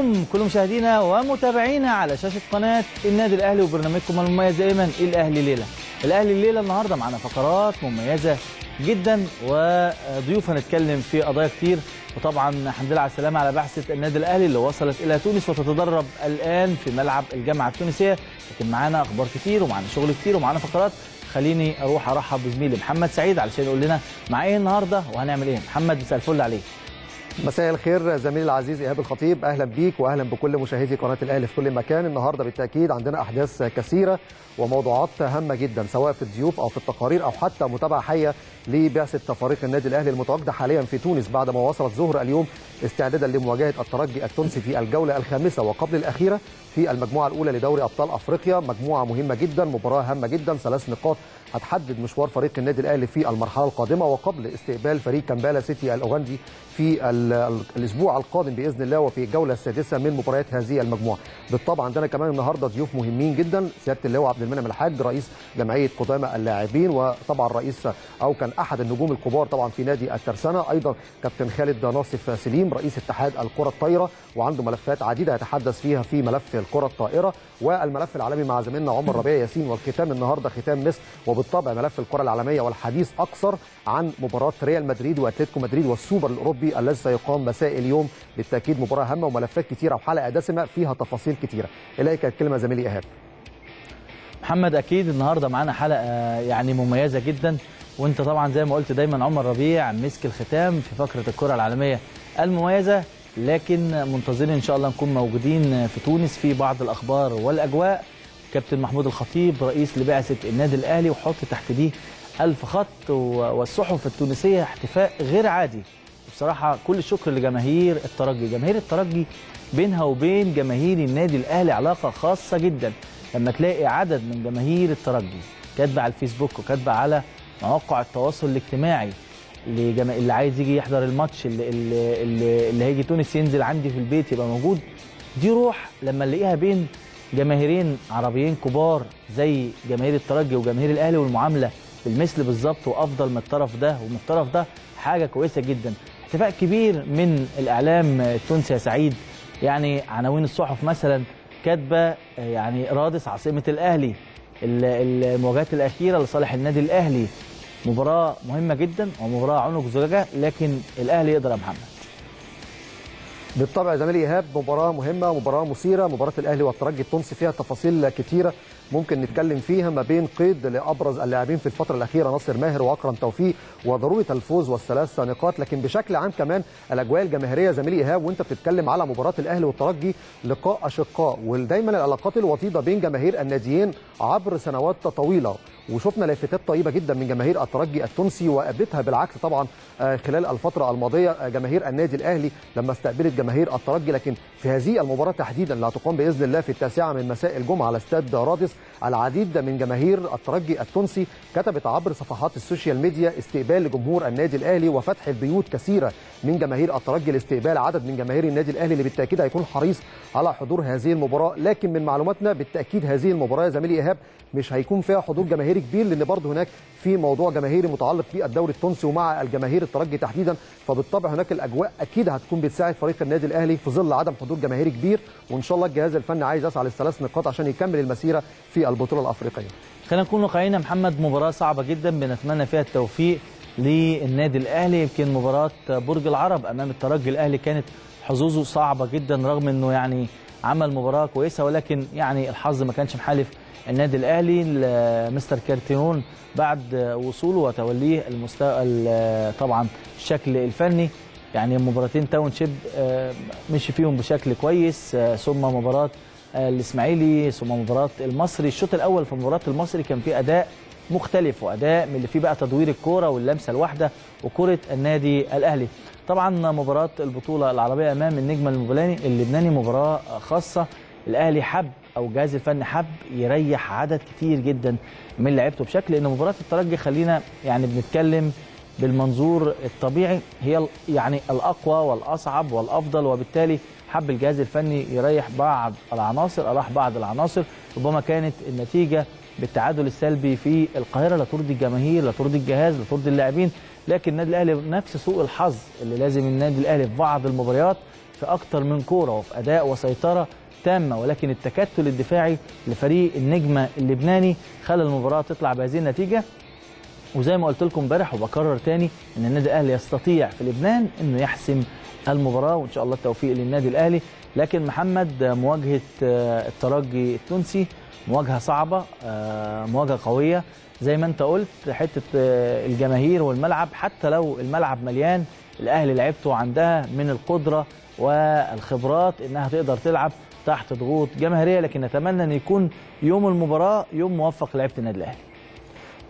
بكم كل مشاهدينا ومتابعينا على شاشة قناة النادي الأهلي وبرنامجكم المميز دائما الأهلي ليلة. الأهلي الليلة النهارده معنا فقرات مميزة جدا وضيوف هنتكلم في قضايا كتير. وطبعا الحمد لله على السلامة على بعثه النادي الأهلي اللي وصلت إلى تونس وتتدرب الآن في ملعب الجامعة التونسية. لكن معانا أخبار كتير ومعانا شغل كتير ومعانا فقرات. خليني أروح أرحب بزميلي محمد سعيد علشان يقول لنا مع إيه النهارده وهنعمل إيه. محمد مساء الفل عليك. مساء الخير زميلي العزيز إيهاب الخطيب. أهلا بيك واهلا بكل مشاهدي قناة الأهلي في كل مكان. النهارده بالتأكيد عندنا أحداث كثيرة وموضوعات هامة جدا سواء في الضيوف أو في التقارير أو حتى متابعة حية لبعثة فريق النادي الأهلي المتواجده حاليا في تونس بعد ما وصلت ظهر اليوم استعدادا لمواجهة الترجي التونسي في الجولة الخامسة وقبل الأخيرة في المجموعة الأولى لدوري أبطال أفريقيا مجموعة مهمة جدا مباراة هامة جدا ثلاث نقاط هتحدد مشوار فريق النادي الأهلي في المرحلة القادمة وقبل استقبال فريق كامبالا سيتي الأوغندي في الأسبوع القادم بإذن الله وفي الجولة السادسة من مباريات هذه المجموعة. بالطبع عندنا كمان النهارده ضيوف مهمين جدا سيادة اللواء عبد المنعم الحاج رئيس جمعية قدامى اللاعبين وطبعا رئيس أو كان أحد النجوم الكبار طبعا في نادي الترسانة. أيضا كابتن خالد ناصف سليم رئيس اتحاد الكرة الطايرة وعنده ملفات عديدة يتحدث فيها في ملف الكرة الطائرة والملف العالمي مع زميلنا عمر ربيع ياسين. والختام النهارده ختام مصر وبالطبع ملف الكرة العالمية والحديث أكثر عن مباراة ريال مدريد وأتلتيكو مدريد والسوبر الأوروبي الذي سيقام مساء اليوم. بالتأكيد مباراة هامة وملفات كثيره وحلقة دسمة فيها تفاصيل كثيره إليك الكلمة زميلي إيهاب. محمد أكيد النهارده معانا حلقة يعني مميزة جدا. وانت طبعا زي ما قلت دايما عمر ربيع مسك الختام في فقرة الكرة العالمية المميزة لكن منتظرين إن شاء الله نكون موجودين في تونس في بعض الأخبار والأجواء. كابتن محمود الخطيب رئيس لبعثة النادي الأهلي وحط تحت دي ألف خط والصحف التونسية احتفاء غير عادي. بصراحة كل الشكر لجماهير الترجي. جماهير الترجي بينها وبين جماهير النادي الأهلي علاقة خاصة جدا. لما تلاقي عدد من جماهير الترجي كاتبة على الفيسبوك وكاتبة على مواقع التواصل الاجتماعي اللي, جما... اللي عايز يجي يحضر الماتش اللي, اللي, اللي, اللي هيجي تونس ينزل عندي في البيت يبقى موجود. دي روح لما نلاقيها بين جماهيرين عربيين كبار زي جماهير الترجي وجماهير الأهلي والمعاملة بالمثل بالظبط وأفضل من الطرف ده ومن الطرف ده حاجة كويسة جدا. اتفاق كبير من الإعلام التونسي يا سعيد. يعني عناوين الصحف مثلا كاتبة يعني رادس عاصمة الأهلي المواجهات الأخيرة لصالح النادي الأهلي. مباراة مهمة جدا ومباراة عنق زجاجة لكن الأهلي يقدر يا محمد. بالطبع زميلي إيهاب مباراة مهمة مباراة مثيرة مباراة الأهلي والترجي التونسي فيها تفاصيل كثيره ممكن نتكلم فيها ما بين قيد لأبرز اللاعبين في الفترة الأخيرة ناصر ماهر وأكرم توفيق وضرورة الفوز والثلاث نقاط. لكن بشكل عام كمان الأجواء الجماهيرية زميلي إيهاب وأنت بتتكلم على مباراة الأهلي والترجي لقاء أشقاء ودايما العلاقات الوطيده بين جماهير الناديين عبر سنوات طويلة. وشفنا لافتات طيبة جدا من جماهير الترجي التونسي وقابلتها بالعكس طبعا خلال الفترة الماضية جماهير النادي الأهلي لما استقبلت جماهير الترجي. لكن في هذه المباراة تحديدا اللي هتقام بإذن الله في التاسعة من مساء الجمعة على استاد رادس العديد من جماهير الترجي التونسي. كتبت عبر صفحات ال social media استقبال لجمهور النادي الأهلي وفتح البيوت كثيره من جماهير الترجي لاستقبال عدد من جماهير النادي الأهلي اللي بالتأكيد هيكون حريص على حضور هذه المباراة. لكن من معلوماتنا بالتأكيد هذه المباراة يا زميلي إيهاب مش هيكون فيها حضور جماهيري كبير لأن برضه هناك في موضوع جماهيري متعلق بالدوري التونسي ومع الجماهير الترجي تحديدا. فبالطبع هناك الأجواء أكيد هتكون بتساعد فريق النادي الأهلي في ظل عدم حضور جماهيري كبير. وإن شاء الله الجهاز الفني عايز يسعى للثلاث نقاط عشان يكمل المسيرة في البطولة الأفريقية. خلينا نكون واقعيين محمد مباراة صعبة جدا بنتمنى فيها التوفيق. للنادي الأهلي يمكن مباراة برج العرب أمام الترجي الأهلي كانت حظوظه صعبة جدا رغم إنه يعني عمل مباراة كويسة ولكن يعني الحظ ما كانش محالف النادي الأهلي. مستر كارتينون بعد وصوله وتوليه المستوى طبعا الشكل الفني يعني مباراتين تاون شيب مشي فيهم بشكل كويس ثم مباراة الإسماعيلي ثم مباراة المصري. الشوط الأول في مباراة المصري كان فيه أداء مختلف وأداء من اللي فيه بقى تدوير الكورة واللمسة الواحدة وكره النادي الأهلي. طبعا مباراة البطولة العربية أمام النجم المبلاني اللبناني مباراة خاصة. الأهلي حب أو الجهاز الفني حب يريح عدد كتير جدا من لعيبته بشكل إن مباراة الترجي خلينا يعني بنتكلم بالمنظور الطبيعي. هي يعني الأقوى والأصعب والأفضل وبالتالي حب الجهاز الفني يريح بعض العناصر أراح بعض العناصر. ربما كانت النتيجة بالتعادل السلبي في القاهرة لا ترضي الجماهير لا ترضي الجهاز لا ترضي اللاعبين. لكن النادي الأهلي نفس سوء الحظ اللي لازم النادي الأهلي في بعض المباريات في أكتر من كورة وفي أداء وسيطرة تامة. ولكن التكتل الدفاعي لفريق النجمه اللبناني خلى المباراة تطلع بهذه النتيجة. وزي ما قلت لكم امبارح وبكرر تاني إن النادي الأهلي يستطيع في لبنان إنه يحسم المباراة وإن شاء الله التوفيق للنادي الأهلي. لكن محمد مواجهة الترجي التونسي مواجهة صعبة مواجهة قوية. زي ما انت قلت حتة الجماهير والملعب حتى لو الملعب مليان الأهلي لعبته عندها من القدرة والخبرات إنها تقدر تلعب تحت ضغوط جماهيرية. لكن نتمنى إن يكون يوم المباراة يوم موفق لعيبة النادي الأهلي.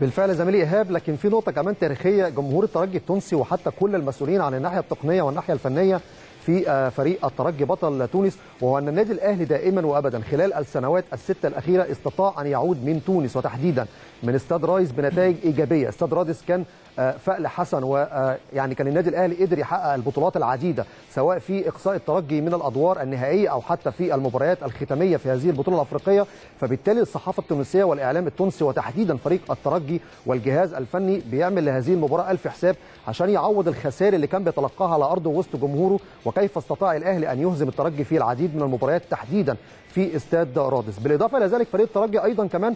بالفعل زميلي إيهاب لكن في نقطة كمان تاريخية جمهور الترجي التونسي وحتى كل المسؤولين عن الناحية التقنية والناحية الفنية في فريق الترجي بطل تونس وهو أن النادي الأهلي دائما وابدا خلال السنوات الستة الأخيرة استطاع أن يعود من تونس. وتحديدا من استاد رايس بنتائج إيجابية، استاد رادس كان فأل حسن. ويعني كان النادي الأهلي قدر يحقق البطولات العديدة سواء في إقصاء الترجي من الأدوار النهائية أو حتى في المباريات الختامية في هذه البطولة الأفريقية. فبالتالي الصحافة التونسية والإعلام التونسي وتحديدا فريق الترجي والجهاز الفني بيعمل لهذه المباراة ألف حساب عشان يعوض الخسائر اللي كان بيتلقاها على أرضه وسط جمهوره وكيف استطاع الأهلي أن يهزم الترجي في العديد من المباريات تحديدا في استاد رادس. بالإضافة إلى ذلك فريق الترجي أيضا كمان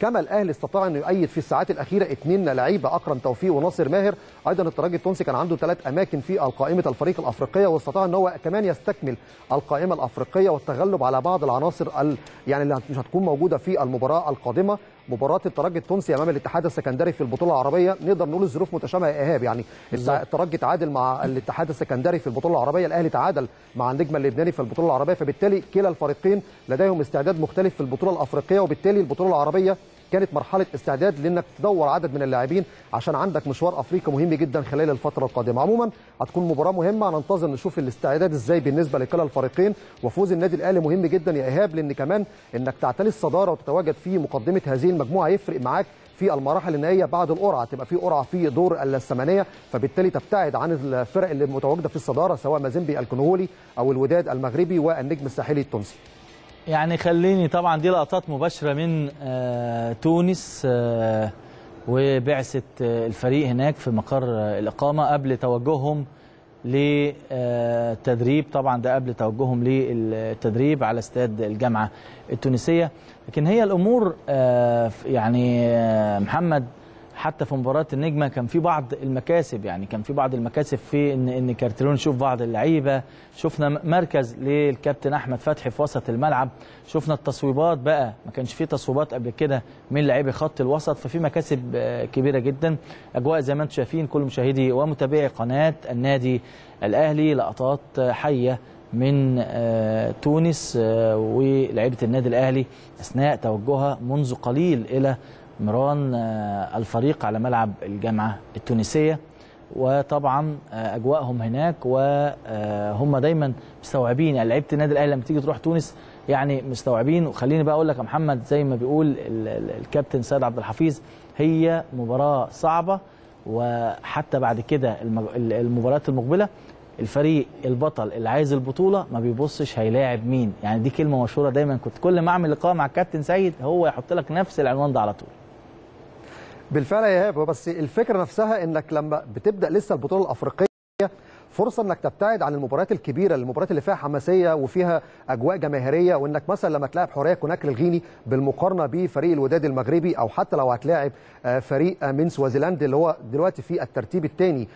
كما الأهلي استطاع انه يؤيد في الساعات الأخيرة اثنين لعيبة أكرم توفيق وناصر ماهر. أيضا الترجي التونسي كان عنده ثلاث أماكن في القائمة الفريق الأفريقية واستطاع أن هو كمان يستكمل القائمة الأفريقية والتغلب على بعض العناصر ال... يعني اللي مش هتكون موجودة في المباراة القادمة. مباراة الترجي التونسي أمام الاتحاد السكندري في البطولة العربية. نقدر نقول الظروف متشابهة يا إيهاب يعني الترجي تعادل مع الاتحاد السكندري في البطولة العربية الأهلي تعادل مع النجمة اللبناني في البطولة العربية فبالتالي كلا الفريقين لديهم استعداد مختلف في البطولة الأفريقية وبالتالي البطولة العربية كانت مرحلة استعداد لإنك تدور عدد من اللاعبين عشان عندك مشوار أفريقي مهم جدا خلال الفترة القادمة. عموما هتكون مباراة مهمة. هننتظر نشوف الاستعداد إزاي بالنسبة لكلا الفريقين. وفوز النادي الأهلي مهم جدا يا إيهاب لأن كمان إنك تعتلي الصدارة وتتواجد في مقدمة هذه المجموعة هيفرق معاك في المراحل النهائية بعد القرعة. تبقى في قرعة في دور الثمانية فبالتالي تبتعد عن الفرق اللي متواجدة في الصدارة سواء مازيمبي الكونغولي أو الوداد المغربي والنجم الساحلي التونسي. يعني خليني طبعا دي لقطات مباشرة من آه تونس آه وبعثة آه الفريق هناك في مقر الإقامة قبل توجههم للتدريب طبعا ده قبل توجههم للتدريب على استاد الجامعة التونسية. لكن هي الأمور يعني محمد حتى في مباراة النجمة كان في بعض المكاسب يعني كان في بعض المكاسب في ان إن كارتيرون نشوف بعض اللعيبة. شفنا مركز للكابتن أحمد فتحي في وسط الملعب. شفنا التصويبات بقى. ما كانش في تصويبات قبل كده من لاعبي خط الوسط. ففي مكاسب كبيرة جدا. أجواء زي ما أنتم شايفين كل مشاهدي ومتابعي قناة النادي الأهلي لقطات حية من تونس ولاعيبه النادي الأهلي أثناء توجهها منذ قليل إلى مران الفريق على ملعب الجامعة التونسية. وطبعا أجواءهم هناك وهم دايما مستوعبين. يعني لعيبة النادي الأهلي لما تيجي تروح تونس يعني مستوعبين. وخليني بقى أقول لك يا محمد زي ما بيقول الكابتن سيد عبد الحفيظ هي مباراة صعبة. وحتى بعد كده المباريات المقبلة الفريق البطل اللي عايز البطولة ما بيبصش هيلاعب مين. يعني دي كلمة مشهورة دايما. كنت كل ما أعمل لقاء مع الكابتن سيد هو يحط لك نفس العنوان ده على طول. بالفعل يا ايهاب بس الفكرة نفسها إنك لما بتبدأ لسه البطولة الأفريقية فرصة إنك تبتعد عن المباريات الكبيرة المباريات اللي فيها حماسية وفيها أجواء جماهيرية وإنك مثلا لما تلاعب حورية كوناكري الغيني بالمقارنة بفريق الوداد المغربي أو حتى لو هتلاعب فريق من سوازيلاند اللي هو دلوقتي في الترتيب الثاني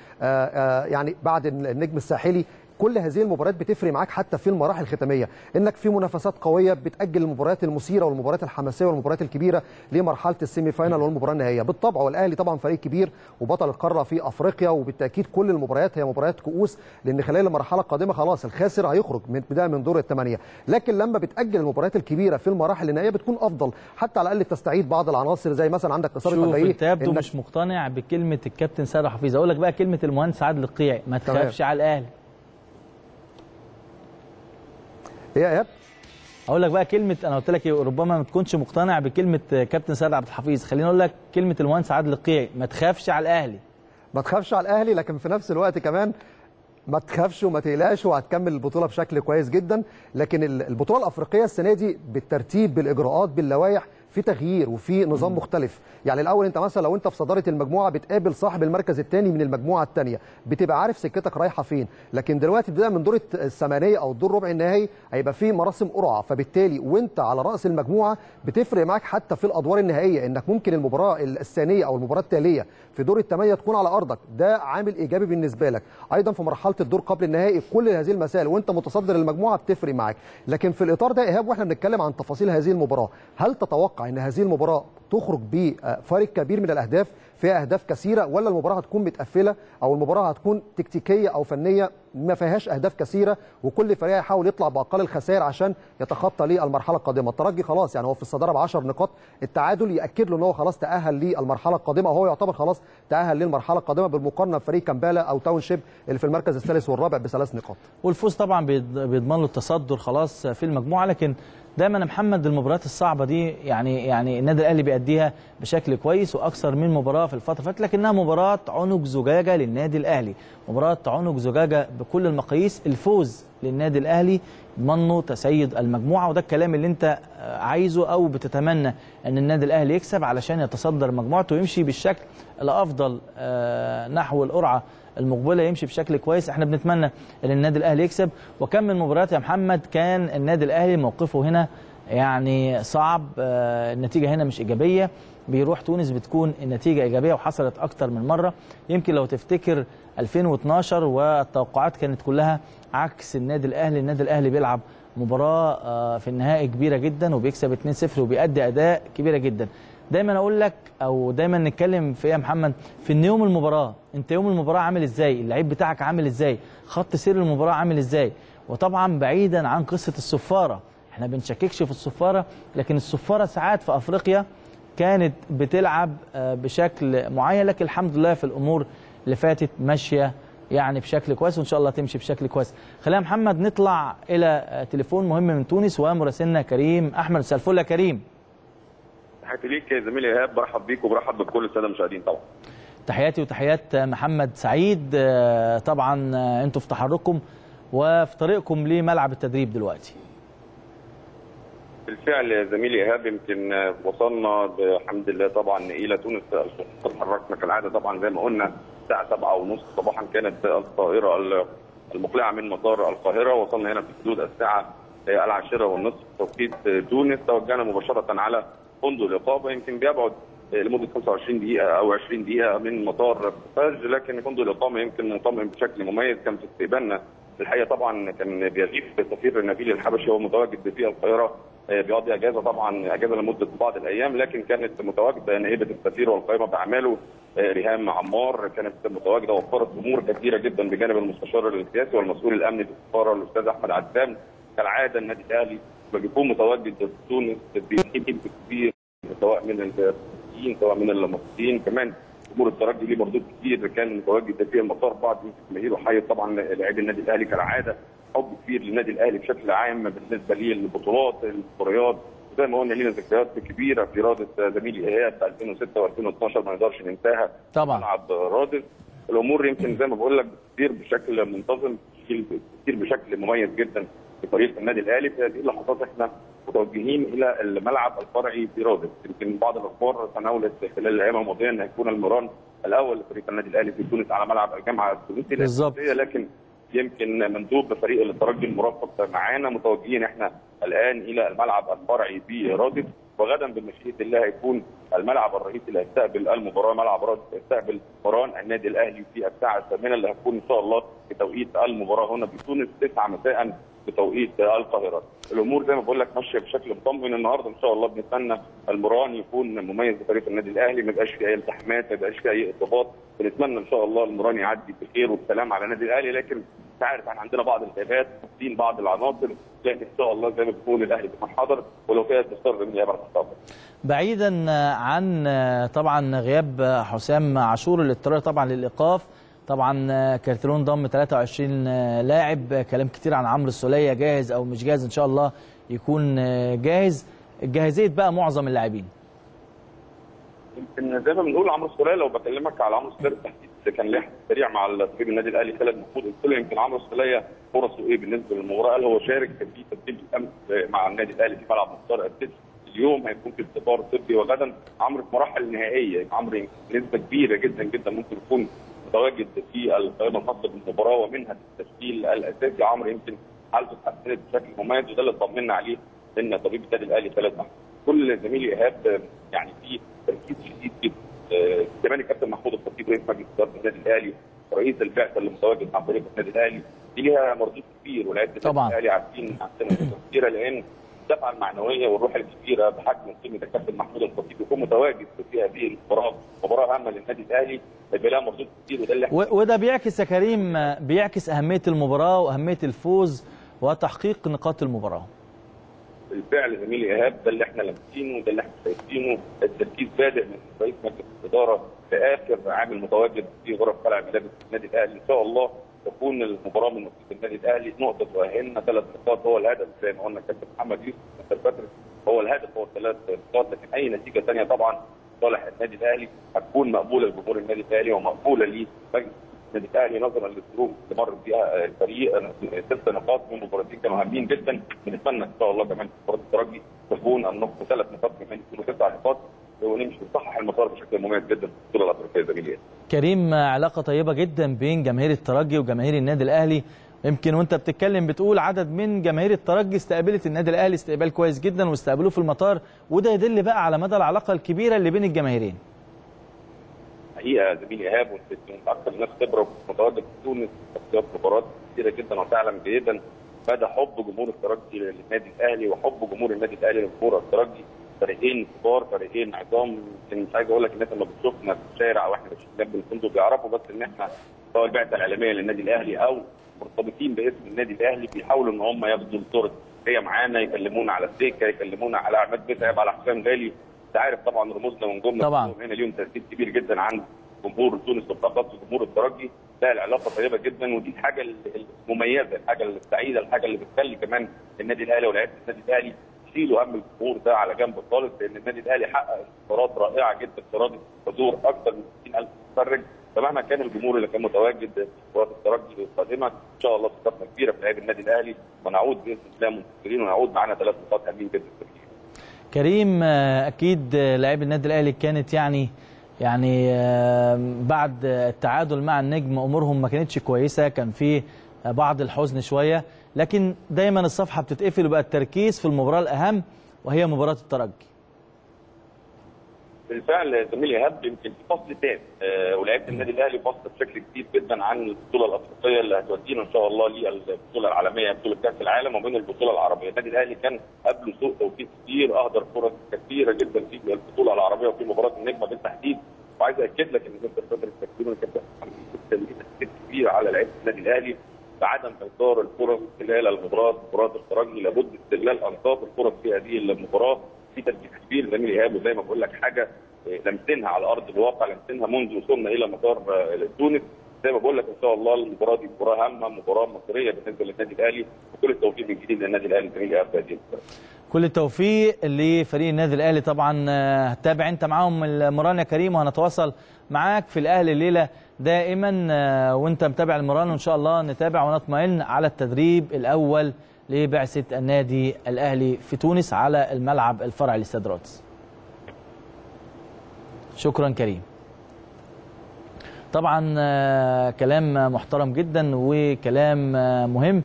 يعني بعد النجم الساحلي كل هذه المباريات بتفرق معاك حتى في المراحل الختامية انك في منافسات قوية بتأجل المباريات المثيرة والمباريات الحماسية والمباريات الكبيرة لمرحلة ال semi final والمباراة النهائية. بالطبع والأهلي طبعا فريق كبير وبطل القارة في أفريقيا وبالتأكيد كل المباريات هي مباريات كؤوس لأن خلال المرحلة القادمة خلاص الخاسر هيخرج من بداية من دور الثمانية. لكن لما بتأجل المباريات الكبيرة في المراحل النهائية بتكون أفضل حتى على الأقل تستعيد بعض العناصر زي مثلا عندك إصابة شوف انت يبدو مش مقتنع بكلمة الكابتن سيد حفيظ. أقول لك بقى كلمة المهندس عدلي القيعي ما تخافش على الأهلي. إيه يا أقول لك بقى كلمة أنا قلت لك ربما ما تكونش مقتنع بكلمة كابتن سيد عبد الحفيظ. خليني أقول لك كلمة المهندس عادل القيعي ما تخافش على الأهلي. ما تخافش على الأهلي لكن في نفس الوقت كمان ما تخافش وما تقلقش وهتكمل البطولة بشكل كويس جدا. لكن البطولة الأفريقية السنة دي بالترتيب بالإجراءات باللوائح في تغيير وفي نظام مختلف. يعني الأول أنت مثلا لو أنت في صدارة المجموعة بتقابل صاحب المركز الثاني من المجموعة الثانية بتبقى عارف سكتك رايحة فين. لكن دلوقتي ابتداء من دور الثمانية أو الدور ربع النهائي هيبقى في مراسم قرعة. فبالتالي وأنت على رأس المجموعة بتفرق معاك حتى في الأدوار النهائية إنك ممكن المباراة الثانية أو المباراة التالية في دور الثمانيه تكون على أرضك. ده عامل إيجابي بالنسبة لك. أيضا في مرحلة الدور قبل النهائي كل هذه المسائل وأنت متصدر المجموعة بتفرق معاك. لكن في الإطار ده إيهاب وإحنا بنتكلم عن تفاصيل هذه المباراة. هل تتوقع إن هذه المباراة تخرج بفارق كبير من الأهداف فيها أهداف كثيرة ولا المباراة هتكون متقفلة أو المباراة هتكون تكتيكية أو فنية ما فيهاش أهداف كثيرة وكل فريق يحاول يطلع بأقل الخسائر عشان يتخطى للمرحلة القادمة. الترجي خلاص يعني هو في الصدارة ب 10 نقاط التعادل يأكد له إن هو خلاص تأهل للمرحلة القادمة وهو يعتبر خلاص تأهل للمرحلة القادمة بالمقارنة بفريق كامبالا أو تاون شيب اللي في المركز الثالث والرابع بثلاث نقاط. والفوز طبعا بيض- بيضمن له التصدر خلاص في المجموعة لكن دايما يا محمد المباريات الصعبة دي يعني يعني النادي الأهلي بيأديها بشكل كويس وأكثر من مباراة في الفترة فاتت لكنها مباراة عنق زجاجة للنادي الأهلي. مباراة عنق زجاجة بكل المقاييس الفوز للنادي الأهلي يضمن له تسيد المجموعة وده الكلام اللي أنت عايزه أو بتتمنى إن النادي الأهلي يكسب علشان يتصدر مجموعته ويمشي بالشكل الأفضل آه، نحو القرعة المقبلة يمشي بشكل كويس. إحنا بنتمنى إن النادي الأهلي يكسب. وكم من مباريات يا محمد كان النادي الأهلي موقفه هنا يعني صعب آه، النتيجة هنا مش إيجابية. بيروح تونس بتكون النتيجة إيجابية وحصلت أكتر من مرة. يمكن لو تفتكر 2012 والتوقعات كانت كلها عكس النادي الأهلي. النادي الأهلي بيلعب مباراة آه، في النهائي كبيرة جدا وبيكسب 2-0 وبيأدي أداء كبيرة جدا. دايما أقول لك أو دايما نتكلم في إيه يا محمد؟ في إن يوم المباراة أنت يوم المباراة عامل إزاي؟ اللعيب بتاعك عامل إزاي؟ خط سير المباراة عامل إزاي؟ وطبعا بعيدا عن قصة الصفارة. إحنا بنشككش في الصفارة لكن الصفارة ساعات في أفريقيا كانت بتلعب آه، بشكل معين. لكن الحمد لله في الأمور اللي فاتت ماشية يعني بشكل كويس وإن شاء الله تمشي بشكل كويس. خلينا محمد نطلع إلى تليفون مهم من تونس ومراسلنا كريم أحمد. مساء كريم. تحياتي ليك يا زميلي إيهاب برحب بيك وبرحب بكل السادة المشاهدين طبعا. تحياتي وتحيات محمد سعيد آه، طبعا آه، أنتوا في تحرككم وفي طريقكم لملعب التدريب دلوقتي. بالفعل يا زميلي إيهاب يمكن آه، وصلنا بحمد الله طبعا إلى تونس. تحركنا كالعاده طبعا زي ما قلنا الساعة 7 ونص صباحا كانت الطائرة ال- المقلعة من مطار القاهرة. وصلنا هنا في حدود الساعة العاشرة والنصف توقيت تونس. توجهنا مباشرة على فندق الاقامه يمكن بيبعد لمدة 25 دقيقة أو 20 دقيقة من مطار فاج لكن فندق الاقامه يمكن مطمئن بشكل مميز. كان في استقبالنا الحقيقة طبعا كان بيغيب السفير نبيل الحبشي هو متواجد في القاهرة آه، بيقضي أجازة طبعا أجازة لمدة بعض الأيام لكن كانت متواجدة نائبة السفير والقائمة بأعماله آه، ريهام عمار كانت متواجدة وفرت أمور كثيرة جدا بجانب المستشار السياسي والمسؤول الأمني في السفارة الأستاذ أحمد عزام كالعادة النادي الأهلي بيكون متواجد في تونس بيجيب كبير سواء من الفلسطينيين سواء من المصريين كمان امور الترجي ليه مردود كتير كان متواجد في المطار بعض الجماهير وحيد طبعا لاعبي النادي الأهلي كالعادة. حب كبير للنادي الأهلي بشكل عام بالنسبة ليه البطولات المباريات زي ما قلنا لينا ذكريات كبيرة في رادس زميلي ايهاب في 2006 و2012 ما نقدرش ننساها طبعا. ملعب رادس الأمور يمكن زي ما بقول لك بتصير بشكل منتظم بتصير بشكل مميز جدا. في طريق النادي الأهلي في هذه اللحظات إحنا متوجهين إلى الملعب الفرعي في رادس يمكن بعض الأخبار تناولت خلال الأيام الماضيه أن هيكون المران الأول لفريق النادي الأهلي في تونس على ملعب الجامعة التونسي بالظبط. لكن يمكن مندوب فريق الترجي المرافق معانا متوجهين إحنا الآن إلى الملعب الفرعي في رادس وغدا بمشيئة الله هيكون الملعب الرئيسي اللي هيستقبل المباراة ملعب رادس هيستقبل مران النادي الأهلي في الساعة الثامنة اللي هتكون إن شاء الله في توقيت المباراة هنا بتونس 9 مساء بتوقيت القاهرة. الأمور زي ما بقول لك ماشية بشكل مطمئن النهارده. إن شاء الله بنتمنى المران يكون مميز لفريق النادي الأهلي. ما يبقاش فيه أي التحامات ما يبقاش فيه أي اضطرابات بنتمنى إن شاء الله المران يعدي بخير وبسلام على النادي الأهلي. لكن انت عارف إحنا عندنا بعض الغيابات في بعض العناصر. لكن إن شاء الله زي ما بتقول الأهلي بيكون حاضر ولو كانت تستر من الخطابه. بعيدا عن طبعا غياب حسام عاشور الاضطرار طبعا للإيقاف. طبعا كارتيرون ضم 23 لاعب. كلام كتير عن عمرو السولية جاهز أو مش جاهز إن شاء الله يكون جاهز. جاهزية بقى معظم اللاعبين. يمكن زي ما بنقول عمرو السولية لو بكلمك على عمرو السولية بالتحديد كان له سريع مع طبيب النادي الأهلي خالد محمود قلت له يمكن عمرو السولية فرصه إيه بالنسبة للمباراة؟ قال هو شارك في تدريب الأمس مع النادي الأهلي في ملعب مختار السيتي اليوم هيكون في اختبار طبي وغدا. عمرو في مراحل النهائيه عمرو نسبه كبيرة جدا جدا ممكن يكون متواجد في القائمة الخاصة بالمباراة ومنها التشكيل الأساسي. عمرو يمكن حالته اتحسنت بشكل مميز وده اللي طمنا عليه إن طبيب النادي الأهلي ثلاث محمود. كل زميلي إيهاب يعني في تركيز شديد جدا. كمان الكابتن محمود الخطيب رئيس مجلس إدارة النادي الأهلي رئيس البعثة اللي متواجد مع فريق النادي الأهلي. دي ليها مردود كبير ولاعيبه النادي. الأهلي عارفين عندنا كبيره لأن الدفعة المعنوية والروح الكبيرة بحجم قيمه الكابتن محمود الخطيب يكون متواجد في هذه المباراة مباراة هامة للنادي الأهلي. لها مردود كبير وده اللي وده بيعكس يا كريم بيعكس أهمية المباراة وأهمية الفوز وتحقيق نقاط المباراة. بالفعل زميلي إيهاب ده اللي إحنا لامسينه ده اللي إحنا شايفينه. التركيز بادئ من رئيس مجلس الإدارة في آخر عامل متواجد في غرف قلعه ملابس النادي الأهلي. إن شاء الله تكون المباراة من نصيب النادي الأهلي نقطة تؤهلنا ثلاث نقاط هو الهدف زي ما قلنا الكابتن محمد يوسف بدر هو الهدف هو الثلاث نقاط لكن أي نتيجة ثانية طبعا صالح النادي الأهلي هتكون مقبولة لجمهور النادي الأهلي ومقبولة لمجلس النادي الأهلي نظرا للظروف اللي مر بيها الفريق ست نقاط من مباراتين كانوا هامين جدا بنتمنى إن شاء الله كمان مباراة الترجي تكون النقطة ثلاث نقاط كمان يكونوا تسع نقاط. ونمشي نصحح المسار بشكل مميز جدا في البطولة الأفريقية زميلي كريم علاقة طيبة جدا بين جماهير الترجي وجماهير النادي الأهلي. يمكن وأنت بتتكلم بتقول عدد من جماهير الترجي استقبلت النادي الأهلي استقبال كويس جدا واستقبلوه في المطار وده يدل بقى على مدى العلاقة الكبيرة اللي بين الجماهيرين. حقيقة زميلي إيهاب وأنت انت أكثر الناس خبرة ومتواجد في تونس شخصيات مباريات كثيره جدا وتعلم جيدا. مدى حب جمهور الترجي للنادي الأهلي وحب جمهور النادي الأهلي لجمهور الترجي. فريقين كبار فريقين عظام. يمكن مش عايز أقول لك الناس لما بتشوفنا في الشارع أو إحنا جنب الفندق بيعرفوا بس إن إحنا سواء البعثة الإعلامية للنادي الأهلي أو مرتبطين باسم النادي الأهلي بيحاولوا إن هم ياخدوا الصورة هي معانا يكلمونا على السكة يكلمونا على عماد متعب على حسام غالي. أنت عارف طبعا رموزنا ونجومنا طبعاً. هنا ليهم تاثير كبير جدا عند جمهور تونس وبالاخص جمهور الترجي. لا العلاقة طيبة جدا ودي الحاجة المميزة الحاجة السعيدة الحاجة اللي بتخلي كمان النادي الأهلي ولاعيبه النادي الأهلي يشيلوا هم الجمهور ده على جنب خالص لأن النادي الأهلي حقق انتصارات رائعة جدا تراضي حضور أكثر من 60000 متفرج. فمهما كان الجمهور اللي كان متواجد في مباراة الترجي القادمة إن شاء الله ثقتنا كبيرة في لعيبه النادي الأهلي. ونعود بإذن الله منتصرين ونعود معانا ثلاث نقاط هامين جدا في. كريم أكيد لاعبي النادي الأهلي كانت يعني يعني بعد التعادل مع النجم أمورهم ما كانتش كويسة. كان في بعض الحزن شوية. لكن دايما الصفحة بتتقفل وبقى التركيز في المباراة الأهم وهي مباراة الترجي. بالفعل زميلي ايهاب يمكن في فصل تاني. آه ولعيبة النادي الأهلي فصل بشكل كبير جدا عن البطولة الأفريقية اللي هتودينا إن شاء الله للبطولة العالمية بطولة كأس العالم وبين البطولة العربية، النادي الأهلي كان قبله سوء توفيق كتير أهدر فرص كثيره جدا في البطولة العربية وفي مباراة النجمة بالتحديد. وعايز اكد لك إن مستر فتره محمد يوسف كان تاثير كبير على لعيبة النادي الأهلي. بعدم اهدار الفرص خلال المباراة. مباراة الترجي لابد استغلال أنصاف الفرص في هذه المباراة. في تركيز كبير زميلي ايهاب وزي ما بقول لك حاجة لمسنها على أرض الواقع لمسنها منذ وصولنا إلى مطار تونس. زي ما بقول لك إن شاء الله المباراة دي مباراة هامة مباراة مصريه بالنسبة للنادي الأهلي. وكل التوفيق من جديد للنادي الأهلي زميلي ايهاب هذه كل التوفيق لفريق النادي الأهلي. طبعا آه، هتتابع أنت معاهم المران يا كريم وهنتواصل معاك في الاهلي الليلة دائما آه، وأنت متابع المران وإن شاء الله نتابع ونطمئن على التدريب الأول لبعثة النادي الأهلي في تونس على الملعب الفرعي لاستاد رادس شكرا كريم. طبعا آه، كلام محترم جدا وكلام آه، مهم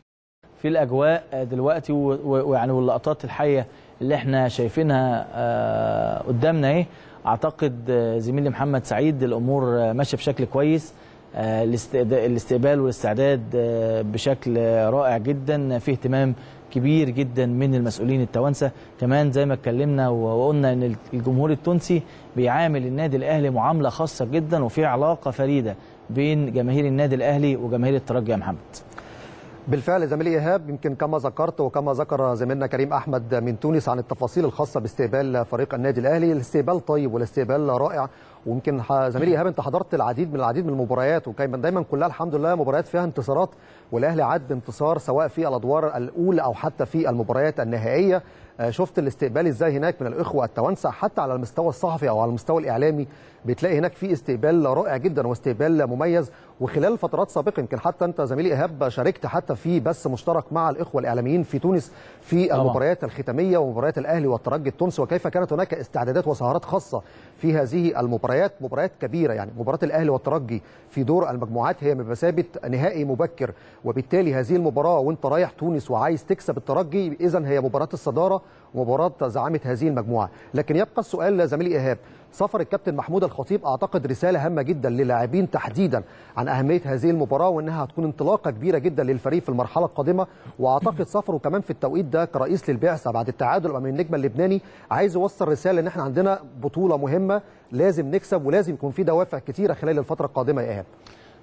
في الأجواء دلوقتي ويعني واللقطات الحية اللي إحنا شايفينها قدامنا اهي أعتقد آه، زميلي محمد سعيد الأمور ماشية بشكل كويس. آه، الاستقبال والاستعداد آه، بشكل رائع جدا. في اهتمام كبير جدا من المسؤولين التوانسة. كمان زي ما اتكلمنا وقلنا إن الجمهور التونسي بيعامل النادي الأهلي معاملة خاصة جدا وفي علاقة فريدة بين جماهير النادي الأهلي وجماهير الترجي يا محمد. بالفعل زميلي إيهاب يمكن كما ذكرت وكما ذكر زميلنا كريم أحمد من تونس عن التفاصيل الخاصة باستقبال فريق النادي الأهلي. الاستقبال طيب والاستقبال رائع. ويمكن زميلي إيهاب أنت حضرت العديد من العديد من المباريات وكان دايما كلها الحمد لله مباريات فيها انتصارات والأهلي عاد بانتصار سواء في الأدوار الأولى أو حتى في المباريات النهائية. آه، شفت الاستقبال إزاي هناك من الإخوة التوانسة حتى على المستوى الصحفي أو على المستوى الإعلامي. بتلاقي هناك في استقبال رائع جدا واستقبال مميز. وخلال فترات سابقة يمكن حتى أنت زميلي إيهاب شاركت حتى في بث مشترك مع الإخوة الإعلاميين في تونس في طبعاً. المباريات الختامية ومباريات الأهلي والترجي التونسي. وكيف كانت هناك استعدادات وسهرات خاصة في هذه المباريات؟ مباريات كبيرة يعني. مباراة الأهلي والترجي في دور المجموعات هي بمثابه نهائي مبكر. وبالتالي هذه المباراة وأنت رايح تونس وعايز تكسب الترجي اذا هي مباراة الصدارة ومباراة زعامة هذه المجموعة. لكن يبقى السؤال زميلي إيهاب سفر الكابتن محمود الخطيب أعتقد رسالة هامة جدا للاعبين تحديدا عن أهمية هذه المباراة وإنها هتكون انطلاقة كبيرة جدا للفريق في المرحلة القادمة. وأعتقد سفره كمان في التوقيت ده كرئيس للبعثة بعد التعادل أمام النجم اللبناني عايز يوصل رسالة إن إحنا عندنا بطولة مهمة لازم نكسب ولازم يكون في دوافع كتيرة خلال الفترة القادمة يا إيهاب.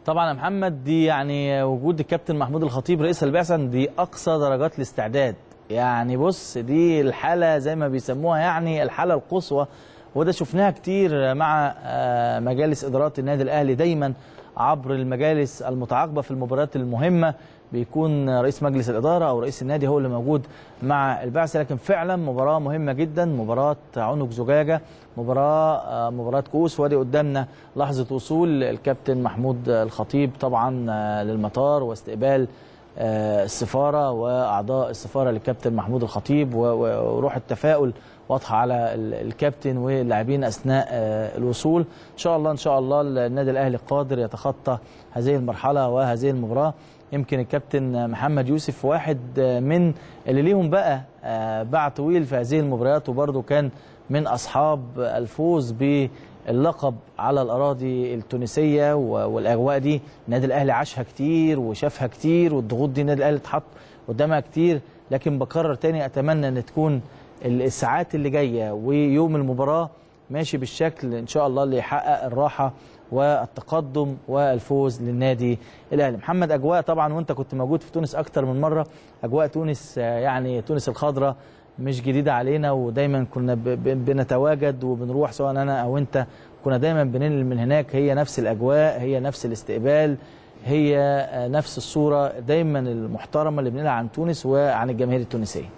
طبعا يا محمد دي يعني وجود الكابتن محمود الخطيب رئيس البعثة دي أقصى درجات الاستعداد. يعني بص دي الحالة زي ما بيسموها يعني الحالة القصوى وده شفناها كتير مع آه، مجالس إدارات النادي الأهلي دايما عبر المجالس المتعاقبة في المباريات المهمة. بيكون رئيس مجلس الإدارة أو رئيس النادي هو اللي موجود مع البعثه لكن فعلا مباراة مهمة جدا مباراة عنق زجاجة مباراة آه، مباراة كؤوس. وادي قدامنا لحظة وصول الكابتن محمود الخطيب طبعا آه، للمطار واستقبال السفارة وأعضاء السفارة للكابتن محمود الخطيب وروح التفاؤل واضحة على ال- الكابتن واللاعبين أثناء آه، الوصول. إن شاء الله إن شاء الله النادي الأهلي قادر يتخطى هذه المرحلة وهذه المباراة. يمكن الكابتن محمد يوسف واحد آه، من اللي ليهم بقى آه، باع طويل في هذه المباريات وبرده كان من أصحاب الفوز باللقب على الأراضي التونسية والأجواء دي. النادي الأهلي عاشها كتير وشافها كتير والضغوط دي النادي الأهلي اتحط قدامها كتير. لكن بكرر تاني أتمنى إن تكون الساعات اللي جاية ويوم المباراة ماشي بالشكل إن شاء الله اللي يحقق الراحة والتقدم والفوز للنادي الأهلي. محمد أجواء طبعا وأنت كنت موجود في تونس أكتر من مرة. أجواء تونس آه، يعني تونس الخضراء مش جديدة علينا ودايما كنا بنتواجد وبنروح سواء أنا أو أنت. كنا دايما بننقل من هناك. هي نفس الأجواء هي نفس الاستقبال هي آه، نفس الصورة. دايما المحترمة اللي بنقولها عن تونس وعن الجماهير التونسية.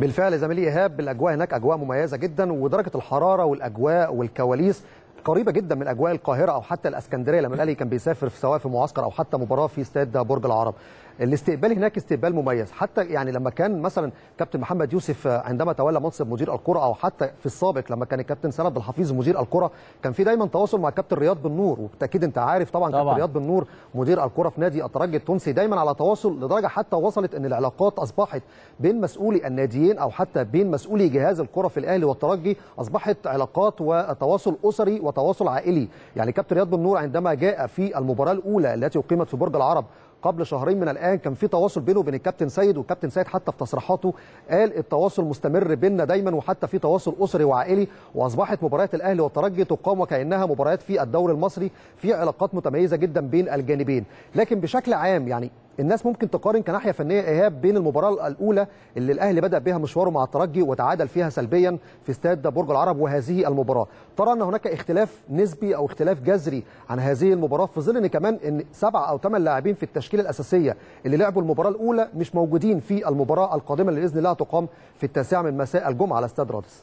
بالفعل زميلي إيهاب الأجواء هناك أجواء مميزة جدا ودرجة الحرارة والأجواء والكواليس قريبة جدا من أجواء القاهرة أو حتى الإسكندرية لما الأهلي كان بيسافر في سواء في معسكر أو حتى مباراة في استاد برج العرب. الاستقبال هناك استقبال مميز. حتى يعني لما كان مثلا كابتن محمد يوسف عندما تولى منصب مدير الكرة أو حتى في السابق لما كان الكابتن سند الحفيظ مدير الكرة كان في دايما تواصل مع كابتن رياض بن نور. وبالتأكيد أنت عارف طبعا, طبعاً. كابتن رياض بن نور مدير الكرة في نادي الترجي التونسي دايما على تواصل لدرجة حتى وصلت إن العلاقات أصبحت بين مسؤولي الناديين أو حتى بين مسؤولي جهاز الكرة في الأهلي والترجي أصبحت علاقات وتواصل أسري وتواصل عائلي. يعني كابتن رياض بن نور عندما جاء في المباراة الأولى التي أقيمت في برج العرب قبل شهرين من الآن كان في تواصل بينه وبين الكابتن سيد والكابتن سيد حتى في تصريحاته قال التواصل مستمر بيننا دايما وحتى في تواصل أسري وعائلي وأصبحت مباريات الأهلي والترجي تقام وكأنها مباريات في الدوري المصري في علاقات متميزة جدا بين الجانبين. لكن بشكل عام يعني الناس ممكن تقارن كناحية فنية إيهاب بين المباراة الأولى اللي الأهلي بدأ بها مشواره مع الترجي وتعادل فيها سلبيا في استاد برج العرب وهذه المباراة. ترى أن هناك اختلاف نسبي أو اختلاف جذري عن هذه المباراة في ظل إن كمان إن سبعة أو ثمان لاعبين في التشكيلة الأساسية اللي لعبوا المباراة الأولى مش موجودين في المباراة القادمة اللي بإذن الله تقام في التاسعة من مساء الجمعة على استاد رادس.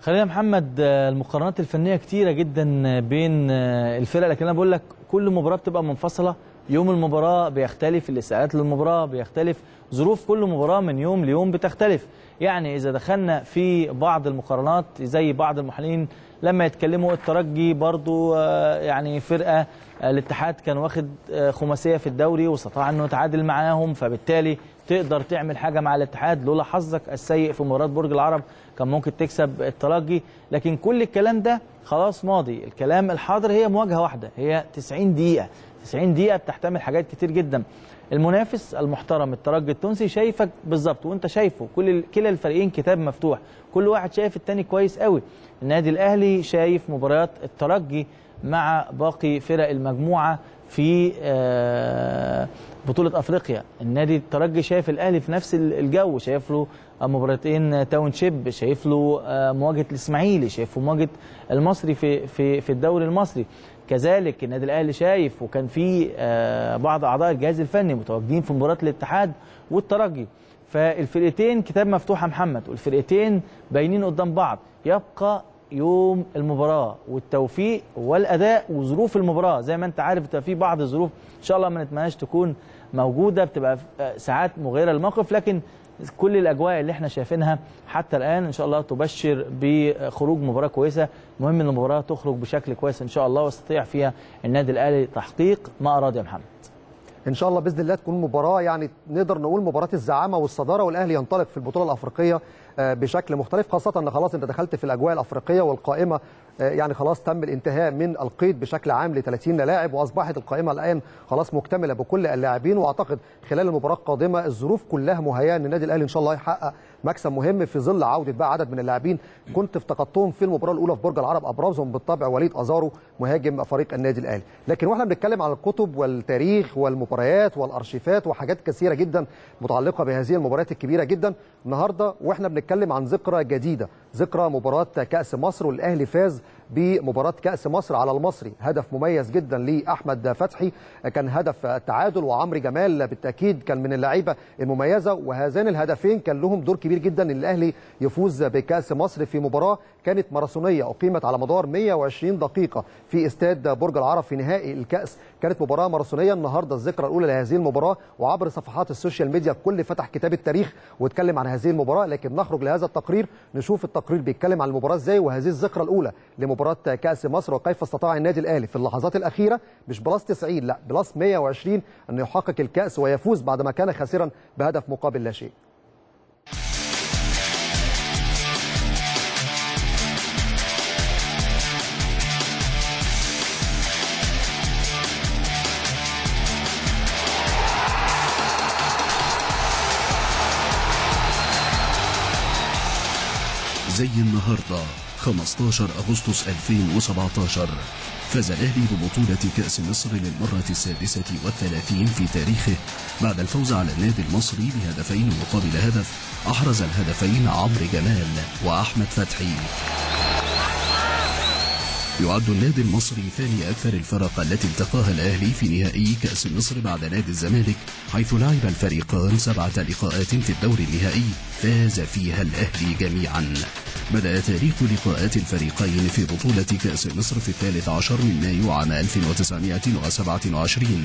خلينا محمد آه، المقارنات الفنية كتيرة جدا بين آه، الفرق لكن أنا بقول لك كل مباراة بتبقى منفصلة يوم المباراة بيختلف الاستعداد للمباراة بيختلف ظروف كل مباراة من يوم ليوم بتختلف. يعني إذا دخلنا في بعض المقارنات زي بعض المحللين لما يتكلموا الترجي برضو آه، يعني فرقة آه، الاتحاد كان واخد آه، خماسية في الدوري واستطاع إنه يتعادل معاهم فبالتالي تقدر تعمل حاجة مع الاتحاد. لولا حظك السيء في مباراة برج العرب كان ممكن تكسب الترجي. لكن كل الكلام ده خلاص ماضي. الكلام الحاضر هي مواجهة واحدة هي 90 دقيقة. 90 دقيقة بتحتمل حاجات كتير جدا. المنافس المحترم الترجي التونسي شايفك بالظبط وانت شايفه. كل كلا الفريقين كتاب مفتوح. كل واحد شايف التاني كويس قوي. النادي الأهلي شايف مباريات الترجي مع باقي فرق المجموعة في آه، بطولة أفريقيا. النادي الترجي شايف الأهلي في نفس الجو شايف له مباراتين تاون شيب شايف له آه، مواجهة الإسماعيلي شايف له مواجهة المصري في في في الدوري المصري. كذلك النادي الأهلي شايف وكان في آه، بعض أعضاء الجهاز الفني متواجدين في مباراة الاتحاد والترجي. فالفرقتين كتاب مفتوح يا محمد والفرقتين باينين قدام بعض. يبقى يوم المباراة والتوفيق والأداء وظروف المباراة. زي ما أنت عارف بتبقى في بعض الظروف إن شاء الله ما نتمناش تكون موجودة بتبقى آه، ساعات مغيرة للموقف لكن كل الأجواء اللي إحنا شايفينها حتى الآن إن شاء الله تبشر بخروج مباراة كويسة. مهم إن المباراة تخرج بشكل كويس إن شاء الله ويستطيع فيها النادي الأهلي تحقيق ما اراد يا محمد. إن شاء الله بإذن الله تكون مباراة يعني نقدر نقول مباراة الزعامة والصدارة والأهلي ينطلق في البطولة الأفريقية. بشكل مختلف خاصة إن خلاص أنت دخلت في الأجواء الأفريقية والقائمة آه، يعني خلاص تم الانتهاء من القيد بشكل عام ل 30 لاعب وأصبحت القائمة الآن خلاص مكتملة بكل اللاعبين. وأعتقد خلال المباراة القادمة الظروف كلها مهيئة إن النادي الأهلي إن شاء الله يحقق مكسب مهم في ظل عودة بقى عدد من اللاعبين. كنت افتقدتهم في المباراة الأولى في برج العرب أبرزهم بالطبع وليد أزارو مهاجم فريق النادي الأهلي. لكن وإحنا بنتكلم عن الكتب والتاريخ والمباريات والأرشيفات وحاجات كثيرة جدا متعلقة بهذه المباريات الكبيرة جدا. النهارده وإحنا بنتكلم عن ذكرى جديدة ذكرى مباراة كأس مصر والأهلي فاز بمباراة كأس مصر على المصري. هدف مميز جدا لأحمد فتحي. كان هدف التعادل وعمرو جمال بالتأكيد كان من اللعيبة المميزة. وهذان الهدفين كان لهم دور كبير جدا ان الاهلي يفوز بكأس مصر في مباراة كانت ماراثونية أقيمت على مدار 120 دقيقة في استاد برج العرب في نهائي الكأس. كانت مباراة ماراثونية. النهارده الذكرى الأولى لهذه المباراة وعبر صفحات ال social media الكل فتح كتاب التاريخ واتكلم عن هذه المباراة. لكن نخرج لهذا التقرير نشوف التقرير بيتكلم عن المباراة إزاي وهذه الذكرى الأولى لمباراة كأس مصر وكيف استطاع النادي الأهلي في اللحظات الأخيرة مش plus 90 لا plus 120 انه يحقق الكأس ويفوز بعدما كان خاسرا بهدف مقابل لا شيء. زي النهارده 15 أغسطس 2017 فاز الأهلي ببطولة كأس مصر للمرة السادسة والثلاثين في تاريخه بعد الفوز على النادي المصري بهدفين مقابل هدف أحرز الهدفين عمرو جمال وأحمد فتحي. يعد النادي المصري ثاني أكثر الفرق التي التقاها الأهلي في نهائي كأس مصر بعد نادي الزمالك حيث لعب الفريقان سبعة لقاءات في الدور النهائي. فاز فيها الأهلي جميعا. بدأ تاريخ لقاءات الفريقين في بطولة كأس مصر في الثالث عشر من مايو عام 1927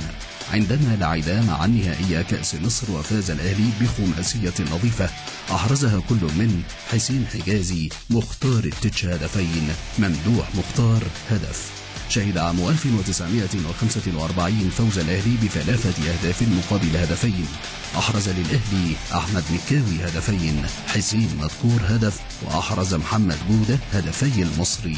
عندما لعبا مع نهائي كأس مصر وفاز الأهلي بخماسية نظيفة أحرزها كل من حسين حجازي مختار التتش هدفين. ممدوح مختار هدف. شهد عام 1945 فوز الأهلي بثلاثة أهداف مقابل هدفين. أحرز للأهلي أحمد مكاوي هدفين حسين مذكور هدف وأحرز محمد جودة هدفي المصري.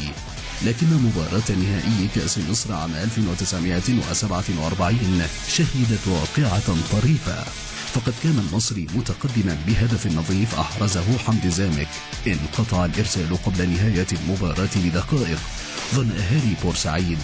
لكن مباراة نهائي كأس مصر عام 1947 شهدت واقعة طريفة. فقد كان المصري متقدما بهدف نظيف أحرزه حمد زامك. انقطع الإرسال قبل نهاية المباراة بدقائق ظن أهالي بورسعيد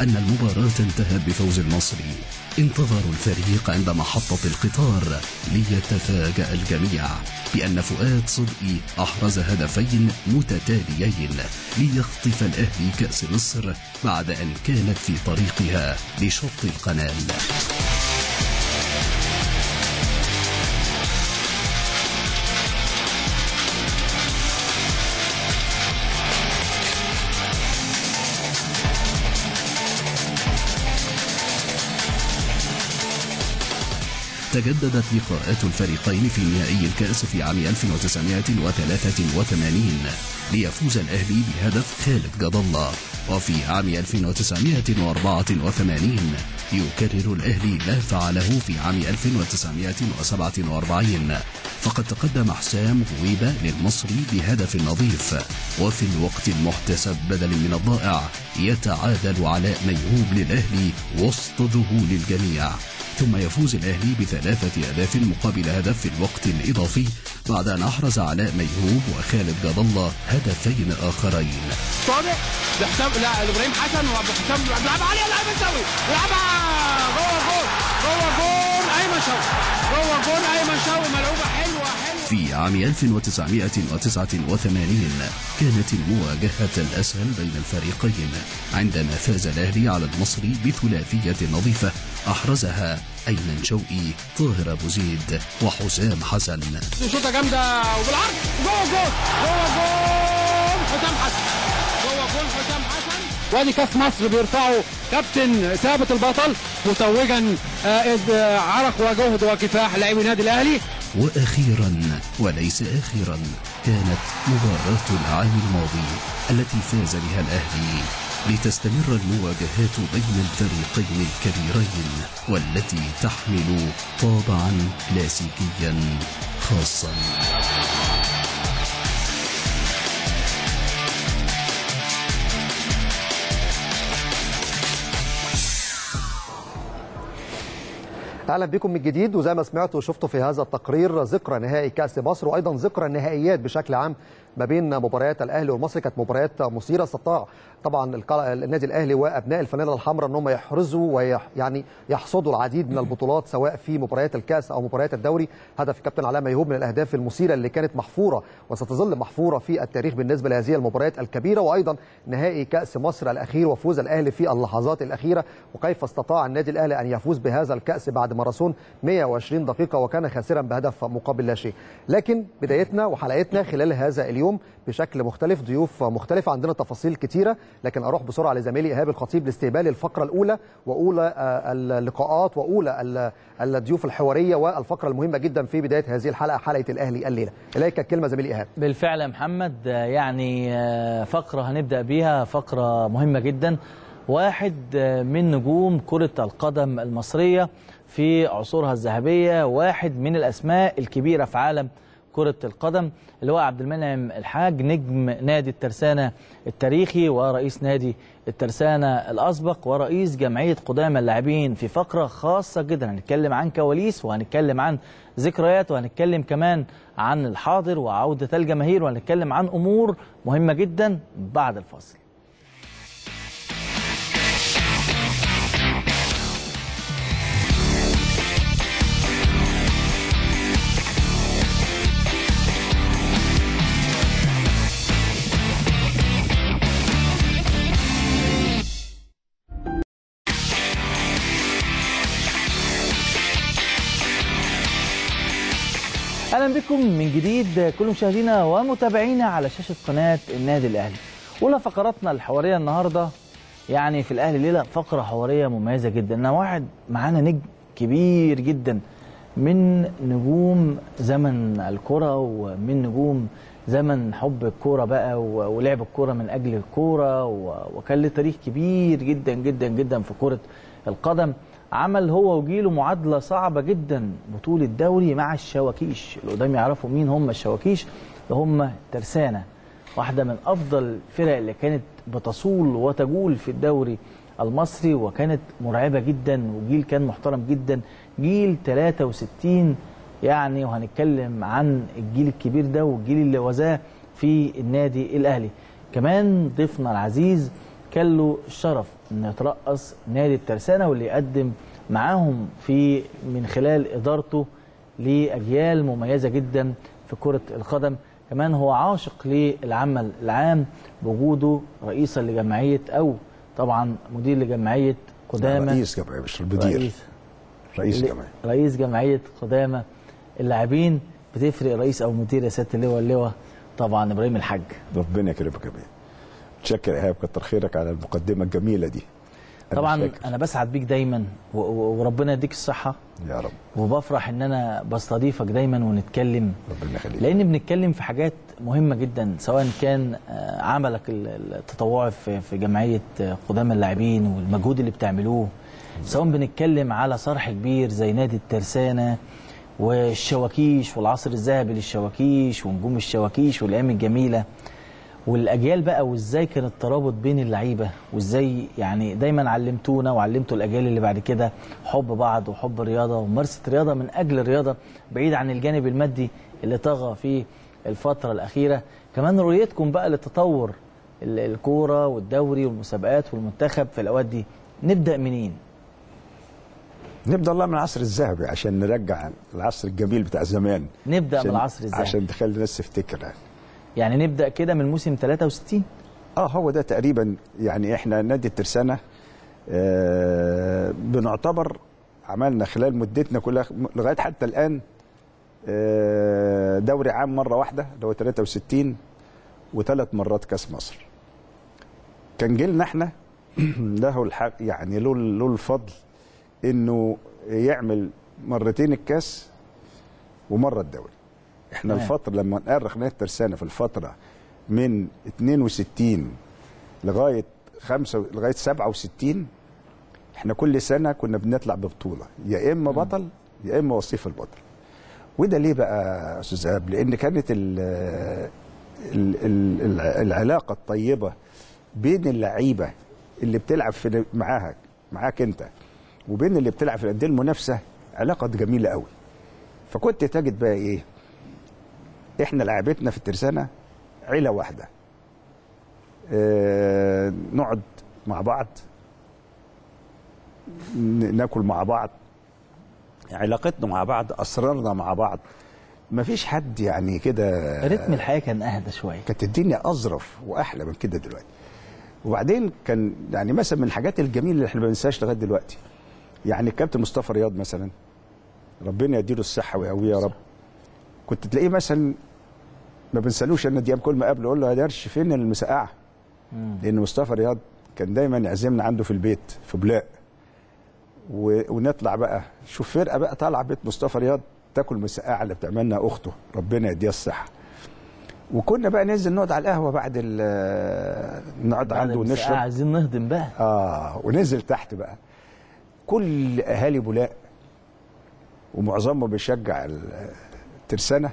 أن المباراة انتهت بفوز المصري. انتظروا الفريق عند محطة القطار ليتفاجأ الجميع بأن فؤاد صدقي أحرز هدفين متتاليين ليخطف الأهلي كأس مصر بعد أن كانت في طريقها لشط القنال تجددت لقاءات الفريقين في نهائي الكأس في عام 1983 ليفوز الأهلي بهدف خالد جد الله. وفي عام 1984 يكرر الأهلي ما فعله في عام 1947 فقد تقدم حسام غويبة للمصري بهدف نظيف. وفي الوقت المحتسب بدل من الضائع يتعادل علاء ميهوب للأهلي وسط ذهول الجميع. ثم يفوز الأهلي بثلاث بثلاثة أهداف مقابل هدف في الوقت الإضافي بعد أن أحرز علاء ميهوب وخالد جاب الله هدفين آخرين. طارق لحسام لا لابراهيم حسن وعبد الحسام بيلعبها عليها لايمن شوقي بيلعبها جوه الجول جوه الجول ايمن شوقي جوه الجول ايمن شوقي ملعوبه حلوة حلوة. في عام 1989 كانت المواجهة الأسهل بين الفريقين. عندما فاز الأهلي على المصري بثلاثية نظيفة أحرزها أيمن شوقي طاهر أبو زيد وحسام حسن. شوطه جامدة وبالعرض. جوه الجول جوه الجول حسام حسن. جوه الجول حسام حسن. وادي كاس مصر بيرفعه كابتن ثابت البطل متوجا آه، آه، عرق وجهد وكفاح لاعبي النادي الأهلي. وأخيرا وليس آخرا كانت مباراة العام الماضي التي فاز بها الأهلي. لتستمر المواجهات بين الفريقين الكبيرين والتي تحمل طابعا كلاسيكيا خاصا. أهلا بكم من جديد وزي ما سمعتوا وشفتوا في هذا التقرير ذكرى نهائي كأس مصر وأيضا ذكرى النهائيات بشكل عام ما بين مباريات الأهلي والمصري كانت مباريات مثيرة استطاع طبعا النادي الأهلي وأبناء الفانيلا الحمراء إن هم يحرزوا ويعني يحصدوا العديد من البطولات سواء في مباريات الكأس أو مباريات الدوري. هدف الكابتن علاء ميهوب من الأهداف المثيرة اللي كانت محفورة وستظل محفورة في التاريخ بالنسبة لهذه المباريات الكبيرة. وأيضا نهائي كأس مصر الأخير وفوز الأهلي في اللحظات الأخيرة. وكيف استطاع النادي الأهلي أن يفوز بهذا الكأس بعد ماراثون 120 دقيقة وكان خاسرا بهدف مقابل لا شيء. لكن بدايتنا وحلقتنا خلال هذا اليوم بشكل مختلف. ضيوف مختلفة عندنا تفاصيل كتيرة لكن أروح بسرعة لزميلي إيهاب الخطيب لاستقبال الفقرة الأولى وأولى آه، اللقاءات وأولى ال- الضيوف الحوارية والفقرة المهمة جدا في بداية هذه الحلقة حلقة الأهلي الليلة. إليك الكلمة زميلي إيهاب. بالفعل يا محمد. يعني آه، فقرة هنبدأ بيها فقرة مهمة جدا. واحد آه، من نجوم كرة القدم المصرية في عصورها الذهبية واحد من الأسماء الكبيرة في عالم كرة القدم اللي هو عبد المنعم الحاج نجم نادي الترسانة التاريخي ورئيس نادي الترسانة الأسبق ورئيس جمعية قدامى اللاعبين في فقرة خاصة جدا. هنتكلم عن كواليس وهنتكلم عن ذكريات وهنتكلم كمان عن الحاضر وعودة الجماهير وهنتكلم عن أمور مهمة جدا بعد الفاصل. بكم من جديد كل مشاهدينا ومتابعينا على شاشة قناة النادي الأهلي. اولى فقراتنا الحوارية النهارده يعني في الأهلي ليلة فقرة حوارية مميزة جدا. أنا واحد معانا نجم كبير جدا من نجوم زمن الكرة ومن نجوم زمن حب الكورة بقى ولعب الكورة من أجل الكورة و- وكان له تاريخ كبير جدا جدا جدا في كرة القدم. عمل هو وجيله معادلة صعبة جدا بطوله دوري مع الشواكيش. اللي قدام يعرفوا مين هم الشواكيش اللي هم ترسانة واحدة من أفضل الفرق اللي كانت بتصول وتجول في الدوري المصري وكانت مرعبة جدا وجيل كان محترم جدا. جيل 63 يعني وهنتكلم عن الجيل الكبير ده والجيل اللي وزاه في النادي الأهلي. كمان ضيفنا العزيز كان له الشرف انه يترأس نادي الترسانة واللي يقدم معاهم في من خلال إدارته لأجيال مميزة جدا في كرة القدم. كمان هو عاشق للعمل العام بوجوده رئيسا لجمعية أو طبعا مدير لجمعية قدامى رئيس جمعية مش المدير. رئيس. رئيس جمعية. رئيس جمعية قدامى اللاعبين بتفرق رئيس أو مدير يا سيادة اللواء اللواء طبعا إبراهيم الحاج. ربنا يكرمك يا متشكر إيهاب كتر خيرك على المقدمة الجميلة دي. أنا طبعا شاكر. أنا بسعد بيك دايما وربنا يديك الصحة. يا رب. وبفرح إن أنا بستضيفك دايما ونتكلم. ربنا يخليك. لأن بنتكلم في حاجات مهمة جدا سواء كان آه، عملك ال- التطوعي في في جمعية آه، قدامى اللاعبين والمجهود اللي بتعملوه. سواء بنتكلم على صرح كبير زي نادي الترسانة والشواكيش والعصر الذهبي للشواكيش ونجوم الشواكيش والأيام الجميلة. والأجيال بقى وإزاي كان الترابط بين اللعيبة وإزاي يعني دايما علمتونا وعلمتوا الأجيال اللي بعد كده حب بعض وحب الرياضة وممارسة رياضه من أجل الرياضة بعيد عن الجانب المادي اللي طغى في الفترة الأخيرة. كمان رؤيتكم بقى لتطور ال- الكورة والدوري والمسابقات والمنتخب في الأوقات دي. نبدأ منين؟ نبدأ الله من العصر الذهبي عشان نرجع العصر الجميل بتاع زمان. نبدأ من العصر الذهبي. عشان تخلي الناس تفتكر. يعني. يعني نبدأ كده من موسم 63 آه هو ده تقريبا يعني إحنا نادي الترسانة آه بنعتبر عملنا خلال مدتنا كلها لغاية حتى الآن آه دوري عام مرة واحدة اللي هو 63 وثلاث مرات كأس مصر. كان جيلنا إحنا له الحق يعني له له الفضل إنه يعمل مرتين الكأس ومرة الدوري. إحنا تمام. الفترة لما نأرخ نادي الترسانة في الفترة من 62 لغاية 5 لغاية 67 إحنا كل سنة كنا بنطلع ببطولة. يا إما بطل يا إما وصيف البطل. وده ليه بقى أستاذ ايهاب لأن كانت ال ال ال العلاقة الطيبة بين اللعيبة اللي بتلعب في معاها معاك أنت وبين اللي بتلعب في الأندية المنافسة علاقة جميلة قوي. فكنت تجد بقى إيه؟ إحنا لعبتنا في الترسانة عيلة واحدة. آه نقعد مع بعض ناكل مع بعض علاقتنا مع بعض أسرارنا مع بعض. ما فيش حد يعني كده رتم الحياة كان أهدى شوية. كانت الدنيا أظرف وأحلى من كده دلوقتي. وبعدين كان يعني مثلا من الحاجات الجميلة اللي إحنا ما بننساهاش لغاية دلوقتي. يعني الكابتن مصطفى رياض مثلا ربنا يديله الصحة ويقويه يا رب. كنت تلاقيه مثلا ما بنسألوش أنا دياب كل ما قابله أقول له يا درش فين المسقعة؟ لأن مصطفى رياض كان دايما يعزمنا عنده في البيت في بلاق و... ونطلع بقى. شوف فرقة بقى طالعة بيت مصطفى رياض تاكل مسقعة اللي بتعملها أخته. ربنا يديها الصحة. وكنا بقى ننزل نقعد على القهوة بعد ال نقعد عنده ونشرب. عايزين نهضم بقى. آه ونزل تحت بقى. كل أهالي بولاق ومعظمهم بيشجع الترسانه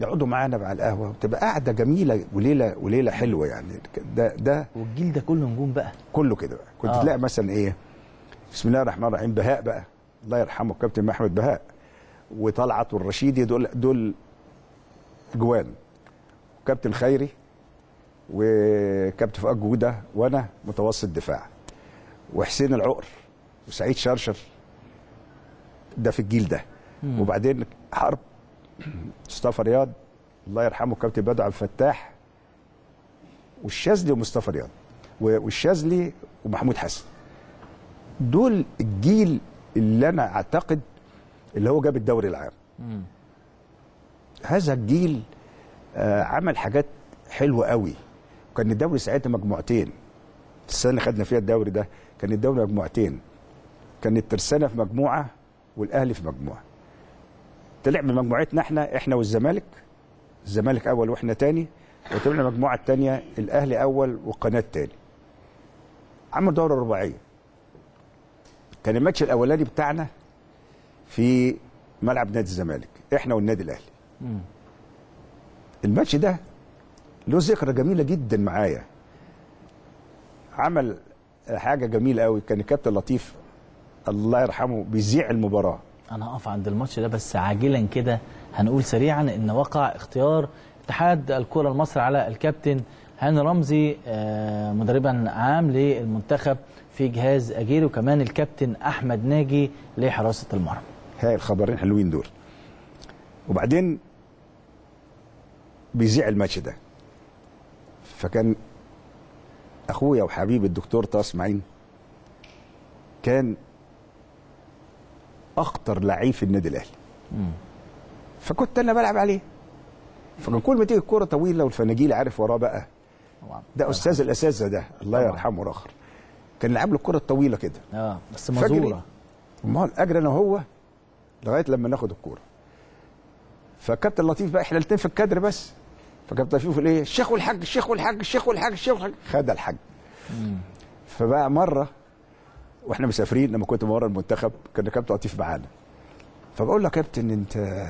يقعدوا معانا على القهوة وتبقى قاعدة جميلة وليلة وليلة حلوة يعني. ده ده والجيل ده كله نجوم بقى. كله كده بقى. كنت آه. تلاقي مثلا إيه بسم الله الرحمن الرحيم بهاء بقى. الله يرحمه الكابتن محمد بهاء وطلعت والرشيدي دول دول جوان. كابتن خيري وكابتن فؤاد جوده وأنا متوسط دفاع. وحسين العقر وسعيد شرشر. ده في الجيل ده. وبعدين حرب مصطفى رياض الله يرحمه الكابتن بدر عبد الفتاح والشاذلي ومصطفى رياض والشاذلي ومحمود حسن. دول الجيل اللي أنا أعتقد اللي هو جاب الدوري العام. هذا الجيل آه عمل حاجات حلوة قوي. كان الدوري ساعتها مجموعتين. السنة اللي خدنا فيها الدوري ده كان الدوري مجموعتين. كان الترسانه في مجموعة والأهلي في مجموعة. طلع من مجموعتنا إحنا إحنا والزمالك. الزمالك أول وإحنا تاني وطلعنا المجموعه الثانية الأهلي أول والقناه تاني. عمل دورة رباعية. كان الماتش الأولاني بتاعنا في ملعب نادي الزمالك إحنا والنادي الأهلي. الماتش ده له ذكرى جميلة جدا معايا. عمل حاجة جميلة قوي كان الكابتن لطيف الله يرحمه بيذيع المباراة. أنا هقف عند الماتش ده بس عاجلا كده هنقول سريعا إن وقع اختيار اتحاد الكرة المصري على الكابتن هاني رمزي آه، مدربا عام للمنتخب في جهاز اجيري وكمان الكابتن أحمد ناجي لحراسة المرمى. هاي الخبرين حلوين دول. وبعدين بيذيع الماتش ده. فكان أخويا وحبيبي الدكتور طه اسماعيل كان أخطر لعيب في النادي الأهلي. فكنت أنا بلعب عليه. فكان كل ما تيجي الكورة طويلة والفناجيل عارف وراه بقى. ده أستاذ الأساتذة ده. الله. يرحمه الأخر. كان لعب له الكورة الطويلة كده. آه بس. مزورة. امال اجري أنا وهو لغاية لما ناخد الكورة. فكابتن لطيف بقى إحنا الاثنين في الكادر بس. فكابتن لطيف يقول إيه؟ الشيخ والحاج الشيخ والحاج الشيخ والحاج الشيخ والحاج. خد الحاج. فبقى مرة وإحنا مسافرين لما كنت مره المنتخب كان كابتن لطيف معانا. فبقول له يا كابتن انت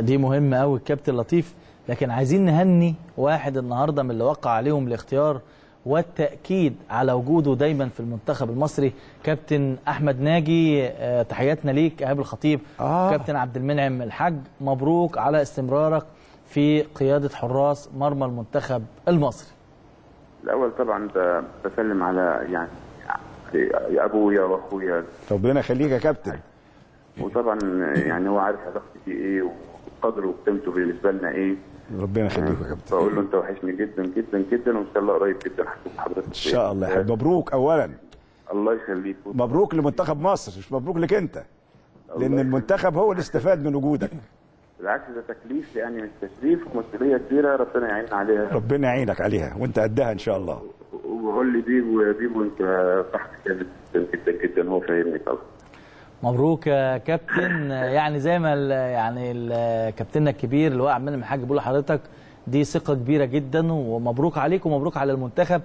دي مهمة قوي الكابتن لطيف. لكن عايزين نهني واحد النهارده من اللي وقع عليهم الاختيار والتأكيد على وجوده دايما في المنتخب المصري كابتن أحمد ناجي. آه، تحياتنا ليك ايهاب الخطيب. آه. كابتن عبد المنعم الحاج مبروك على استمرارك في قيادة حراس مرمى المنتخب المصري. الأول طبعا بسلم على يعني يا أبويا وأخويا. ربنا يخليك يا كابتن. وطبعا يعني هو عارف علاقتي بيه إيه وقدره وقيمته بالنسبة لنا إيه. ربنا يخليك يا كابتن. بقول له أنت وحشني جدا جدا جدا وإن شاء الله قريب جدا هشوف حضرتك إن شاء الله يا حبيبي. مبروك اولا. الله يخليك. مبروك لمنتخب مصر مش مبروك لك أنت. لأن. المنتخب هو اللي استفاد من وجودك. بالعكس ده تكليف يعني مش تشريف ومسؤوليه كبيرة ربنا يعيننا عليها. ربنا يعينك عليها وأنت قدها إن شاء الله. وقول لي بيبو يا بيبو انت صح جامد جدا جدا جدا هو فاهمني طبعا. مبروك يا كابتن. يعني زي ما ال- يعني ال- كابتننا الكبير اللي هو المنعم الحاج بيقول لحضرتك دي ثقة كبيرة جدا ومبروك عليك ومبروك على المنتخب.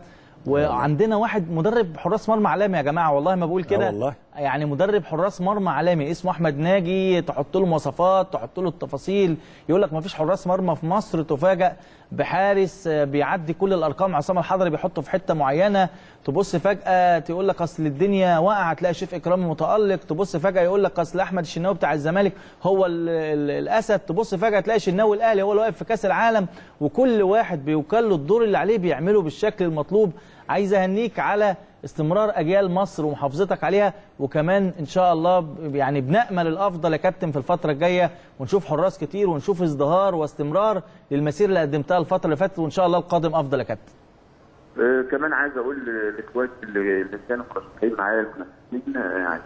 وعندنا واحد مدرب حراس مرمى عالمي يا جماعة والله ما بقول كده. والله. يعني مدرب حراس مرمى عالمي اسمه أحمد ناجي تحط له مواصفات تحط له التفاصيل. يقول لك ما فيش حراس مرمى في مصر تفاجئ بحارس بيعدي كل الأرقام. عصام الحضري بيحطه في حتة معينة. تبص فجأة تقول لك أصل الدنيا واقعة. تلاقي شيف اكرامي متألق. تبص فجأة يقول لك أصل أحمد الشناوي بتاع الزمالك هو ال ال الأسد. تبص فجأة تلاقي الشناوي الأهلي هو اللي واقف في كأس العالم. وكل واحد بيوكل له الدور اللي عليه بيعمله بالشكل المطلوب. عايز أهنيك على استمرار أجيال مصر ومحافظتك عليها وكمان إن شاء الله يعني بنأمل الأفضل يا كابتن في الفترة الجاية ونشوف حراس كتير ونشوف ازدهار واستمرار للمسيره اللي قدمتها الفترة اللي فاتت وإن شاء الله القادم أفضل يا كابتن. آه، كمان عايز أقول لاخواتي اللي كانوا مرشحين معايا المنافسين آه، يعني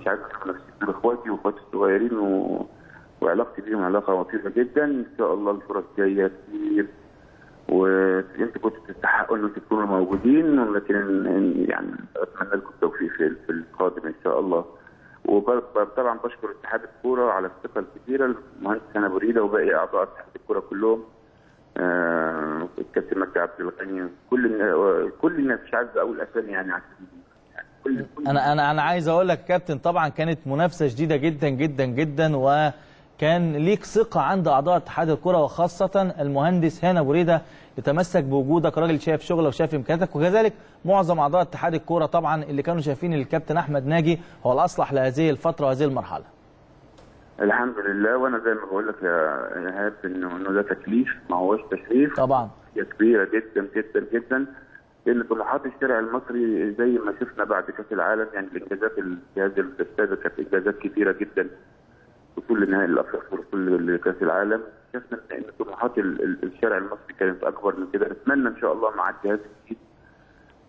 مش عايز أقول إخواتي وإخواتي الصغيرين و... وعلاقتي بيهم علاقة وطيده جدا. إن شاء الله الفرص جاية كتير. وانت كنتوا تستحقوا ان أنتوا تكونوا موجودين لكن إن- يعني أتمنى لكم التوفيق في القادم إن شاء الله. وطبعا بشكر اتحاد الكورة على الثقة الكبيره المهندس هنا بريدة وباقي أعضاء اتحاد الكورة كلهم. آه، الكابتن مجدي عبد الغني كل كل الناس مش عايز أقول أسامي يعني يعني كل أنا أنا أنا عايز أقول لك كابتن طبعا كانت منافسة شديدة جدا جدا جدا وكان ليك ثقة عند أعضاء اتحاد الكرة وخاصة المهندس هنا بريدة يتمسك بوجودك راجل شايف شغلك وشايف إمكانياتك وكذلك معظم أعضاء اتحاد الكرة طبعا اللي كانوا شايفين الكابتن أحمد ناجي هو الأصلح لهذه الفترة وهذه المرحلة. الحمد لله وأنا زي ما بقول لك يا إيهاب انه إنه ده تكليف ما هوش تشريف طبعا. هي كبيرة جدا جدا جدا. لأن طموحات الشارع المصري زي ما شفنا بعد كأس العالم يعني الإنجازات هذه الاستاد كانت إنجازات كبيرة جدا. في كل نهائي الافريقي وكل كأس العالم. شفنا إن طموحات ال- ال- الشارع المصري كانت أكبر من كده. نتمنى إن شاء الله مع الجهاز الجديد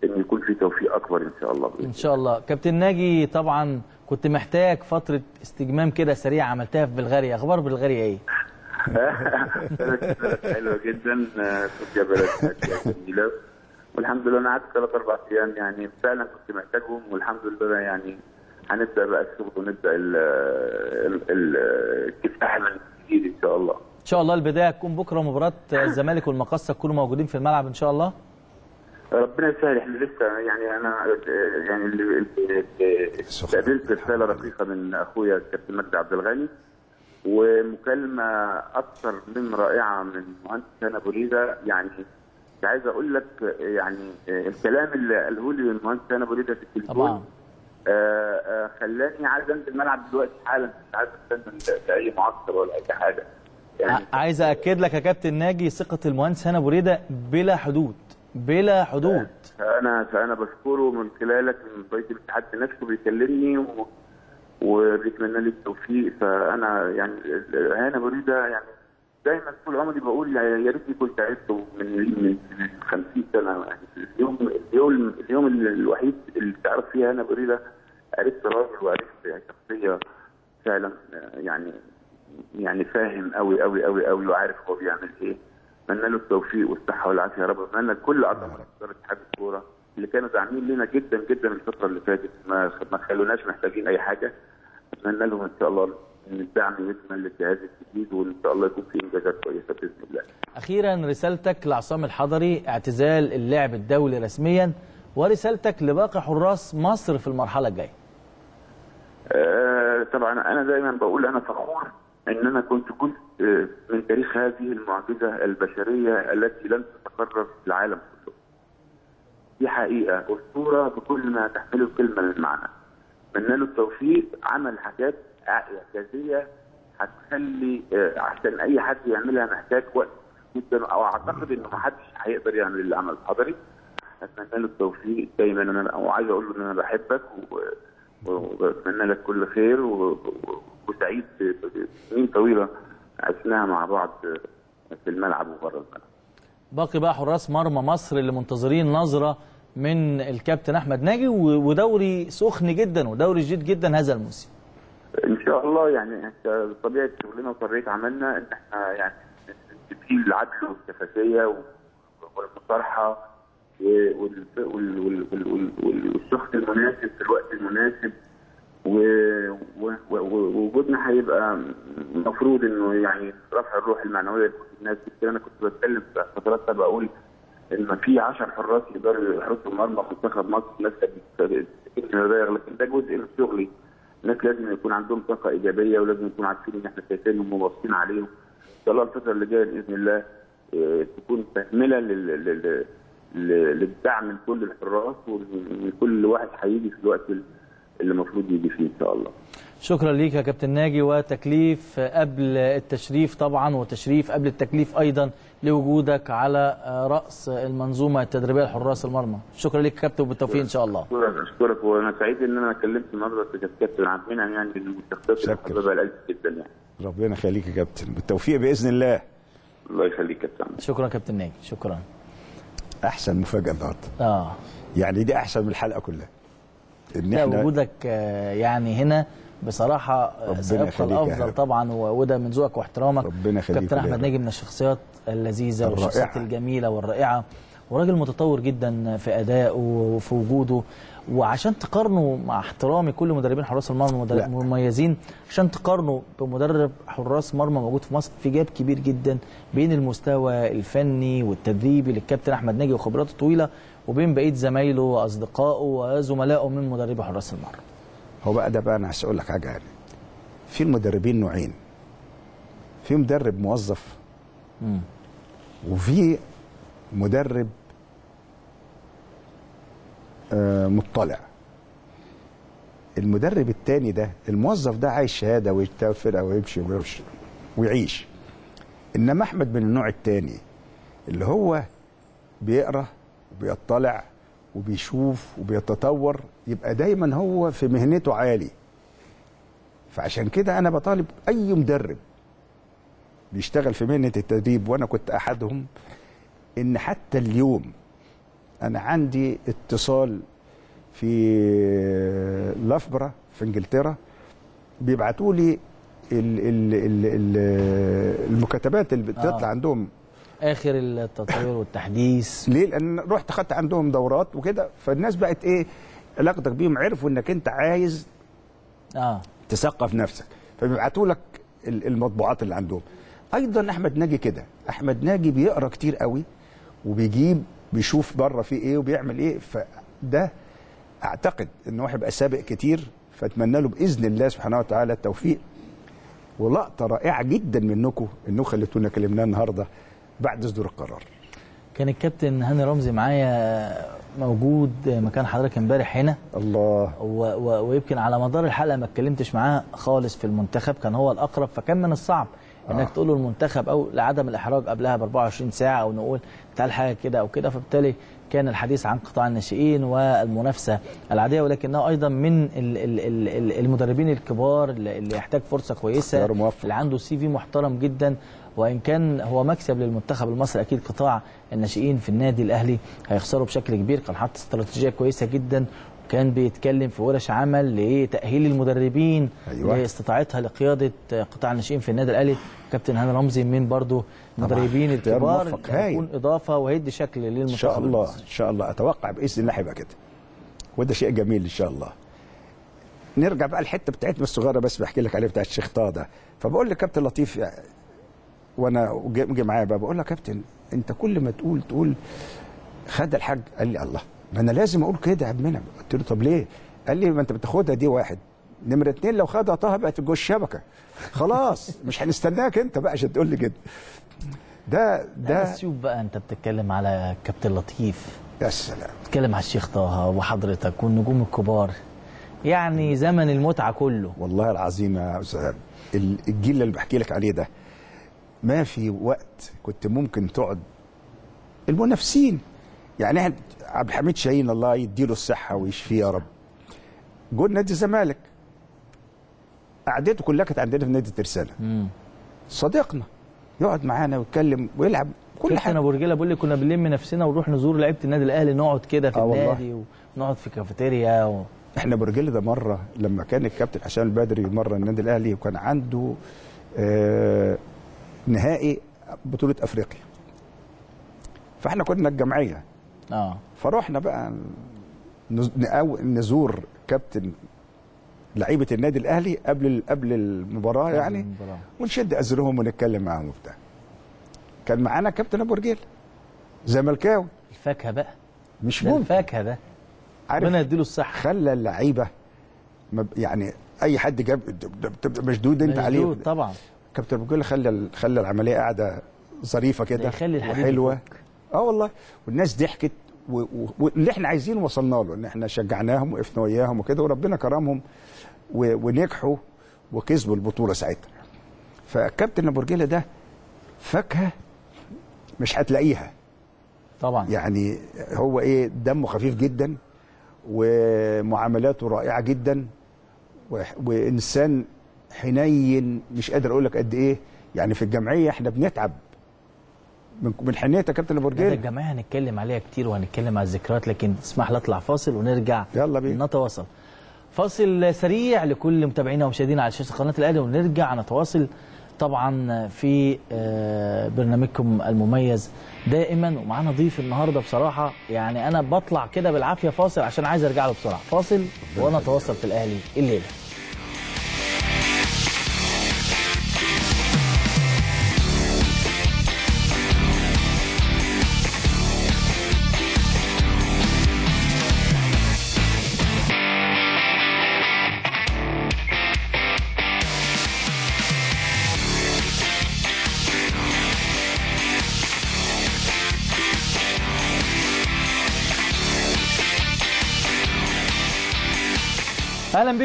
إن يكون في توفيق أكبر إن شاء الله إن شاء الله. كابتن ناجي طبعا كنت محتاج فترة استجمام كده سريعة عملتها في بلغاريا. أخبار بلغاريا إيه؟ حلوة جدا. آه، تركيا بلد جميلة. والحمد لله أنا قعدت ثلاث أربع أيام يعني فعلا كنت محتاجهم والحمد لله يعني هنبدأ بقى الشغل ونبدأ ال- ال- ال- الكفاح من جديد إن شاء الله. إن شاء الله البداية تكون بكرة مباراه الزمالك والمقصه تكونوا موجودين في الملعب إن شاء الله. ربنا يسهل إحنا لسه يعني أنا يعني اللي اللي- استقبلت رسالة رقيقة من أخويا الكابتن مجدي عبد الغني ومكالمة أكثر من رائعة من مهندس هنا بريده يعني مش عايز أقول لك يعني الكلام اللي قاله لي المهندس هنا بريده في التليفون طبعا. خلاني عايز انزل الملعب دلوقتي حالا. مش عايز أستنى لأي معسكر ولا أي حاجة. يعني عايز اكد لك يا كابتن ناجي ثقة المهندس هنا بريدة بلا حدود بلا حدود. فانا فأنا بشكره من خلالك من بيت الاتحاد نفسه بيكلمني و... وبيتمنى لي التوفيق. فأنا يعني هنا بريدة يعني دايما طول عمري بقول يا ريتني كنت عرفته من من من 50 سنة. يعني اليوم اليوم اليوم الوحيد اللي تعرف فيه هنا بريدة عرفت راجل وعرفت شخصية فعلا يعني يعني فاهم قوي قوي قوي قوي وعارف هو بيعمل إيه. اتمنى له التوفيق والصحة والعافية يا رب. اتمنى لكل اعضاء مجلس اتحاد الكورة اللي كانوا داعمين لنا جدا جدا الفترة اللي فاتت. ما ما خلوناش محتاجين أي حاجة. اتمنى لهم إن شاء الله إن الدعم يكمل للجهاز الجديد وإن شاء الله يكون في إنجازات كويسة بإذن الله. أخيرا رسالتك لعصام الحضري اعتزال اللعب الدولي رسميا ورسالتك لباقي حراس مصر في المرحلة الجاية. طبعا أنا دايما بقول أنا فخور إن أنا كنت جزء آه، من تاريخ هذه المعجزة البشرية التي لن تتكرر في العالم كله. دي حقيقة أسطورة بكل ما تحمله الكلمة من معنى. اتمنى له التوفيق عمل حاجات إعجازية هتخلي آه، عشان أي حد يعملها محتاج وقت جدا أو اعتقد انه ما حدش هيقدر يعمل اللي الحضري أتمنى له التوفيق دايما أنا وعايز أقول له إن أنا بحبك و- وبتمنى لك كل خير و- وسعيد سنين طويلة عشناها مع بعض في الملعب وبره الملعب باقي بقى حراس مرمى مصر اللي منتظرين نظرة من الكابتن أحمد ناجي ودوري سخن جدا ودوري جديد جدا هذا الموسم. إن شاء الله يعني طبيعة شغلنا وطبيعة عملنا إن إحنا يعني في العدل والشفافيه والمصارحه والشخص المناسب في الوقت المناسب ووجودنا هيبقى المفروض إنه يعني رفع الروح المعنوية للناس كتير أنا كنت بتكلم في فترات سابقة أقول إن في 10 حراس يقدروا يحرسوا مرمى منتخب مصر الناس بتبالغ لكن ده جزء من شغلي. الناس لازم يكون عندهم طاقة إيجابية ولازم يكون عارفين إن إحنا شايفينهم وباصين عليهم. إن شاء الله الفترة اللي جاية بإذن الله آه، تكون تكمله لل- للدعم من كل الحراس ومن كل واحد هيجي في الوقت اللي المفروض يجي فيه إن شاء الله. شكرا ليك يا كابتن ناجي. وتكليف قبل التشريف طبعا وتشريف قبل التكليف أيضا لوجودك على رأس المنظومة التدريبية لحراس المرمى. شكرا ليك يا كابتن وبالتوفيق إن شاء الله. اشكرك أشكرك وأنا سعيد إن أنا اتكلمت النهارده في كابتن عبد المنعم يعني شكرا. حبيبها القلب جدا يعني. ربنا يخليك يا كابتن. بالتوفيق بإذن الله. الله يخليك يا كابتن. شكرا كابتن ناجي. شكرا. أحسن مفاجأة النهارده آه يعني دي أحسن من الحلقة كلها إن إحنا وجودك آه، يعني هنا بصراحة آه، ربنا سيبقى الأفضل. طبعا وده من ذوقك واحترامك ربنا يخليك كابتن أحمد. ناجي من الشخصيات اللذيذة. والشخصيات الجميلة والرائعة وراجل متطور جدا في أدائه وفي وجوده وعشان تقارنه مع احترامي كل مدربين حراس المرمى. مميزين عشان تقارنه بمدرب حراس مرمى موجود في مصر في جاب كبير جدا بين المستوى الفني والتدريبي للكابتن أحمد ناجي وخبراته الطويلة وبين بقية زمايله وأصدقائه وزملائه من مدربي حراس المرمى هو بقى ده بقى أنا عايز أقول لك حاجة يعني في المدربين نوعين في مدرب موظف مم. وفي مدرب مطلع. المدرب التاني ده الموظف ده عايز شهادة ويشتغل فرقه ويمشي ويمشي ويعيش. إنما أحمد من النوع التاني اللي هو بيقرأ وبيطلع وبيشوف وبيتطور يبقى دايما هو في مهنته عالي. فعشان كده أنا بطالب أي مدرب بيشتغل في مهنة التدريب وأنا كنت أحدهم إن حتى اليوم أنا عندي اتصال في لافبرا في إنجلترا بيبعتوا لي ال ال ال ال المكاتبات اللي بتطلع آه. عندهم. آخر التطوير والتحديث. ليه؟ لأن رحت خدت عندهم دورات وكده فالناس بقت إيه علاقتك بيهم عرفوا إنك أنت عايز آه. تثقف نفسك. فبيبعتوا لك ال- المطبوعات اللي عندهم. أيضا أحمد ناجي كده أحمد ناجي بيقرأ كتير قوي وبيجيب بيشوف بره في إيه وبيعمل إيه. فده أعتقد ان هو هيبقى سابق كتير فأتمنى له بإذن الله سبحانه وتعالى التوفيق. ولقطة رائعة جدا منكم انكم خليتونا كلمناه النهارده بعد صدور القرار. كان الكابتن هاني رمزي معايا موجود مكان حضرتك امبارح هنا. الله. و و ويمكن على مدار الحلقة ما اتكلمتش معاه خالص في المنتخب كان هو الأقرب فكان من الصعب إنك آه. تقول له المنتخب أو لعدم الإحراج قبلها ب 24 ساعة أو نقول تعال حاجة كده أو كده فبالتالي كان الحديث عن قطاع الناشئين والمنافسة العادية ولكنه أيضا من ال- ال- ال- ال- المدربين الكبار اللي يحتاج فرصة كويسة. اللي عنده سي في محترم جدا وإن كان هو مكسب للمنتخب المصري أكيد قطاع الناشئين في النادي الأهلي هيخسروا بشكل كبير كان حاطط استراتيجية كويسة جدا وكان بيتكلم في ورش عمل لتأهيل المدربين أيوة. لاستطاعتها لقيادة قطاع الناشئين في النادي الأهلي كابتن هاني رمزي من برضو المدربين اختيار الكبار. هيكون إضافة وهيدي شكل للمنتخب إن شاء الله. إن شاء الله. أتوقع بإذن الله هيبقى كده. وده شيء جميل إن شاء الله. نرجع بقى الحتة بتاعتنا الصغيرة بس بحكي لك عليها بتاعت الشيخ طه فبقول لكابتن لطيف وأنا جه معايا بقى بقول له كابتن أنت كل ما تقول تقول خد الحاج قال لي الله. ما أنا لازم أقول كده يا عم منعم قلت له طب ليه؟ قال لي ما أنت بتاخدها دي واحد. نمرة اتنين لو خدها طه بقت جوه الشبكه خلاص مش هنستناك انت بقى عشان تقول لي كده. ده ده بس شوف بقى انت بتتكلم على كابتن لطيف. يا سلام. بتتكلم على الشيخ طه وحضرتك والنجوم الكبار. يعني زمن المتعة كله. والله العظيم يا أستاذ ال- الجيل اللي بحكي لك عليه ده ما في وقت كنت ممكن تقعد المنافسين. يعني إحنا عبد الحميد شاهين الله يديله الصحة ويشفيه يا رب. جول نادي الزمالك قعدته كلها كانت عندنا في نادي ترسانة. صديقنا يقعد معانا ويتكلم ويلعب كل حاجة. أبو رجالة بيقول لي كنا بنلم نفسنا ونروح نزور لعيبة النادي الأهلي نقعد كده في آه. النادي ونقعد في كافيتيريا و... إحنا برجل ده مرة لما كان الكابتن حسام البدري مره النادي الأهلي وكان عنده آه نهائي بطولة أفريقيا. فإحنا كنا الجمعية. آه. فروحنا بقى نزور كابتن لعيبة النادي الأهلي قبل قبل المباراة يعني المباراة. ونشد ازرهم ونتكلم معاهم وبتاع. كان معانا كابتن أبو رجيل. زملكاوي. الفاكهة بقى. مش ممكن. الفاكهة ده. ربنا يديله الصحة. خلى اللعيبة يعني أي حد جاب بتبقى مشدود أنت عليه. مشدود طبعا. كابتن أبو رجيل خلى خلى العملية قاعدة ظريفة ده كده وحلوة. آه والله. والناس ضحكت واللي إحنا عايزينه وصلنا له إن إحنا شجعناهم وقفنا وياهم وكده وربنا كرمهم. ونجحوا وكسبوا البطولة ساعتها. فكابتن ابو رجيله ده فاكهة مش هتلاقيها. طبعا. يعني هو إيه دمه خفيف جدا ومعاملاته رائعة جدا وإنسان حنين مش قادر أقول لك قد إيه. يعني في الجمعية إحنا بنتعب. من من حنية يا كابتن ابو هذا رجيل الجماعه هنتكلم عليها كتير وهنتكلم على الذكريات لكن اسمح لي أطلع فاصل ونرجع يلا بينا. نتواصل. فاصل سريع لكل متابعينا ومشاهدينا على شاشة قناة الأهلي ونرجع نتواصل طبعا في آه، برنامجكم المميز دائما. ومعانا ضيف النهارده بصراحة يعني أنا بطلع كده بالعافية فاصل عشان عايز أرجع له بسرعة. فاصل ونتواصل في الأهلي الليلة.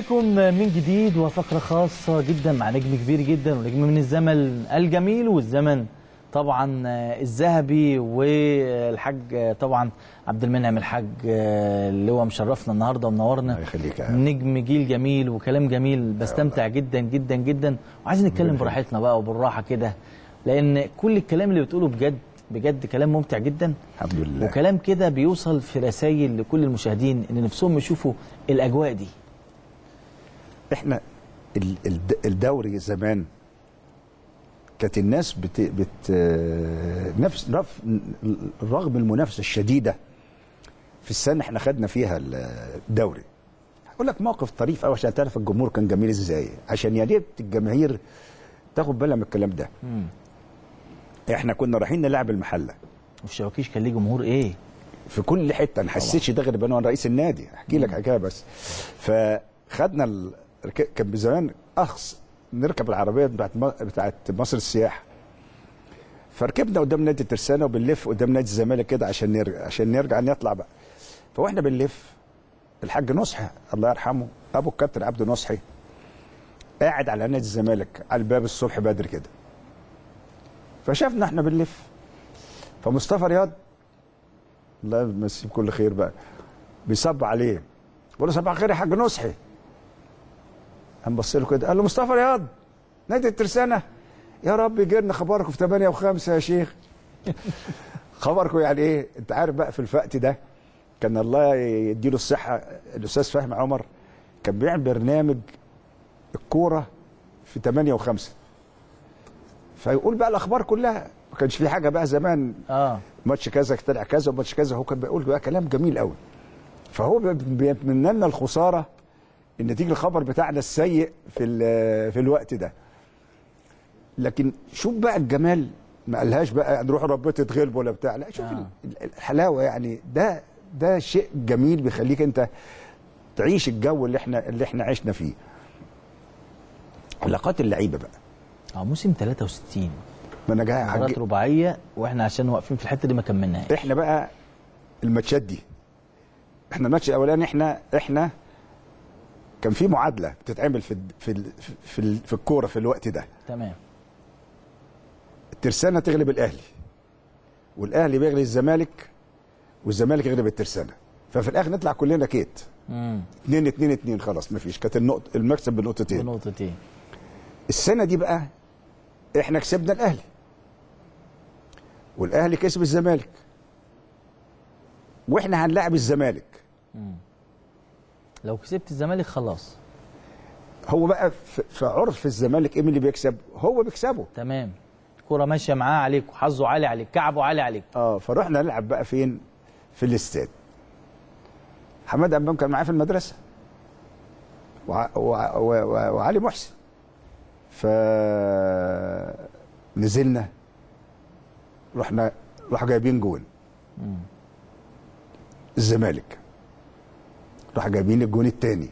بكم من جديد وفقرة خاصة جدا مع نجم كبير جدا ونجم من الزمن الجميل والزمن طبعا الذهبي والحاج طبعا عبد المنعم الحاج اللي هو مشرفنا النهارده ومنورنا يخليك. نجم جيل جميل وكلام جميل بستمتع جدا جدا جدا. وعايزين نتكلم براحتنا بقى وبالراحة كده لأن كل الكلام اللي بتقوله بجد بجد كلام ممتع جدا. الحمد لله. وكلام كده بيوصل في رسائل لكل المشاهدين إن نفسهم يشوفوا الأجواء دي. إحنا ال- الد- الدوري زمان كانت الناس بت, بت نفس رف رغم المنافسة الشديدة في السنة إحنا خدنا فيها الدوري. هقول لك موقف طريف قوي عشان تعرف الجمهور كان جميل إزاي. عشان يا ريت الجماهير تاخد بالها من الكلام ده. إحنا كنا رايحين نلعب المحلة. والشواكيش كان ليه جمهور إيه؟ في كل حتة. أنا حسيتش ده غير بان أنا رئيس النادي. أحكي لك حكاية بس. فخدنا كان زمان أخص نركب العربية بتاعت. بتاعت مصر السياحة. فركبنا قدام نادي ترسانة وبنلف قدام نادي الزمالك كده عشان نرجع عشان نرجع نطلع بقى. فواحنا بنلف الحاج نصحي الله يرحمه أبو الكابتن عبد نصحي قاعد على نادي الزمالك على الباب الصبح بدري كده. فشافنا إحنا بنلف. فمصطفى رياض الله يمسيه بكل خير بقى بيصب عليه. بقول له صباح الخير يا حاج نصحي قام بص له كده. قال له مصطفى رياض نادي الترسانة. يا رب يجينا خبركم في 8 و5 يا شيخ. خبركم يعني إيه؟ أنت عارف بقى في الوقت ده كان الله يديله الصحة. الأستاذ فهمي عمر كان بيعمل برنامج الكورة في 8 و5 فيقول بقى الأخبار كلها. ما كانش في حاجة بقى زمان. آه. ماتش كذا طلع كذا وماتش كذا. هو كان بيقول بقى كلام جميل قوي فهو بي- بيتمنى لنا الخسارة إن تيجي الخبر بتاعنا السيء في في الوقت ده. لكن شوف بقى الجمال. ما قالهاش بقى نروح ربنا تتغلب ولا بتاع. لا شوف آه. ال- الحلاوة يعني. ده ده شيء جميل بيخليك أنت تعيش الجو اللي إحنا اللي إحنا عشنا فيه. علاقات اللعيبة بقى. آه موسم 63 ما أنا جاي مباراه حاج... رباعية وإحنا عشان واقفين في الحتة دي ما كملناهاش. إحنا بقى الماتشات دي. إحنا الماتش الأولاني إحنا إحنا كان في معادلة بتتعمل في في في في الكورة في الوقت ده. تمام. الترسانة تغلب الأهلي والأهلي بيغلب الزمالك والزمالك يغلب الترسانة. ففي الآخر نطلع كلنا كيت امم 2 2 2 خلاص ما فيش كانت النقطه المكسب بنقطتين. بنقطتين. السنة دي بقى إحنا كسبنا الأهلي. والأهلي كسب الزمالك. وإحنا هنلاعب الزمالك. لو كسبت الزمالك خلاص. هو بقى في عرف الزمالك إيه اللي بيكسب؟ هو بيكسبه. تمام. كرة ماشية معاه عليك وحظه عالي عليك كعبه عالي عليك آه فرحنا نلعب بقى فين؟ في الاستاد. حماد أمام كان معايا في المدرسة. وع... وع... وع... وعلي محسن. فنزلنا رحنا راحوا جايبين جون. الزمالك. راح جايبين الجون الثاني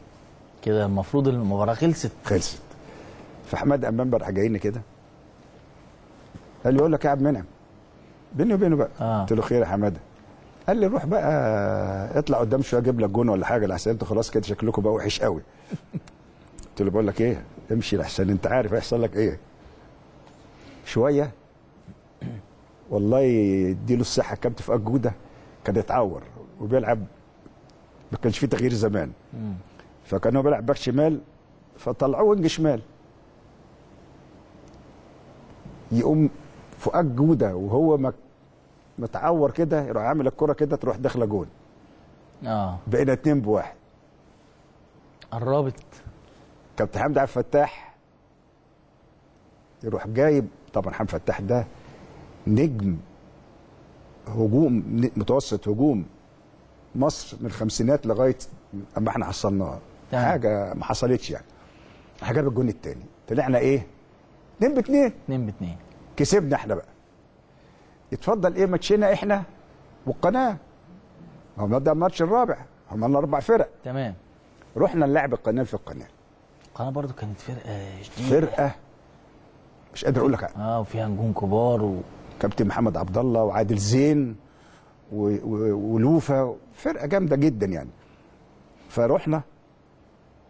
كده المفروض المباراة خلصت. خلصت. فحماد امام راح جايين كده. قال لي أقول لك يا عبد المنعم بيني وبينه بقى. آه. قلت له خير يا حمادة. قال لي روح بقى اطلع قدام شوية أجيب لك جون ولا حاجة لحسن أنتوا خلاص كده شكلكم بقى وحش قوي. قلت له بقول لك إيه امشي لحسن أنت عارف هيحصل لك إيه. شوية والله يديله الصحة كابتن فؤاد جودة كان يتعور وبيلعب ما كانش فيه تغيير زمان. فكان هو بيلعب back شمال فطلعوه wing شمال. يقوم فؤاد جودة وهو متعور كده يروح عامل الكرة كده تروح داخلة جون. آه. بقينا اتنين بواحد. قربت. كابتن حمدي عبد الفتاح يروح جايب طبعا حمدي فتاح ده نجم هجوم متوسط هجوم. مصر من الخمسينات لغاية أما إحنا حصلناها. حاجة ما حصلتش يعني. راح جاب الجون الثاني طلعنا إيه؟ اتنين باتنين. 2 ب 2 كسبنا إحنا بقى. يتفضل إيه ماتشنا إحنا والقناة؟ هم ده الماتش الرابع. هم لنا أربع فرق. تمام. رحنا نلعب القناة في القناة. القناة برضو كانت فرقة شديدة. فرقة مش قادر أقول لك. آه وفيها نجوم كبار و... كابتن محمد عبد الله وعادل زين و- و- ولوفا فرقة جامدة جدا يعني. فرحنا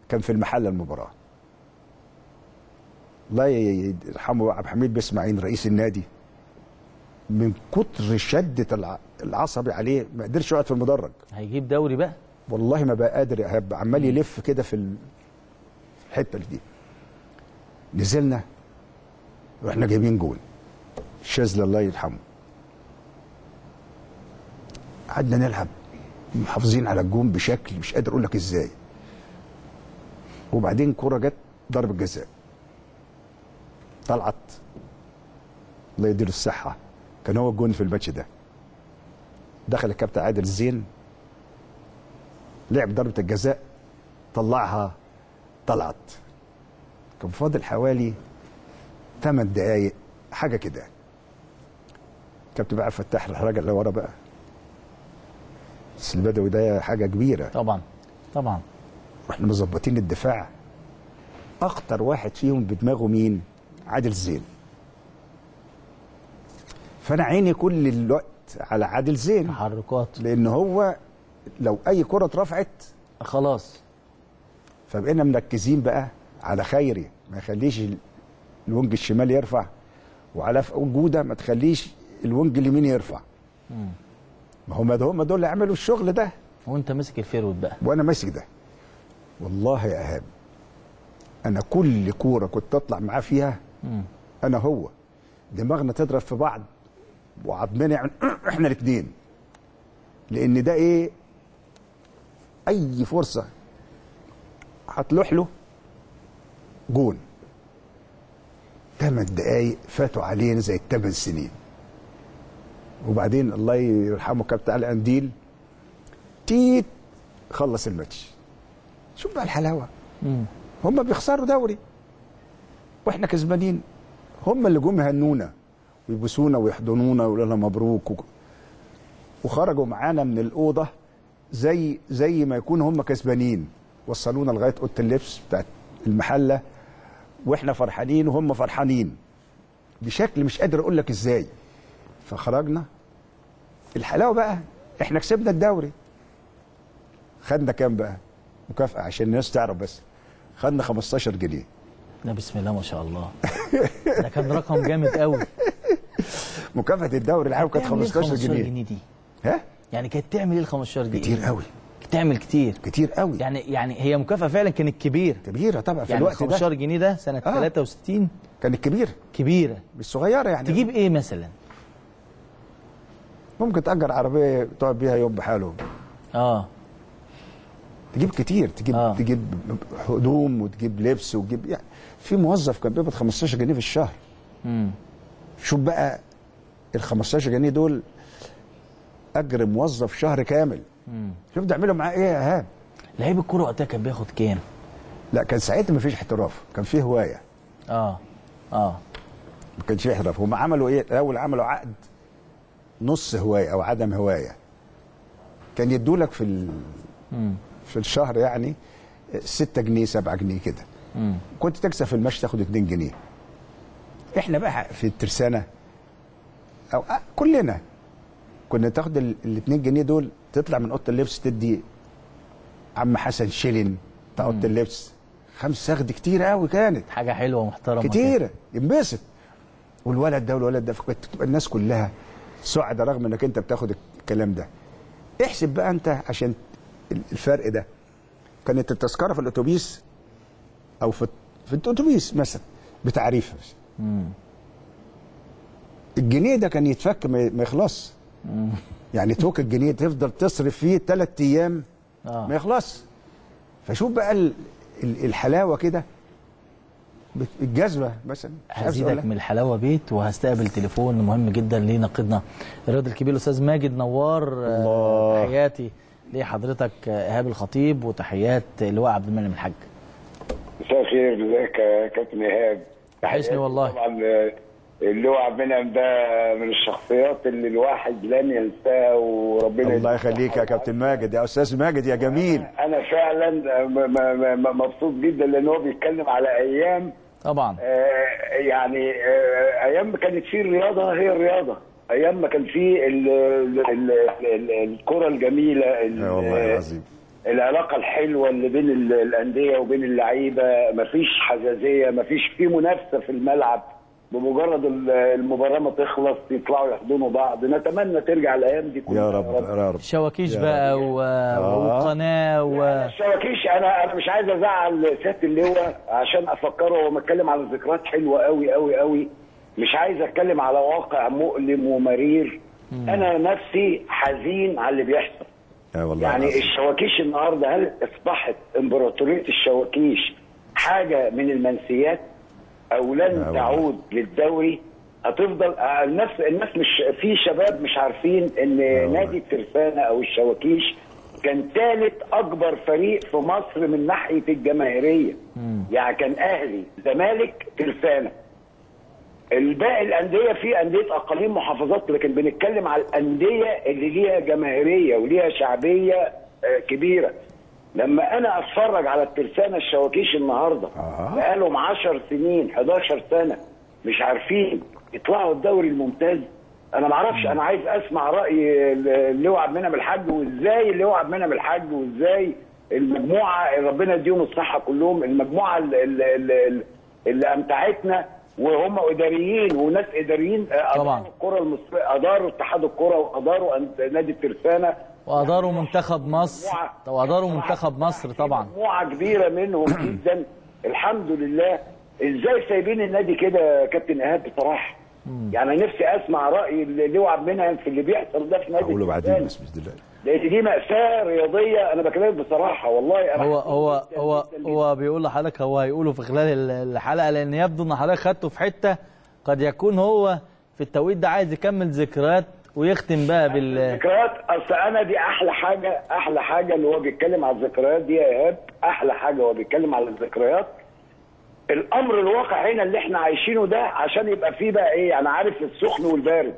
كان في المحل المباراة. الله يرحمه عبد الحميد باسماعيل رئيس النادي. من كتر شدة الع- العصبي عليه ما قدرش يقعد في المدرج. هيجيب دوري بقى؟ والله ما بقى قادر عمال يلف كده في ال- الحتة دي. نزلنا وإحنا جايبين جول الشاذلي الله يرحمه. قعدنا نلعب. محافظين على الجون بشكل مش قادر أقول لك إزاي. وبعدين كرة جت ضربة جزاء. طلعت. الله يديله الصحة. كان هو الجون في الماتش ده. دخل الكابتن عادل زين. لعب ضربة الجزاء. طلعها. طلعت. كان فاضل حوالي 8 دقايق. حاجة كده. كابتن بقى فتح الراجل اللي ورا بقى. بس البدوي ده حاجة كبيرة. طبعا طبعا. وإحنا مظبطين الدفاع. أخطر واحد فيهم بدماغه مين؟ عادل زين. فأنا عيني كل الوقت على عادل زين. تحركات. لأن هو لو أي كرة اترفعت خلاص. فبقينا مركزين بقى على خيري. ما يخليش ال- ال wing الشمال يرفع. وعلى وجودة ما تخليش ال wing اليمين يرفع. ما هم هم دول اللي عملوا الشغل ده. وانت ماسك ال forward بقى وأنا ماسك ده. والله يا ايهاب أنا كل كورة كنت اطلع معاه فيها أنا هو. دماغنا تضرب في بعض وعضمنا يعمل إحنا الاثنين لأن ده إيه؟ أي فرصة هتلوح له جون. ثمان دقايق فاتوا علينا زي الثمان سنين. وبعدين الله يرحمه كابتن علي قنديل تيت خلص الماتش. شوف بقى الحلاوة؟ هم بيخسروا دوري. وإحنا كسبانين. هم اللي جم يهنونا ويبوسونا ويحضنونا ويقولوا لنا مبروك و... وخرجوا معانا من الأوضة زي زي ما يكونوا هم كسبانين. وصلونا لغاية أوضة اللبس بتاعت المحلة. وإحنا فرحانين وهم فرحانين. بشكل مش قادر أقول لك إزاي. فخرجنا. الحلاوة بقى إحنا كسبنا الدوري. خدنا كام بقى؟ مكافأة عشان الناس تعرف بس. خدنا 15 جنيه. لا بسم الله ما شاء الله. ده كان رقم جامد قوي. مكافأة الدوري العام كانت تعمل إيه ال 15 جنيه؟ جنيه دي؟ ها؟ يعني كانت تعمل إيه ال 15 جنيه؟ كتير قوي. تعمل كتير. كتير قوي. يعني يعني هي مكافأة فعلا كانت كبيرة. كبيرة طبعا في يعني الوقت 15 ده جنيه ده سنة آه. 63 كانت كبيرة. كبيرة. مش صغيرة يعني. تجيب إيه مثلا؟ ممكن تأجر عربية تقعد بيها يوم بحاله آه. تجيب كتير تجيب آه. تجيب هدوم وتجيب لبس وتجيب يعني في موظف كان بيقبض 15 جنيه في الشهر. امم شوف بقى ال 15 جنيه دول أجر موظف شهر كامل. شوف ده اعملوا معاه إيه يا ايهاب لعيب الكورة وقتها كان بياخد كام؟ لا كان ساعتها ما فيش احتراف كان فيه هواية. آه. آه. ما كانش احتراف هم عملوا إيه؟ الأول عملوا عقد نص هواية أو عدم هواية. كان يدولك في ال... في الشهر يعني 6 جنيه 7 جنيه كده. كنت تكسب في المشي تاخد 2 جنيه. إحنا بقى في الترسانة أو كلنا كنا تاخد ال 2 جنيه دول تطلع من أوضة اللبس تدي عم حسن شيلن بتاع اوضه اللبس. خمس سغد كتير قوي كانت. حاجة حلوة ومحترمة كده. كتيره ينبسط. والولد ده والولد ده فكنت تبقى الناس كلها سعدة رغم إنك أنت بتاخد الكلام ده. احسب بقى أنت عشان الفرق ده. كانت التذكرة في الأتوبيس أو في في الأتوبيس مثلا بتعريفه بس. الجنيه ده كان يتفك ما يخلص. يعني توك الجنيه تفضل تصرف فيه ثلاث أيام آه. ما يخلص. فشوف بقى ال- ال- الحلاوة كده. الجذبه مثلا هزيدك. من الحلاوة بيت وهستقبل تليفون مهم جدا لناقدنا الرياضي الكبير الأستاذ ماجد نوار آه، الله. تحياتي لحضرتك آه، إيهاب الخطيب وتحيات اللواء عبد المنعم الحاج مساء الخير ازيك يا كابتن إيهاب وحشني والله. طبعا اللواء عبد المنعم ده من الشخصيات اللي الواحد لن ينساها وربنا الله يخليك يا. كابتن ماجد يا أستاذ ماجد يا جميل. أنا فعلا مبسوط جدا لأن هو بيتكلم على أيام طبعا. آه، يعني آه، أيام ما كانت فيه الرياضة هي الرياضة. أيام ما كان فيه ال- ال- ال- ال- الكرة الجميلة ال- يا والله العظيم العلاقة الحلوة اللي بين ال- الأندية وبين اللعيبة. مفيش حزازية مفيش في منافسة في الملعب. بمجرد ال- المباراة ما تخلص يطلعوا يحضنوا بعض. نتمنى ترجع الأيام دي كلها. يا رب يا رب. شواكيش بقى و... وقناة و... الشواكيش أنا أنا مش عايز أزعل سياده اللواء عشان أفكره. وهو متكلم على ذكريات حلوة قوي قوي قوي مش عايز أتكلم على واقع مؤلم ومرير. أنا نفسي حزين على اللي بيحصل. والله يعني العظيم. الشواكيش النهارده هل اصبحت إمبراطورية الشواكيش حاجة من المنسيات؟ أو لن. تعود للدوري هتفضل آه، الناس الناس مش في شباب مش عارفين إن نادي الترسانة أو الشواكيش كان ثالث أكبر فريق في مصر من ناحية الجماهيرية. يعني كان أهلي زمالك ترسانة. الباقي الأندية في أندية أقاليم محافظات لكن بنتكلم على الأندية اللي ليها جماهيرية وليها شعبية آه، كبيرة. لما أنا أتفرج على الترسانة الشواكيش النهارده آه. بقالهم 10 سنين 11 سنة مش عارفين يطلعوا الدوري الممتاز أنا ما أعرفش أنا عايز أسمع رأي اللواء عبد المنعم الحاج وإزاي اللواء عبد المنعم الحاج وإزاي المجموعة ربنا يديهم الصحة كلهم المجموعة اللي, اللي, اللي أمتعتنا وهم إداريين وناس إداريين آه، طبعاً. الكرة المصرية أداروا اتحاد الكرة وأداروا نادي الترسانة وأداروا منتخب مصر. وأداروا منتخب مصر طبعا. مجموعة كبيرة منهم جدا. الحمد لله. إزاي سايبين النادي كده يا كابتن إيهاب بصراحة؟ يعني أنا نفسي أسمع رأي اللواء عبد المنعم في اللي بيحصل ده في نادي أقوله بعدين. بس باذن الله لأن دي مأساة رياضية. أنا بكلمك بصراحة والله أنا هو هو هو. هو بيقول لحضرتك هو هيقوله في خلال ال- الحلقة لأن يبدو إن حضرتك خدته في حتة قد يكون هو في التوقيت ده عايز يكمل ذكريات ويختم بقى بال ذكريات أصل أنا دي أحلى حاجة أحلى حاجة اللي هو بيتكلم على الذكريات دي يا إيهاب. أحلى حاجة هو بيتكلم على الذكريات. الأمر الواقع هنا اللي إحنا عايشينه ده عشان يبقى فيه بقى إيه أنا عارف السخن والبارد.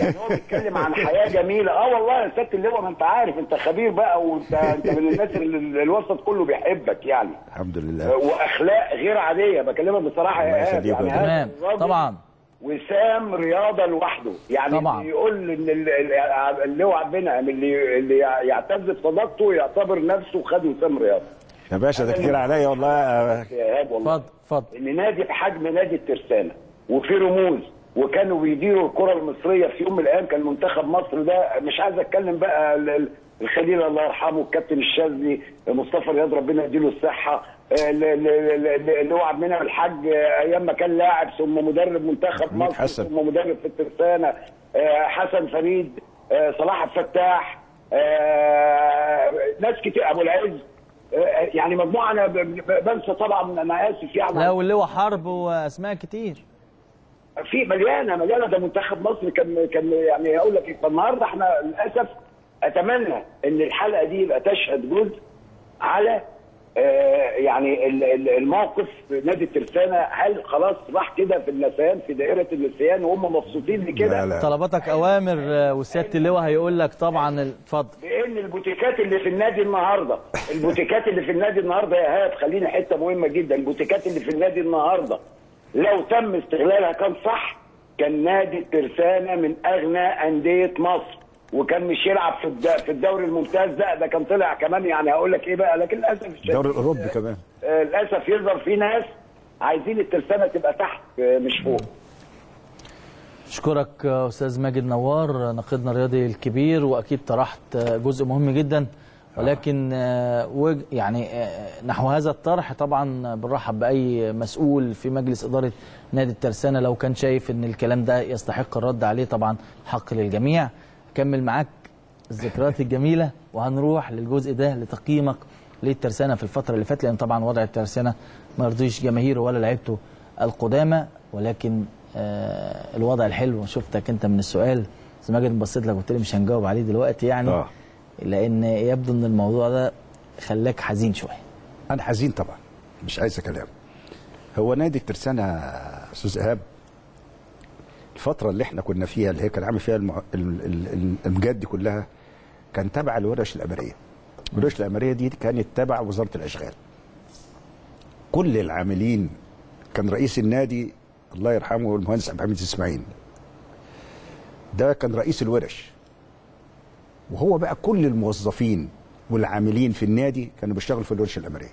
يعني هو بيتكلم عن حياة جميلة. آه والله يا سيادة اللواء ما أنت عارف أنت خبير بقى وانت أنت من الناس اللي الوسط كله بيحبك يعني. الحمد لله. وأخلاق غير عادية. بكلمك بصراحة يا إيهاب يعني طبعا. وسام رياضة لوحده. يعني طبعاً. اللي يقول إن ال- ال- اللي هو عندنا اللي اللي يعتز بصداقته يعتبر نفسه خد وسام رياضة. يا باشا ده كتير عليا والله. يا ايهاب والله. اتفضل اتفضل. إن نادي بحجم نادي الترسانة وفي رموز وكانوا بيديروا الكرة المصرية في يوم من الأيام كان منتخب مصر ده مش عايز أتكلم بقى الخليل الله يرحمه الكابتن الشاذلي مصطفى رياض ربنا يديله الصحة ال- ال- ال- اللي هو عبد المنعم الحاج أيام ما كان لاعب ثم مدرب منتخب مصر حسن. ثم مدرب في الترسانة آه، حسن فريد آه، صلاح عبد الفتاح آه، ناس كتير أبو العز آه، يعني مجموعة أنا بنسى طبعا أنا آسف يعني لا واللي هو حرب وأسماء كتير في مليانة مليانة ده منتخب مصر كان كان يعني أقول لك فالنهاردة إحنا للأسف أتمنى إن الحلقة دي يبقى تشهد جزء على آه، يعني ال- ال- الموقف في نادي الترسانة. هل خلاص راح كده في النسيان في دائرة النسيان وهم مبسوطين بكده؟ لا لا. طلباتك أوامر آه، وسياده اللواء هيقول لك طبعا اتفضل. بان البوتيكات اللي في النادي النهارده البوتيكات اللي في النادي النهارده يا إيهاب خليني حتة مهمة جدا. البوتيكات اللي في النادي النهارده لو تم استغلالها كان صح كان نادي الترسانة من أغنى أندية مصر. وكان مش يلعب في الد- في الدوري الممتاز ده ده كان طلع كمان يعني هقول لك إيه بقى لكن للأسف الدوري الأوروبي كمان. آه، للأسف يظهر في ناس عايزين الترسانة تبقى تحت آه، مش فوق. أشكرك آه، أستاذ ماجد نوار ناقدنا الرياضي الكبير وأكيد طرحت جزء مهم جدا. ولكن يعني نحو هذا الطرح طبعا بنرحب بأي مسؤول في مجلس إدارة نادي الترسانة لو كان شايف إن الكلام ده يستحق الرد عليه طبعا حق للجميع. كمل معاك الذكريات الجميلة وهنروح للجزء ده لتقييمك للترسانة في الفترة اللي فاتت لأن طبعا وضع الترسانة ما يرضيش جماهيره ولا لعيبته القدامى ولكن آه الوضع الحلو شفتك أنت من السؤال. بس ماجد بصيت لك قلت لي مش هنجاوب عليه دلوقتي يعني آه. لأن يبدو إن الموضوع ده خلاك حزين شوية. أنا حزين طبعا مش عايز كلام هو نادي الترسانة يا أستاذ إيهاب الفترة اللي إحنا كنا فيها اللي هي كان عامل فيها المع... ال- ال- ال- الامجاد دي كلها كان تبع الورش الأمرية. الورش الأمرية دي كانت تبع وزارة الأشغال. كل العاملين كان رئيس النادي الله يرحمه المهندس عبد الحميد إسماعيل. ده كان رئيس الورش. وهو بقى كل الموظفين والعاملين في النادي كانوا بيشتغلوا في الورشه الأمرية.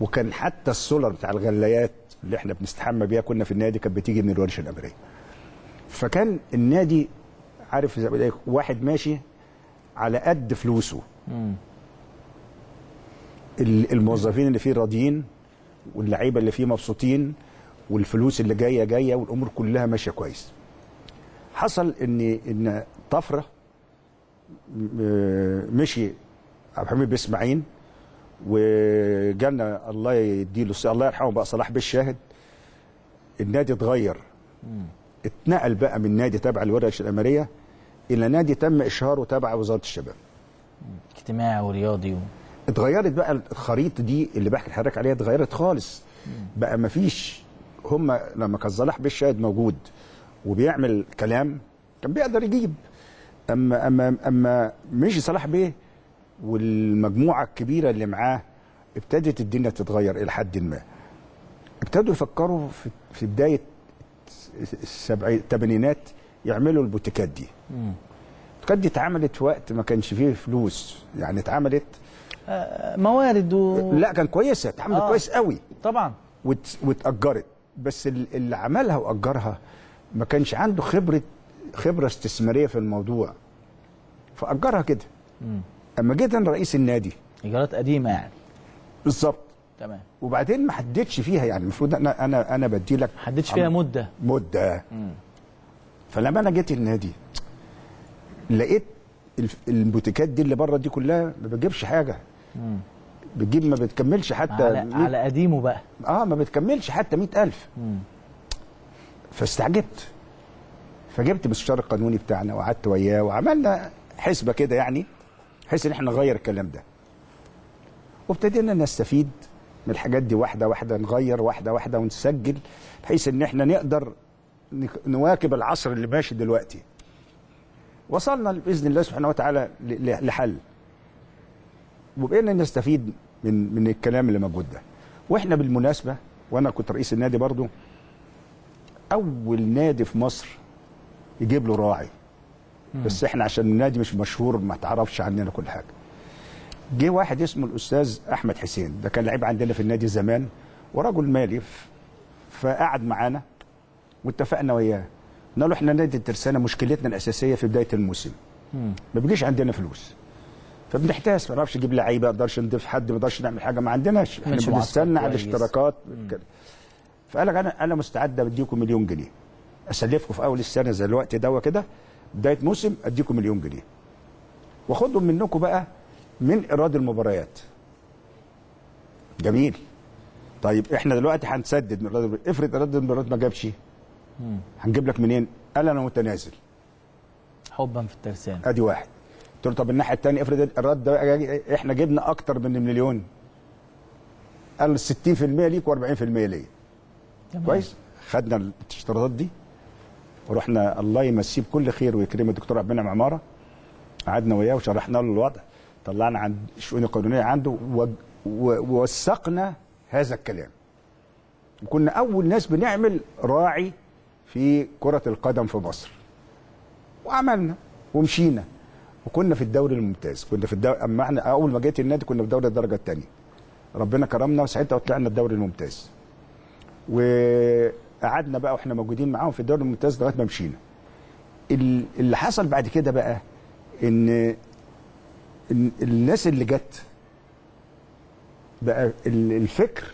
وكان حتى السولر بتاع الغلايات اللي إحنا بنستحمى بيها كنا في النادي كانت بتيجي من الورشه الأمرية. فكان النادي عارف زي واحد ماشي على قد فلوسه. ال- الموظفين اللي فيه راضيين واللعيبة اللي فيه مبسوطين والفلوس اللي جاية جاية والأمور كلها ماشية كويس. حصل ان إن طفرة م- مشي عبد الحميد بن إسماعيل وجالنا الله يديله الله يرحمه بقى صلاح بيه الشاهد. النادي اتغير. اتنقل بقى من نادي تابع الورش الامريه إلى نادي تم إشهاره تابع وزارة الشباب. اجتماعي ورياضي و... اتغيرت بقى الخريطة دي اللي بحكي لحضرتك عليها اتغيرت خالص. بقى ما فيش هم لما كان صلاح بيه الشاهد موجود وبيعمل كلام كان بيقدر يجيب. أما أما أما مشي صلاح بيه والمجموعة الكبيرة اللي معاه ابتدت الدنيا تتغير إلى حد ما. ابتدوا يفكروا في, في بداية الثمانينات يعملوا البوتيكات دي. البوتيكات دي اتعملت في وقت ما كانش فيه فلوس. يعني اتعملت آه، موارد و... لا كان كويسة اتعملت آه. كويس قوي. طبعا. وات- واتاجرت بس ال- اللي عملها وأجرها ما كانش عنده خبرة خبرة استثمارية في الموضوع. فأجرها كده. أما جيت أنا رئيس النادي. إيجارات قديمة يعني. بالظبط. تمام. وبعدين ما حددش فيها يعني المفروض أنا أنا أنا بدي لك ما حددش فيها مدة. مدة. فلما أنا جيت النادي لقيت البوتيكات دي اللي بره دي كلها ما بتجيبش حاجة. بتجيب ما بتكملش حتى على, على قديمه بقى. آه ما بتكملش حتى مئة ألف. فاستعجبت. فجبت مستشار القانوني بتاعنا وقعدت وياه وعملنا حسبة كده يعني بحيث إن إحنا نغير الكلام ده. وابتدينا نستفيد. من الحاجات دي واحدة واحدة نغير واحدة واحدة ونسجل بحيث إن إحنا نقدر نواكب العصر اللي ماشي دلوقتي. وصلنا بإذن الله سبحانه وتعالى لحل. وبقينا نستفيد من من الكلام اللي موجود ده. وإحنا بالمناسبة وأنا كنت رئيس النادي برضو أول نادي في مصر يجيب له راعي. بس إحنا عشان النادي مش مشهور ما تعرفش عننا كل حاجة. جه واحد اسمه الأستاذ أحمد حسين ده كان لعيب عندنا في النادي زمان ورجل مالي فقعد معانا واتفقنا وياه. قلنا له إحنا نادي الترسانة مشكلتنا الأساسية في بداية الموسم. ما بيجيش عندنا فلوس. فبنحتاس ما نعرفش نجيب لعيبة ما نقدرش نضيف حد ما نقدرش نعمل حاجة ما عندناش. إحنا بنستنى على. الاشتراكات. فقال لك أنا أنا مستعد أديكم مليون جنيه. أسلفكم في أول السنة زي الوقت ده كده بداية موسم أديكم مليون جنيه. واخدهم منكم بقى من إيراد المباريات. جميل. طيب إحنا دلوقتي هنسدد من إيراد المباريات. افرض إيراد المباريات ما جابش. هنجيب لك منين؟ قال أنا متنازل. حبا في الترسانة. أدي واحد. قلت له طب الناحية الثانية افرض الرد ده إحنا جبنا أكتر من المليون. قال 60% ليك و40% ليا. كويس. خدنا الاشتراطات دي ورحنا الله يمسيه بكل خير ويكرمه. الدكتور عبد المنعم عمارة قعدنا وياه وشرحنا له الوضع. طلعنا عن الشؤون القانونيه عنده ووثقنا هذا الكلام. وكنا أول ناس بنعمل راعي في كرة القدم في مصر. وعملنا ومشينا. وكنا في الدوري الممتاز. كنا في الدوري أما إحنا أول ما جيت النادي كنا في دوري الدرجة الثانية ربنا كرمنا وساعتها طلعنا الدوري الممتاز. وقعدنا بقى وإحنا موجودين معاهم في الدوري الممتاز لغاية ما مشينا. ال- اللي حصل بعد كده بقى إن الناس اللي جت بقى ال- الفكر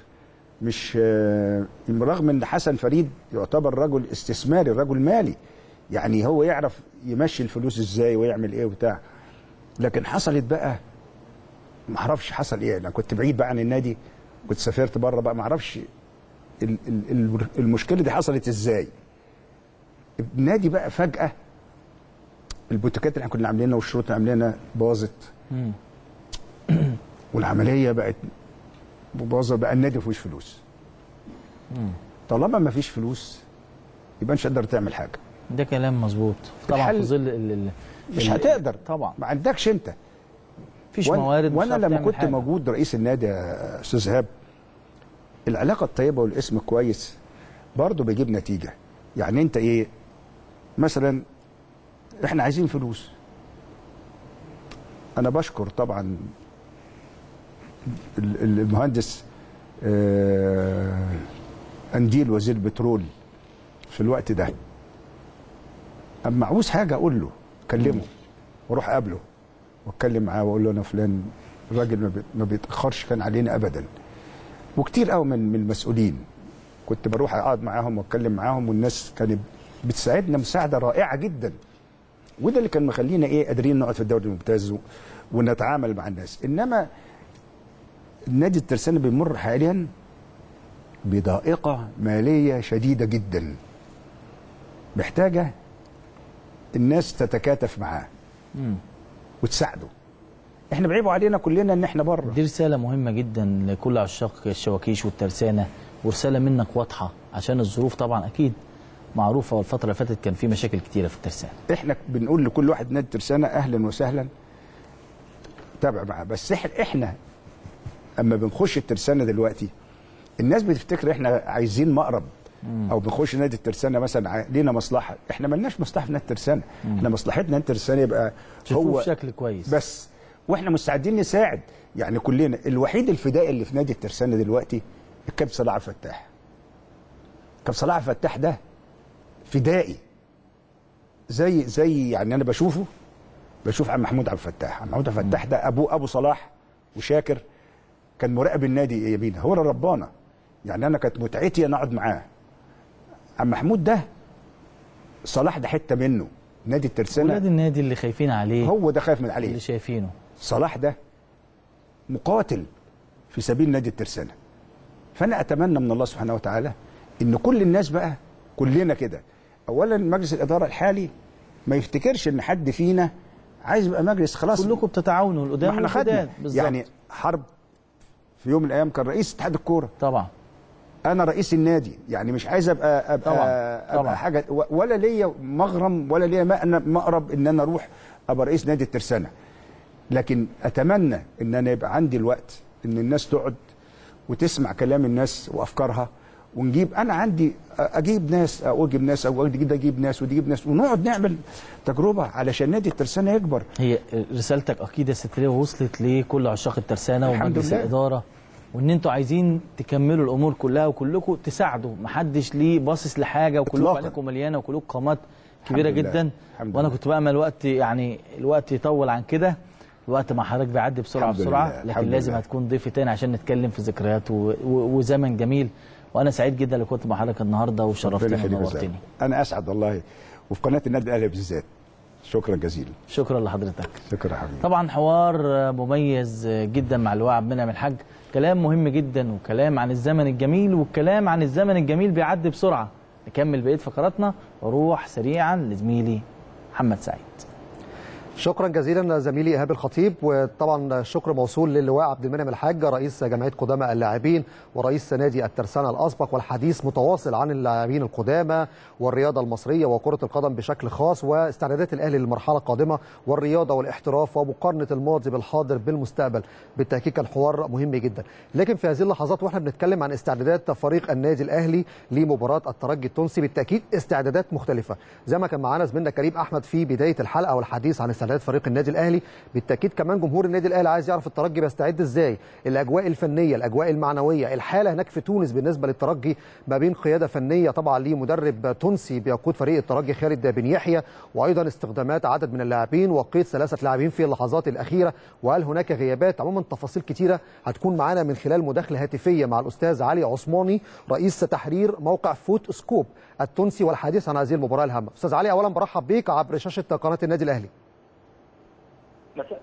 مش آه، رغم إن حسن فريد يعتبر رجل استثماري رجل مالي يعني هو يعرف يمشي الفلوس إزاي ويعمل إيه وبتاع. لكن حصلت بقى ما أعرفش حصل إيه أنا كنت بعيد بقى عن النادي كنت سافرت بره بقى ما أعرفش ال- ال- ال- المشكلة دي حصلت إزاي. النادي بقى فجأة البوتيكات اللي إحنا كنا عاملينها والشروط اللي عاملينها باظت. والعملية بقت باظه بقى النادي ما فيهوش فلوس طالما ما فيش فلوس يبقى مش هتقدر تعمل حاجة. ده كلام مظبوط. طبعا في ظل ال- ال- مش هتقدر. طبعا. ما عندكش انت. مفيش موارد وأنا لما كنت حاجة. موجود رئيس النادي يا أستاذ إيهاب العلاقة الطيبة والاسم الكويس برضه بيجيب نتيجة. يعني أنت إيه؟ مثلا إحنا عايزين فلوس. أنا بشكر طبعا ال- ال- المهندس آه، أنديل وزير البترول في الوقت ده. أما عاوز حاجة أقول له كلمه وأروح أقابله وأتكلم معاه وأقول له أنا فلان الراجل ما بي- ما بيتأخرش كان علينا ابدا. وكتير قوي من من المسؤولين كنت بروح أقعد معاهم وأتكلم معاهم والناس كانت بتساعدنا مساعدة رائعة جدا. وده اللي كان مخلينا إيه قادرين نقعد في الدوري الممتاز ونتعامل مع الناس. إنما النادي الترساني بيمر حاليا بضائقه مالية شديدة جدا. محتاجة الناس تتكاتف معاه. وتساعده. إحنا بعيبوا علينا كلنا إن إحنا بره. دي رسالة مهمة جدا لكل عشاق الشواكيش والترسانة. ورسالة منك واضحة عشان الظروف طبعا أكيد معروفة والفترة اللي فاتت كان في مشاكل كتيرة في الترسانة. إحنا بنقول لكل واحد نادي ترسانة أهلا وسهلا. تابع معاه. بس إحنا أما بنخش الترسانة دلوقتي الناس بتفتكر إحنا عايزين مقرب. أو بنخش نادي الترسانة مثلا لينا مصلحة. إحنا ملناش مصلحة في نادي الترسانة. إحنا مصلحتنا نادي الترسانة يبقى هو بشكل كويس. بس. وإحنا مستعدين نساعد. يعني كلنا. الوحيد الفدائي اللي في نادي الترسانة دلوقتي الكابتن صلاح الفتاح. كابتن صلاح الفتاح ده فدائي. زي زي يعني أنا بشوفه بشوف عم محمود عبد الفتاح. عم محمود عبد الفتاح ده أبوه أبو صلاح وشاكر كان مراقب النادي بينا هو اللي ربانا. يعني أنا كانت متعتي ان أقعد معاه. عم محمود ده صلاح ده حتة منه. نادي الترسانة. ولاد النادي اللي خايفين عليه. هو ده خايف من اللي عليه شايفينه. صلاح ده مقاتل في سبيل نادي الترسانة. فأنا أتمنى من الله سبحانه وتعالى إن كل الناس بقى كلنا كده أولا مجلس الإدارة الحالي ما يفتكرش إن حد فينا عايز يبقى مجلس خلاص. كلكم بتتعاونوا القدام إحنا خدنا. يعني حرب في يوم من الأيام كان رئيس اتحاد الكورة. طبعا. أنا رئيس النادي يعني مش عايز ابقى ابقى, طبعاً، أبقى طبعاً. حاجة ولا ليا مغرم ولا ليا مقرب إن أنا أروح أبقى رئيس نادي الترسانة. لكن أتمنى إن أنا يبقى عندي الوقت إن الناس تقعد وتسمع كلام الناس وأفكارها. ونجيب أنا عندي أجيب ناس أو أجيب ناس أو أجيب أجيب ناس ودي أجيب ناس ونقعد نعمل تجربة علشان نادي الترسانة يكبر هي رسالتك أكيد يا ست وصلت لكل عشاق الترسانة ومجلس. الإدارة وإن أنتوا عايزين تكملوا الأمور كلها وكلكم تساعدوا محدش ليه باصص لحاجة وكلكم. عليكم مليانة وكلكم قامات كبيرة. جدا وأنا. كنت بأمل الوقت يعني الوقت يطول عن كده الوقت مع حضرتك بيعدي بسرعة بسرعة. لكن لازم لله. هتكون ضيفي تاني عشان نتكلم في ذكريات و... و... وزمن جميل وأنا سعيد جدا اللي كنت مع حضرتك النهارده وشرفتني ونورتني. أنا أسعد والله. وفي قناة النادي الأهلي بالذات. شكرا جزيلا. شكرا لحضرتك. شكرا حبيبي. طبعا حوار مميز جدا مع اللواء عبد المنعم الحاج. كلام مهم جدا وكلام عن الزمن الجميل والكلام عن الزمن الجميل بيعدي بسرعة. نكمل بقية فقراتنا. وأروح سريعا لزميلي محمد سعيد. شكرا جزيلا زميلي إيهاب الخطيب وطبعا الشكر موصول للواء عبد المنعم الحاج رئيس جمعية قدامى اللاعبين ورئيس نادي الترسانة الأسبق والحديث متواصل عن اللاعبين القدامى والرياضة المصرية وكرة القدم بشكل خاص واستعدادات الأهلي للمرحلة القادمة والرياضة والاحتراف ومقارنة الماضي بالحاضر بالمستقبل. بالتأكيد كان حوار مهم جدا. لكن في هذه اللحظات وإحنا بنتكلم عن استعدادات فريق النادي الأهلي لمباراة الترجي التونسي بالتأكيد استعدادات مختلفة. زي ما كان معانا زميلنا كريم أحمد في بداية الحلقة والحديث عن استعدادات فريق النادي الأهلي. بالتأكيد كمان جمهور النادي الأهلي عايز يعرف الترجي بيستعد إزاي. الأجواء الفنية الأجواء المعنوية الحالة هناك في تونس بالنسبة للترجي ما بين قيادة فنية طبعا لمدرب تونسي بيقود فريق الترجي خالد بن يحيى وأيضا استخدامات عدد من اللاعبين وقيد ثلاثة لاعبين في اللحظات الأخيرة. وهل هناك غيابات؟ عموما تفاصيل كتيرة هتكون معانا من خلال مداخلة هاتفية مع الأستاذ علي عثماني رئيس تحرير موقع فوت سكوب التونسي والحديث عن هذه المباراة الهامة. أستاذ علي اولا برحب بيك عبر شاشة قناة النادي الأهلي. مساء.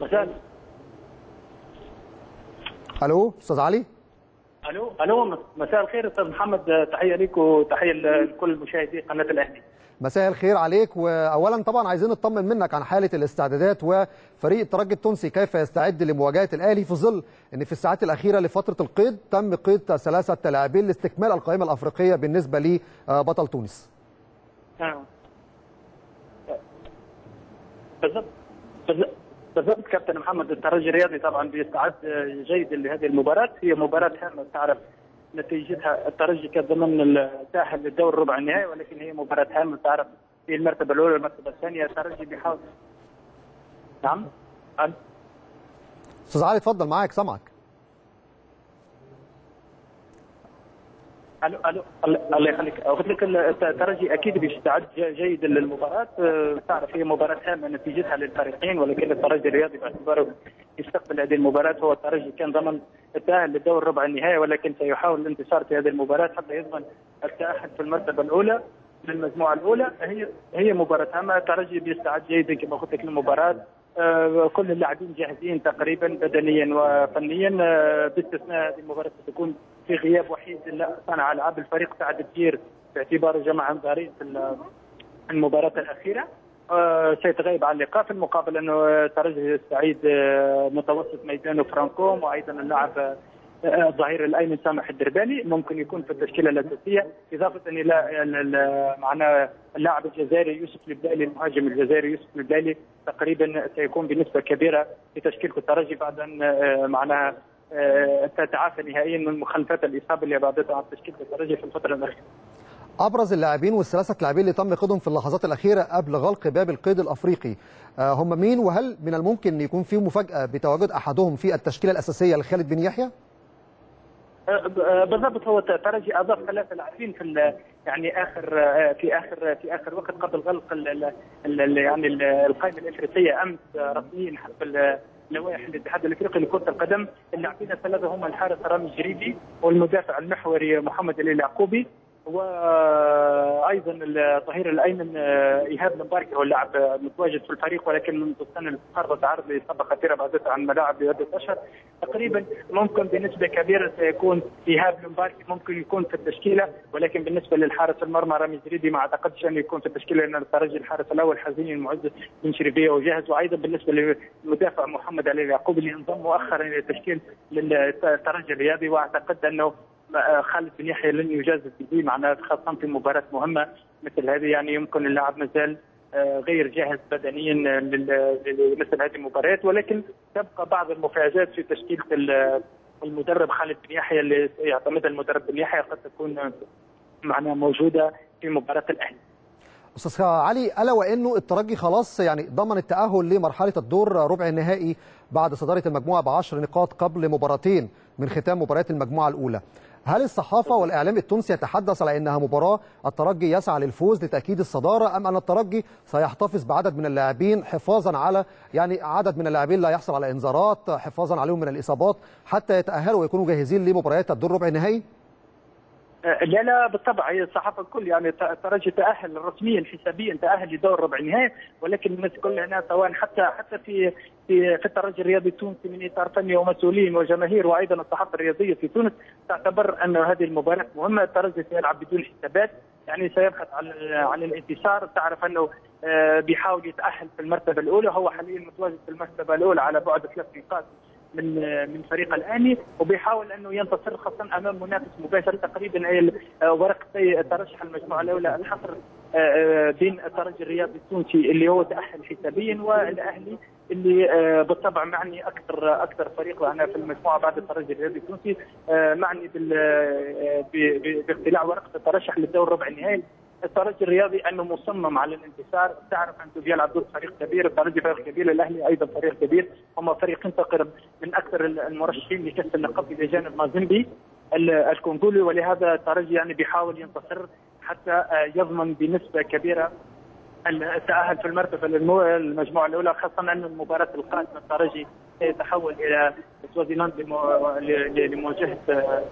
مساء. ألو أستاذ علي؟ ألو ألو مساء الخير أستاذ محمد. تحية لك وتحية لكل مشاهدي قناة الأهلي. مساء الخير عليك. واولا طبعا عايزين نطمن منك عن حالة الاستعدادات وفريق الترجي التونسي كيف يستعد لمواجهة الأهلي في ظل إن في الساعات الأخيرة لفترة القيد تم قيد ثلاثة لاعبين لاستكمال القائمة الأفريقية بالنسبة لبطل تونس. نعم. بالضبط كابتن محمد الترجي الرياضي طبعا بيستعد جيدا لهذه المباراة. هي مباراة هامة تعرف نتيجتها الترجي كان ضمن التاهل للدور ربع النهائي ولكن هي مباراة هامة تعرف في المرتبة الأولى والمرتبة الثانية الترجي بيحاول. نعم؟ أستاذ علي اتفضل معاك سامعك. ألو ألو الله يخليك. قلت لك الترجي أكيد بيستعد جيدا للمباراة تعرف هي مباراة هامة نتيجتها للفريقين ولكن الترجي الرياضي باعتباره يستقبل هذه المباراة. هو الترجي كان ضمن التأهل للدور ربع النهائي ولكن سيحاول الانتصار في هذه المباراة حتى يضمن التأهل في المرتبة الأولى للمجموعة الأولى. هي هي مباراة هامة. الترجي بيستعد جيدا كما قلت لك للمباراة. آه كل اللاعبين جاهزين تقريبا بدنيا وفنيا آه باستثناء هذه المباراة ستكون في غياب وحيد صانع العاب الفريق سعد بقير باعتباره جمع إنذارين في المباراة الأخيرة. آه سيتغيب عن اللقاء في المقابل الترجي يستعيد متوسط ميدانه فرانك كوم وأيضا اللاعب الظهير الأيمن سامح الدربالي ممكن يكون في التشكيلة الاساسيه إضافة إلى معنا اللاعب الجزائري يوسف البلالي المهاجم الجزائري يوسف البلالي تقريبا سيكون بنسبة كبيرة في تشكيلة الترجي بعد أن معناها تتعافى نهائيا من مخالفات الإصابة اللي بعدتها عن تشكيله الترجي في الفترة الاخيره. أبرز اللاعبين والثلاثة لاعبين اللي تم قيدهم في اللحظات الأخيرة قبل غلق باب القيد الأفريقي هم مين وهل من الممكن إن يكون في مفاجأة بتواجد أحدهم في التشكيلة الأساسية لخالد بن يحيى؟ بالضبط هو الترجي أضاف ثلاثة لاعبين في يعني آخر في آخر في آخر وقت قبل غلق ال ال يعني القائمة الإفريقية أمس رسميا حسب لوائح الاتحاد الافريقي لكرة القدم اللاعبين الثلاثه هم الحارس رامي الجريدي والمدافع المحوري محمد اليعقوبي وأيضا الظهير الأيمن إيهاب المباركي هو اللاعب متواجد في الفريق ولكن منذ السنة تعرض لاصابه خطيره بعدتها عن ملاعب لعده اشهر تقريبا ممكن بنسبة كبيرة سيكون إيهاب المباركي ممكن يكون في التشكيلة ولكن بالنسبة للحارس المرمى رامي زريدي ما أعتقدش أنه يكون في التشكيلة لأن الترجي الحارس الأول حزين المعز بن شريفيه وجاهز. وأيضا بالنسبة للمدافع محمد علي اليعقوب اللي انضم مؤخرا إلى تشكيل للترجي الرياضي وأعتقد أنه آه، خالد بن يحيى لن يجازف به معناها خاصة في مباراة مهمة مثل هذه يعني يمكن اللاعب مازال آه، غير جاهز بدنيا لمثل هذه المباريات ولكن تبقى بعض المفاجآت في تشكيلة ال- المدرب خالد بن يحيى اللي يعتمدها المدرب بن يحيى قد تكون معناها موجودة في مباراة الأهلي. أستاذ علي ألا وإنه الترجي خلاص يعني ضمن التأهل لمرحلة الدور ربع النهائي بعد صدارة المجموعة ب 10 نقاط قبل مباراتين من ختام مباريات المجموعة الأولى. هل الصحافة والإعلام التونسي يتحدث على إنها مباراة الترجي يسعى للفوز لتأكيد الصدارة أم أن الترجي سيحتفظ بعدد من اللاعبين حفاظا على يعني عدد من اللاعبين لا يحصل على إنذارات حفاظا عليهم من الإصابات حتى يتأهلوا ويكونوا جاهزين لمباريات الدور ربع النهائي؟ آه، لا لا بالطبع هي الصحافه الكل يعني ت- الترجي تأهل رسميا حسابيا تأهل لدور ربع النهائي ولكن الناس كلها سواء حتى حتى في في في الترجي الرياضي التونسي من إطار فني ومسؤولين وجماهير وأيضا الصحافة الرياضية في تونس تعتبر أن هذه المباراة مهمة. الترجي سيلعب بدون حسابات يعني سيبحث عن عن الانتصار. تعرف أنه آه، بيحاول يتأهل في المرتبة الأولى هو حاليا متواجد في المرتبة الأولى على بعد ثلاث نقاط. من من فريق الآني وبيحاول أنه ينتصر خاصة أمام منافس مباشر تقريبا آه، ورقتي ترشح المجموعة الأولى الحصر آه، آه، بين الترجي الرياضي التونسي اللي هو تأهل حسابيا والأهلي اللي بالطبع معني أكثر أكثر فريق هنا في المجموعة بعد الترجي الرياضي التونسي معني باقتلاع ورقه الترشح للدور ربع النهائي. الترجي الرياضي أنه مصمم على الانتصار. تعرف أنه بيلعب ضد فريق كبير الترجي فريق كبير الأهلي أيضا فريق كبير. هم فريقين تقريبا من أكثر المرشحين لكأس اللقب إلى جانب مازيمبي ال- الكونغولي. ولهذا الترجي يعني بيحاول ينتصر حتى يضمن بنسبة كبيرة التأهل في المرتبة المجموعة الأولى خاصة أن المباراة القادمة الترجي سيتحول إلى سوازيلاند لمواجهة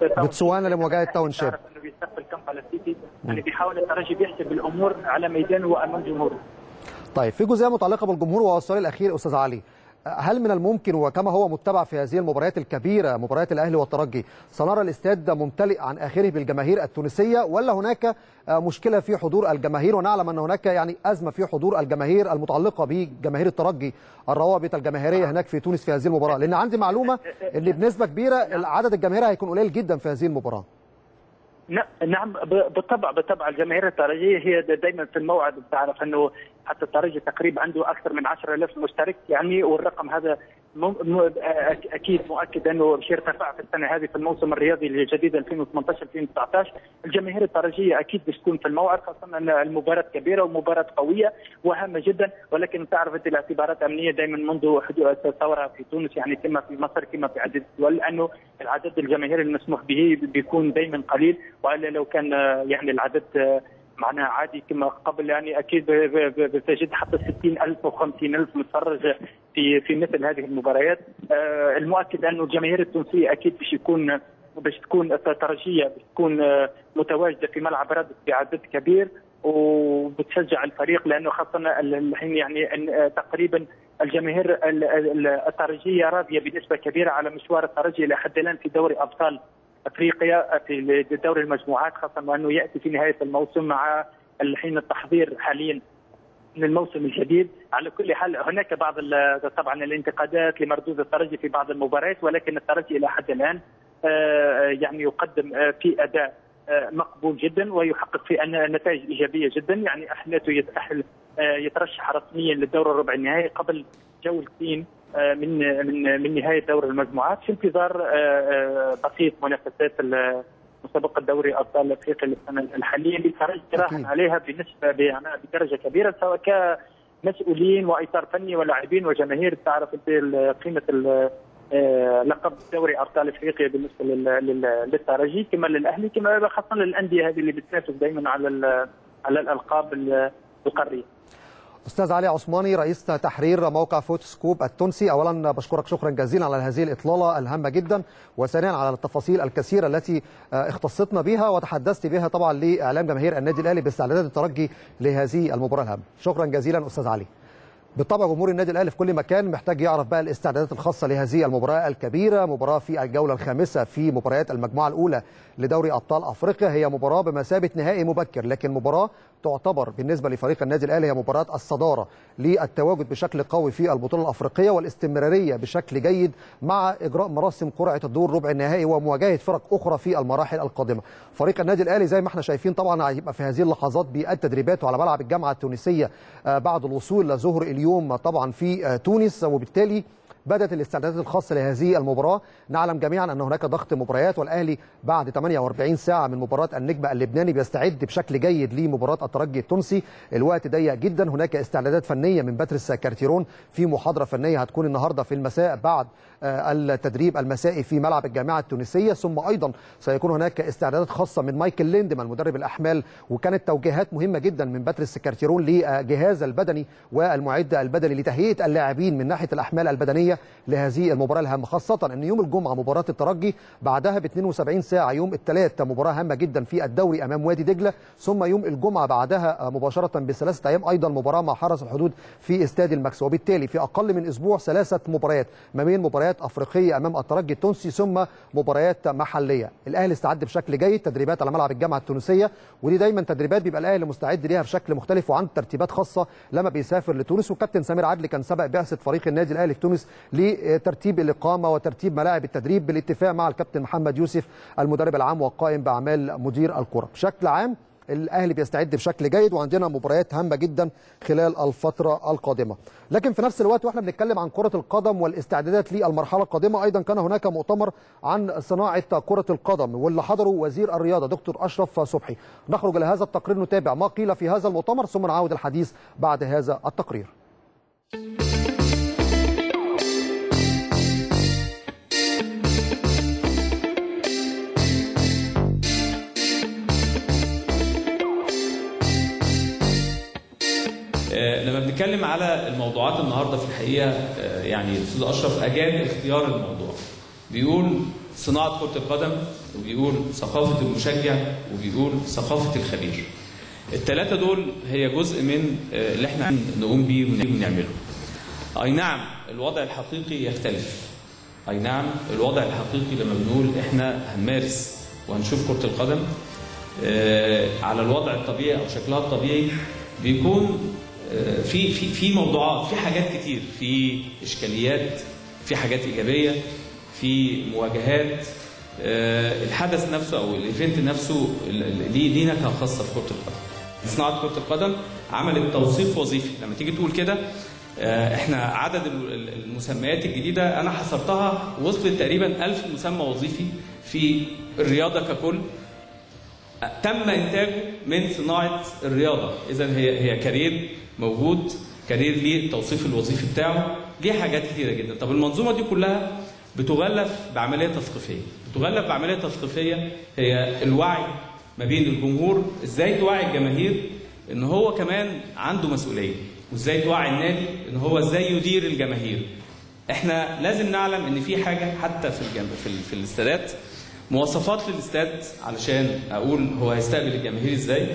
بتسوانا لمواجهه تاون شيب انه بيستقبل كمبالا سيتي يعني بيحاول الترجي بيحسب الأمور على ميدانه وأمام جمهوره. طيب في جزئية متعلقة بالجمهور وهو السؤال الأخير أستاذ علي. هل من الممكن وكما هو متبع في هذه المباريات الكبيرة مباريات الأهلي والترجي سنرى الاستاد ممتلئ عن آخره بالجماهير التونسية ولا هناك آه، مشكلة في حضور الجماهير؟ ونعلم أن هناك يعني أزمة في حضور الجماهير المتعلقة بجماهير الترجي الروابط الجماهيرية هناك في تونس في هذه المباراة. لأن عندي معلومة إن بنسبة كبيرة عدد الجماهير هيكون قليل جدا في هذه المباراة. ن- نعم بالطبع بالطبع الجماهير الترجية هي دائما في الموعد بتعرف إنه حتى الترجي تقريبا عنده أكثر من 10000 مشترك يعني والرقم هذا أكيد مؤكد أنه باش يرتفع في السنة هذه في الموسم الرياضي الجديد 2018 2019 الجماهير الترجيه أكيد باش تكون في الموعد خاصة أن المباراة كبيرة ومباراة قوية وهامة جدا ولكن تعرف أنت الاعتبارات امنيه دائما منذ حدوث الثوره في تونس يعني كما في مصر كما في عدة دول لأنه العدد الجماهيري المسموح به بيكون دائما قليل وإلا لو كان يعني العدد معناها عادي كما قبل يعني أكيد بتجد حتى 60000 و 50000 متفرج في في مثل هذه المباريات. آه، المؤكد انه الجماهير التونسية أكيد باش يكون باش تكون ترجيه باش تكون آه، متواجدة في ملعب رادس بعدد كبير وبتشجع الفريق لأنه خاصة ال- الحين يعني آه، تقريبا الجماهير ال- ال- الترجيه راضية بنسبة كبيرة على مشوار الترجي إلى حد الآن في دوري أبطال أفريقيا في دوري المجموعات خاصة وانه يأتي في نهاية الموسم مع الحين التحضير حاليا للموسم الجديد. على كل حال هناك بعض طبعا الانتقادات لمردود الترجي في بعض المباريات ولكن الترجي إلى حد الآن آه، يعني يقدم آه، في أداء آه، مقبول جدا ويحقق في نتائج إيجابية جدا. يعني احلته يتأهل يترشح رسميا للدور الربع النهائي قبل جولتين من من من نهاية دور المجموعات في انتظار آه، آه، بقيه منافسات مسابقه دوري أبطال أفريقيا للسنة الحالية. اللي الترجي راهن عليها بنسبة بدرجة كبيرة سواء كمسؤولين وإطار فني ولاعبين وجماهير تعرف قيمة آه، لقب دوري أبطال أفريقيا بالنسبة لل- لل- للترجي كما للأهلي كما خاصة للأندية هذه اللي بتنافس دائما على على الألقاب ال- القارية. أستاذ علي عثماني رئيس تحرير موقع فوت سكوب التونسي. اولا بشكرك شكرا جزيلا على هذه الإطلالة الهامة جدا وثانيا على التفاصيل الكثيرة التي آه، اختصتنا بها وتحدثت بها طبعا لإعلام جماهير النادي الأهلي باستعداد الترجي لهذه المباراة الهامة. شكرا جزيلا أستاذ علي. بالطبع جمهور النادي الأهلي في كل مكان محتاج يعرف بقى الاستعدادات الخاصة لهذه المباراة الكبيرة. مباراة في الجولة الخامسة في مباريات المجموعة الأولى لدوري أبطال أفريقيا. هي مباراة بمثابة نهائي مبكر لكن مباراة تعتبر بالنسبة لفريق النادي الأهلي هي مباراة الصدارة للتواجد بشكل قوي في البطولة الأفريقية والاستمرارية بشكل جيد مع إجراء مراسم قرعة الدور ربع النهائي ومواجهة فرق أخرى في المراحل القادمة. فريق النادي الأهلي زي ما إحنا شايفين طبعا هيبقى في هذه اللحظات بيأدي تدريباته على ملعب الجامعة التونسية آه، بعد الوصول لظهر اليوم طبعا في آه، تونس وبالتالي بدأت الاستعدادات الخاصة لهذه المباراة. نعلم جميعا أن هناك ضغط مباريات والأهلي بعد 48 ساعة من مباراة النجمة اللبناني بيستعد بشكل جيد لمباراة الترجي التونسي. الوقت ضيق جدا هناك استعدادات فنية من باتريس كارتيرون في محاضرة فنية هتكون النهارده في المساء بعد التدريب المسائي في ملعب الجامعة التونسية. ثم أيضا سيكون هناك استعدادات خاصة من مايكل ليندمان مدرب الأحمال وكانت توجيهات مهمة جدا من باتريس كارتيرون لجهاز البدني والمعد البدني لتهيئة اللاعبين من ناحية الأحمال البدنية لهذه المباراة الهامة خاصة إن يوم الجمعة مباراة الترجي بعدها ب 72 ساعة يوم الثلاث مباراة هامة جدا في الدوري أمام وادي دجلة. ثم يوم الجمعة بعدها مباشرة بثلاثة أيام أيضا مباراة مع حرس الحدود في استاد المكس وبالتالي في أقل من أسبوع ثلاثة مباريات ما بين مباريات أفريقية أمام الترجي التونسي ثم مباريات محلية. الأهلي استعد بشكل جيد تدريبات على ملعب الجامعة التونسية ودي دايما تدريبات بيبقى الأهلي مستعد ليها بشكل مختلف وعنده ترتيبات خاصة لما بيسافر لتونس. وكابتن سمير عدلي كان سبق بعثة فريق النادي الأهلي في تونس لترتيب الإقامة وترتيب ملاعب التدريب بالاتفاق مع الكابتن محمد يوسف المدرب العام والقائم بأعمال مدير الكرة. بشكل عام الأهلي بيستعد بشكل جيد وعندنا مباريات هامة جدا خلال الفترة القادمة. لكن في نفس الوقت وإحنا بنتكلم عن كرة القدم والاستعدادات للمرحلة القادمة أيضا كان هناك مؤتمر عن صناعة كرة القدم واللي حضره وزير الرياضة دكتور أشرف صبحي. نخرج لهذا التقرير نتابع ما قيل في هذا المؤتمر ثم نعود الحديث بعد هذا التقرير. لما بنتكلم على الموضوعات النهارده في الحقيقة آه، يعني الأستاذ أشرف اجاد اختيار الموضوع. بيقول صناعة كرة القدم وبيقول ثقافة المشجع وبيقول ثقافة الخبير. الثلاثه دول هي جزء من آه، اللي إحنا نقوم بيه ونعمله أي نعم الوضع الحقيقي يختلف. أي نعم الوضع الحقيقي لما بنقول إحنا هنمارس وهنشوف كرة القدم آه، على الوضع الطبيعي أو شكلها الطبيعي بيكون آه، في في في موضوعات في حاجات كتير في إشكاليات في حاجات إيجابية في مواجهات آه، الحدث نفسه أو ال event نفسه ليه ليه نكهة خاصة في كرة القدم. صناعة كرة القدم عملت توصيف وظيفي. لما تيجي تقول كده آه، إحنا عدد ال- ال- المسميات الجديدة أنا حسبتها وصلت تقريبا ألف مسمى وظيفي في الرياضة ككل. تم إنتاجه من صناعة الرياضة. اذا هي هي career موجود كارير ليه التوصيف الوظيفي بتاعه. ليه حاجات كتيرة جدا؟ طب المنظومة دي كلها بتغلف بعملية تثقيفية. بتغلف بعملية تثقيفية هي الوعي ما بين الجمهور. إزاي توعي الجماهير إن هو كمان عنده مسؤولية؟ وإزاي توعي النادي إن هو إزاي يدير الجماهير؟ إحنا لازم نعلم إن في حاجة حتى في الجنب في, في الاستادات. مواصفات للاستاد علشان أقول هو هيستقبل الجماهير إزاي.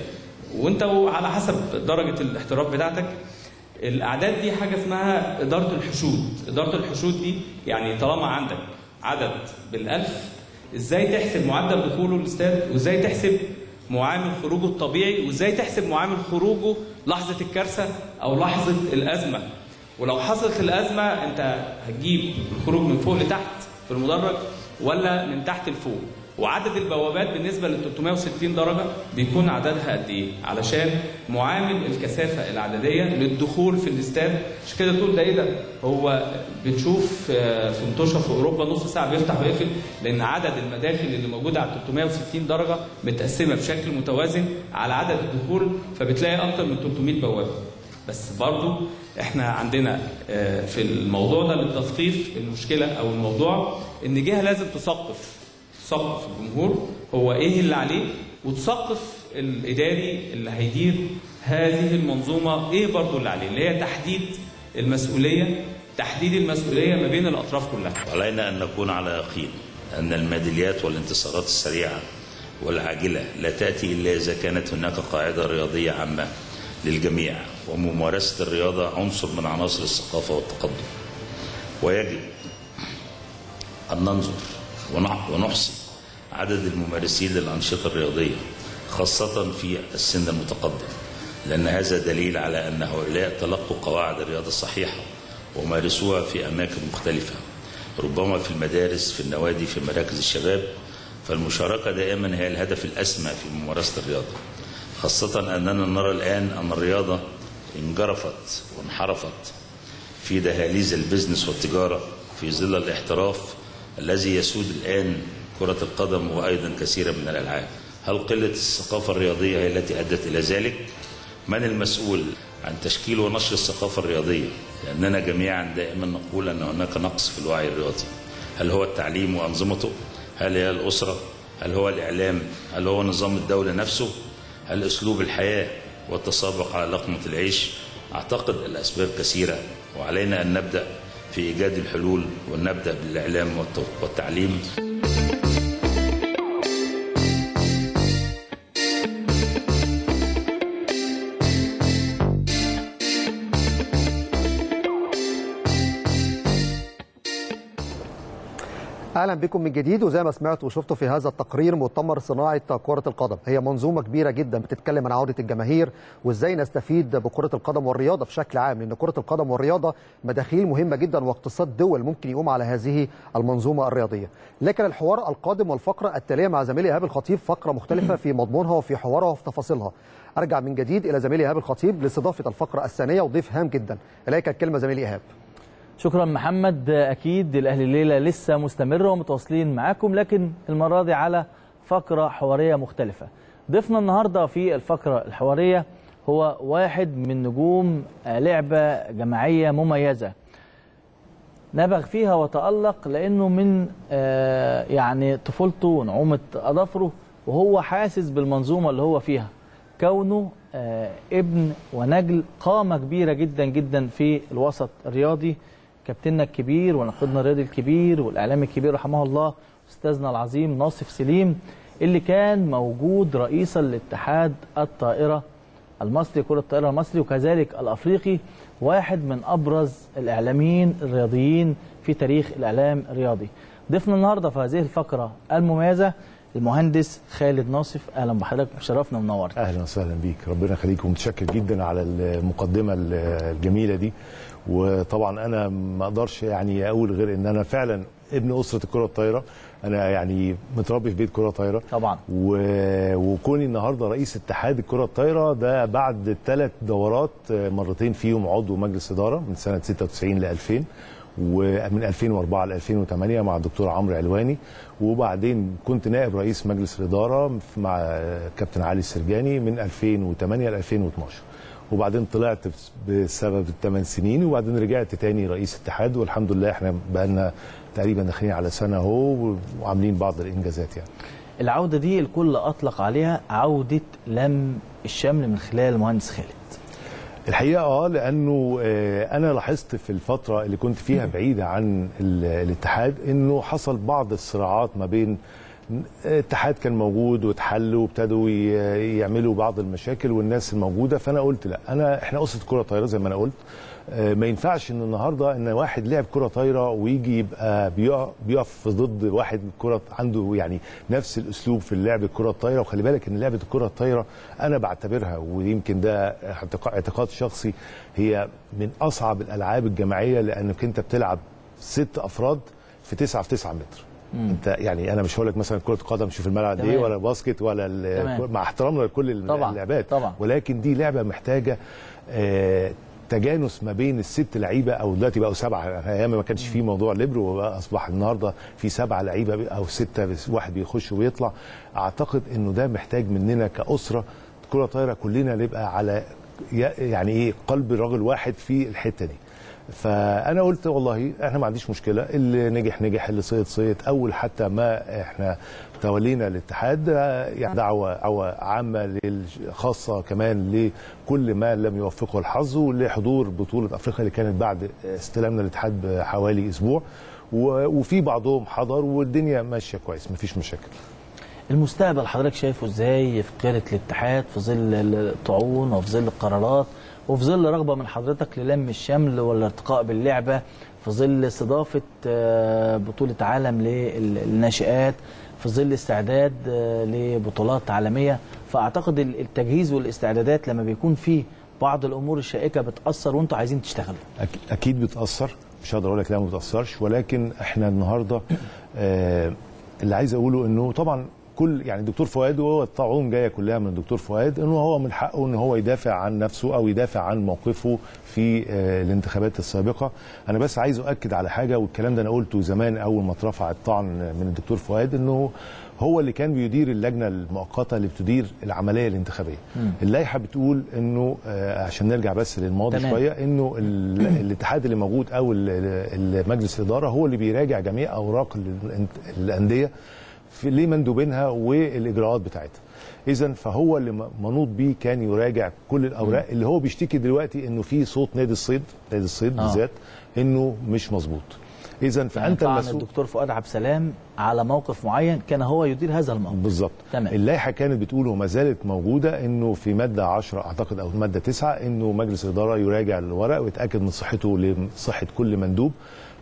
وانت على حسب درجة الاحتراف بتاعتك. الأعداد دي حاجة اسمها إدارة الحشود. إدارة الحشود دي يعني طالما عندك عدد بالألف إزاي تحسب معدل دخوله الاستاد وإزاي تحسب معامل خروجه الطبيعي؟ وإزاي تحسب معامل خروجه لحظة الكارثة أو لحظة الأزمة؟ ولو حصلت الأزمة أنت هتجيب الخروج من فوق لتحت في المدرج ولا من تحت لفوق. وعدد البوابات بالنسبة لل 360 درجة بيكون عددها قد إيه؟ علشان معامل الكثافة العددية للدخول في الاستاد. مش كده تقول ده إيه ده؟ هو بنشوف آه، في مطوشه في أوروبا نص ساعة بيفتح ويقفل لأن عدد المداخل اللي موجودة على 360 درجة متقسمة بشكل متوازن على عدد الدخول فبتلاقي أكتر من 300 بوابة. بس برضو إحنا عندنا آه، في الموضوع ده للتثقيف المشكلة أو الموضوع إن جهة لازم تثقف. تثقف الجمهور هو إيه اللي عليه؟ وتثقف الإداري اللي هيدير هذه المنظومة إيه برضو اللي عليه؟ اللي هي تحديد المسؤولية تحديد المسؤولية ما بين الأطراف كلها. علينا أن نكون على يقين أن الميداليات والانتصارات السريعة والعاجلة لا تأتي إلا إذا كانت هناك قاعدة رياضية عامة للجميع وممارسة الرياضة عنصر من عناصر الثقافة والتقدم. ويجب أن ننظر ونح- ونحصي عدد الممارسين للأنشطة الرياضية خاصة في السن المتقدم لأن هذا دليل على أن هؤلاء تلقوا قواعد الرياضة الصحيحة ومارسوها في أماكن مختلفة. ربما في المدارس في النوادي في مراكز الشباب فالمشاركة دائما هي الهدف الأسمى في ممارسة الرياضة. خاصة أننا نرى الآن أن الرياضة انجرفت وانحرفت في دهاليز البزنس والتجارة في ظل الاحتراف الذي يسود الآن كرة القدم وأيضا كثيرا من الألعاب هل قلة الثقافة الرياضية هي التي أدت إلى ذلك؟ من المسؤول عن تشكيل ونشر الثقافة الرياضية؟ لأننا جميعا دائما نقول أن هناك نقص في الوعي الرياضي هل هو التعليم وأنظمته؟ هل هي الأسرة؟ هل هو الإعلام؟ هل هو نظام الدولة نفسه؟ هل أسلوب الحياة والتسابق على لقمة العيش؟ أعتقد الأسباب كثيرة وعلينا أن نبدأ في إيجاد الحلول ونبدأ بالإعلام والت- والتعليم Thank you. أهلا بكم من جديد وزي ما سمعتوا وشفتوا في هذا التقرير مؤتمر صناعة كرة القدم. هي منظومة كبيرة جدا بتتكلم عن عودة الجماهير وإزاي نستفيد بكرة القدم والرياضة بشكل عام لأن كرة القدم والرياضة مداخيل مهمة جدا واقتصاد دول ممكن يقوم على هذه المنظومة الرياضية. لكن الحوار القادم والفقرة التالية مع زميلي إيهاب الخطيب فقرة مختلفة في مضمونها وفي حوارها وفي تفاصيلها. أرجع من جديد إلى زميلي إيهاب الخطيب لاستضافة الفقرة الثانية وضيف هام جدا. إليك الكلمة زميلي إيهاب. شكرا محمد. أكيد الأهلي الليلة لسه مستمره ومتواصلين معاكم لكن المره دي على فقرة حوارية مختلفة. ضيفنا النهارده في الفقرة الحوارية هو واحد من نجوم لعبة جماعية مميزة. نبغ فيها وتألق لأنه من آه، يعني طفولته ونعومة أظافره وهو حاسس بالمنظومة اللي هو فيها. كونه آه، ابن ونجل قامة كبيرة جدا جدا في الوسط الرياضي. كابتننا الكبير ونقيدنا الرياضي الكبير والإعلامي الكبير رحمه الله أستاذنا العظيم ناصف سليم اللي كان موجود رئيسا لاتحاد الطائرة المصري كرة الطائرة المصري وكذلك الأفريقي واحد من أبرز الإعلاميين الرياضيين في تاريخ الإعلام الرياضي. ضيفنا النهاردة في هذه الفقرة المميزة المهندس خالد ناصف. أهلا بحضرتك مشرفنا ومنورنا أهلا وسهلا بيك. ربنا يخليك ومتشكر جدا على المقدمة الجميلة دي. وطبعا أنا ما أقدرش يعني أقول غير إن أنا فعلا ابن أسرة الكرة الطايرة. أنا يعني متربي في بيت كرة طايرة. طبعا. و... وكوني النهارده رئيس اتحاد الكرة الطايرة ده بعد ثلاث دورات مرتين فيهم عضو مجلس إدارة من سنة 96 ل 2000 ومن 2004 ل 2008 مع الدكتور عمرو علواني. وبعدين كنت نائب رئيس مجلس الإدارة مع كابتن علي السرجاني من 2008 ل 2012 وبعدين طلعت بسبب الثمان سنين وبعدين رجعت تاني رئيس اتحاد والحمد لله إحنا بقالنا تقريبا داخلين على سنة اهو وعاملين بعض الإنجازات يعني. العودة دي الكل أطلق عليها عودة لم الشمل من خلال المهندس خالد. الحقيقة آه لأنه آه أنا لاحظت في الفترة اللي كنت فيها بعيدة عن الاتحاد إنه حصل بعض الصراعات ما بين اتحاد كان موجود واتحل وابتدوا يعملوا بعض المشاكل والناس الموجودة فأنا قلت لا أنا إحنا قصه كرة طايرة زي ما أنا قلت. ما ينفعش إن النهارده إن واحد لعب كرة طايرة ويجي يبقى بيقف ضد واحد كرة عنده يعني نفس الأسلوب في اللعب الكره الطايره وخلي بالك إن لعبة الكره الطايره أنا بعتبرها ويمكن ده اعتقاد شخصي هي من أصعب الألعاب الجماعية لأنك أنت بتلعب ست أفراد في تسعة في تسعة متر. مم. انت يعني أنا مش هقول لك مثلا كرة قدم شوف الملعب إيه ولا باسكت ولا مع احترامنا لكل طبعا. اللعبات طبعا. ولكن دي لعبة محتاجة آه تجانس ما بين الست لعيبة أو دلوقتي بقوا سبعه أيام ما كانش في موضوع ليبرو واصبح النهارده في سبعه لعيبة أو ستة واحد بيخش ويطلع أعتقد إنه ده محتاج مننا كأسرة كرة طايرة كلنا نبقى على يعني إيه قلب رجل واحد في الحتة دي فأنا قلت والله إحنا ما عنديش مشكلة اللي نجح نجح اللي صيد صيد. أول حتى ما إحنا تولينا الاتحاد يعني دعوة دعوة عامة خاصه كمان لكل ما لم يوفقه الحظ ولحضور بطولة أفريقيا اللي كانت بعد استلامنا الاتحاد بحوالي أسبوع. وفي بعضهم حضر والدنيا ماشية كويس مفيش مشاكل. المستقبل حضرتك شايفه إزاي في قيادة الاتحاد في ظل الطاعون وفي ظل القرارات؟ وفي ظل رغبة من حضرتك للم الشمل والارتقاء باللعبة في ظل استضافة بطولة عالم للناشئات في ظل استعداد لبطولات عالمية فأعتقد ال- التجهيز والاستعدادات لما بيكون فيه بعض الأمور الشائكة بتأثر وأنتوا عايزين تشتغلوا. أكيد بتأثر مش هقدر أقول لك لا ما بتأثرش ولكن إحنا النهارده آه اللي عايز أقوله إنه طبعا كل يعني الدكتور فؤاد وهو الطاعون جاية كلها من الدكتور فؤاد إنه هو من حقه إن هو يدافع عن نفسه أو يدافع عن موقفه في آه الانتخابات السابقة أنا بس عايز أؤكد على حاجة والكلام ده أنا قلته زمان أول ما اترفع الطعن من الدكتور فؤاد إنه هو اللي كان بيدير اللجنة المؤقتة اللي بتدير العملية الانتخابية. اللائحة بتقول إنه آه عشان نرجع بس للماضي تمام. شوية إنه ال- الاتحاد اللي موجود أو مجلس الإدارة هو اللي بيراجع جميع أوراق ال- الأندية في لمندوبينها والإجراءات بتاعتها. اذا فهو اللي منوط بيه كان يراجع كل الأوراق. اللي هو بيشتكي دلوقتي إنه في صوت نادي الصيد نادي الصيد آه. بالذات إنه مش مظبوط. اذا يعني فأنت طبعا المسؤول الدكتور فؤاد عبد السلام على موقف معين كان هو يدير هذا الموقف. بالظبط. تمام. اللائحه كانت بتقول وما زالت موجودة إنه في مادة 10 أعتقد أو مادة 9 إنه مجلس الإدارة يراجع الورق ويتأكد من صحته لصحه كل مندوب.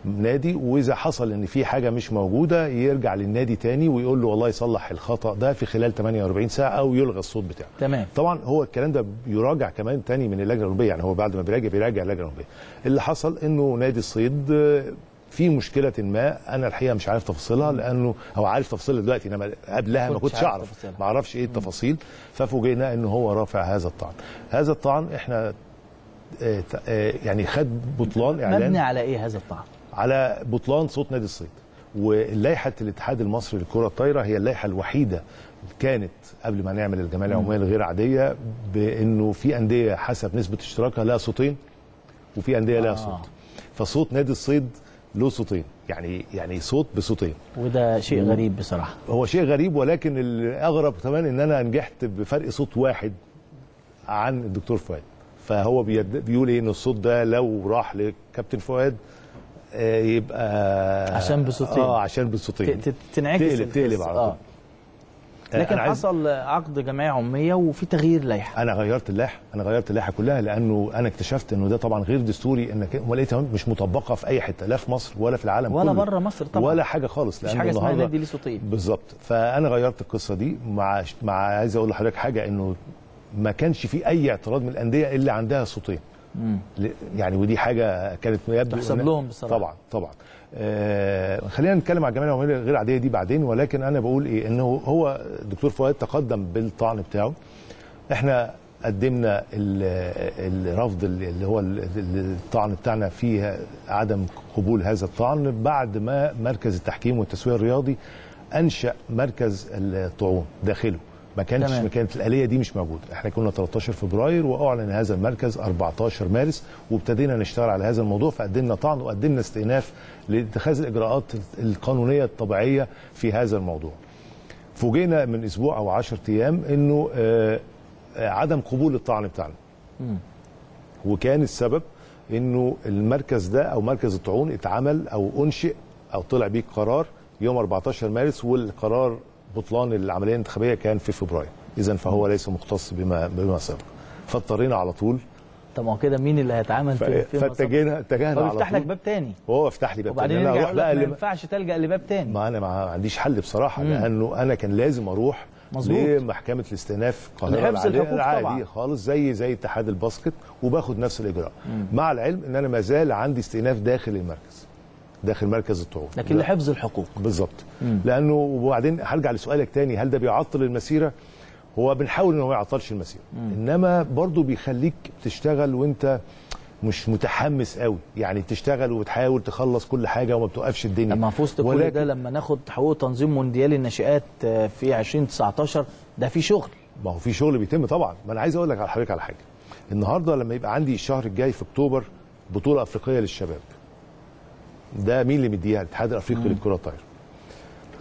نادي وإذا حصل إن في حاجة مش موجودة يرجع للنادي تاني ويقول له والله يصلح الخطأ ده في خلال 48 ساعة أو يلغى الصوت بتاعه. تمام. طبعا هو الكلام ده يراجع كمان تاني من اللجنة الاولمبيه يعني هو بعد ما بيراجع بيراجع اللجنة الاولمبيه اللي حصل إنه نادي الصيد في مشكلة ما أنا الحقيقة مش عارف تفاصيلها لأنه أو عارف تفاصيلها دلوقتي إنما قبلها ما كنتش أعرف. ما أعرفش إيه التفاصيل. ففوجئنا إن هو رافع هذا الطعن. هذا الطعن إحنا آه، آه، يعني خد بطلان إعلان. مبني على إيه هذا الطعن؟ على بطلان صوت نادي الصيد. ولائحه الاتحاد المصري للكره الطايرة هي اللائحة الوحيدة كانت قبل ما نعمل الجمعية العمومية الغير عادية بأنه في أندية حسب نسبة اشتراكها لها صوتين وفي أندية لها آه. صوت. فصوت نادي الصيد له صوتين. يعني يعني صوت بصوتين. وده شيء غريب بصراحة. هو شيء غريب ولكن الأغرب كمان إن أنا نجحت بفرق صوت واحد عن الدكتور فؤاد. فهو. بيقول إيه إن الصوت ده لو راح لكابتن فؤاد يبقى عشان بصوتين. آه عشان بصوتين. تنعكس تقلب تقلب. على طول. آه. لكن حصل عقد جمعيه عموميه وفي تغيير لائحة. أنا غيرت اللائحة. أنا غيرت اللائحة كلها لأنه أنا اكتشفت إنه ده طبعا غير دستوري انك ولقيتها مش مطبقة في أي حتة لا في مصر ولا في العالم ولا كله. بره مصر طبعا. ولا حاجة خالص لأنه حاجة اسمها نادي ليه صوتين. بالظبط. فأنا غيرت القصة دي مع مع عايز أقول لحضرتك حاجة إنه ما كانش في أي اعتراض من الأندية اللي عندها صوتين. يعني ودي حاجة كانت يبدو تحسب لهم بصراحة. طبعا طبعا. آه خلينا نتكلم على الجمعية العمومية غير عادية دي بعدين ولكن أنا بقول إيه إنه هو الدكتور فؤاد تقدم بالطعن بتاعه. إحنا قدمنا ال- الرفض اللي هو ال- ال- الطعن بتاعنا فيه عدم قبول هذا الطعن بعد ما مركز التحكيم والتسويق الرياضي أنشأ مركز الطعون داخله. ما كانش تمام. ما كانت الآلية دي مش موجودة إحنا كنا 13 فبراير وأعلن هذا المركز 14 مارس وابتدينا نشتغل على هذا الموضوع فقدمنا طعن وقدمنا استئناف لاتخاذ الإجراءات القانونية الطبيعية في هذا الموضوع فوجئنا من أسبوع أو 10 أيام إنه آه، آه، عدم قبول الطعن بتاعنا. وكان السبب إنه المركز ده أو مركز الطعون اتعمل أو أنشئ أو طلع بيه قرار يوم 14 مارس والقرار بطلان العملية الانتخابية كان في فبراير. اذا فهو ليس مختص بما بما سبق. فاضطرينا على طول. طب ما هو كده مين اللي هيتعامل ف- في فاتجهنا اتجهنا هو على يفتح لك باب تاني. وهو فتح لي باب وبعدين تاني. لك بقى ما ينفعش تلجأ لباب تاني. ما أنا ما عنديش حل بصراحة. مم. لأنه أنا كان لازم أروح مظبوط. لمحكمة الاستئناف القاهره الحقوق العادي. خالص زي زي اتحاد الباسكت وباخد نفس الإجراء. مم. مع العلم إن أنا ما زال عندي استئناف داخل المركز. داخل مركز الطعون. لكن. لحفظ الحقوق. بالظبط. لأنه وبعدين هرجع لسؤالك تاني هل ده بيعطل المسيرة؟ هو بنحاول إن هو ما يعطلش المسيرة. مم. إنما برضو بيخليك تشتغل وأنت مش متحمس قوي. يعني تشتغل وتحاول تخلص كل حاجة وما بتوقفش الدنيا. لما في وسط كل ده لما ناخد حقوق تنظيم مونديال الناشئات آه، في 2019 ده في شغل. ما هو في شغل بيتم طبعا. ما أنا عايز أقول لك على حضرتك على حاجة. النهارده لما يبقى عندي الشهر الجاي في أكتوبر بطولة أفريقية للشباب. ده مين اللي مديها الاتحاد الافريقي. للكرة الطايرة؟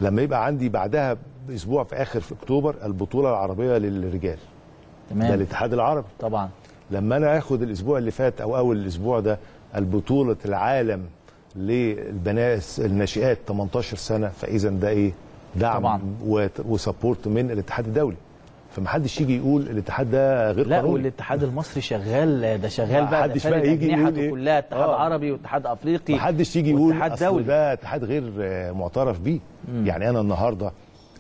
لما يبقى عندي بعدها بأسبوع في آخر في أكتوبر البطولة العربية للرجال. تمام. ده الاتحاد العربي. طبعا. لما أنا آخد الأسبوع اللي فات أو أول الأسبوع ده البطولة العالم للبنات الناشئات 18 سنة فاذا ده إيه؟ دعم طبعاً. وسبورت من الاتحاد الدولي. فمحدش يجي يقول الاتحاد ده غير لا قانوني. والاتحاد المصري شغال ده شغال بقى ده حدش فارق بقى يجي يقول إيه؟ كلها اتحاد آه. عربي واتحاد أفريقي محدش يجي يقول أصل ده اتحاد غير آه، معترف بيه. يعني أنا النهارده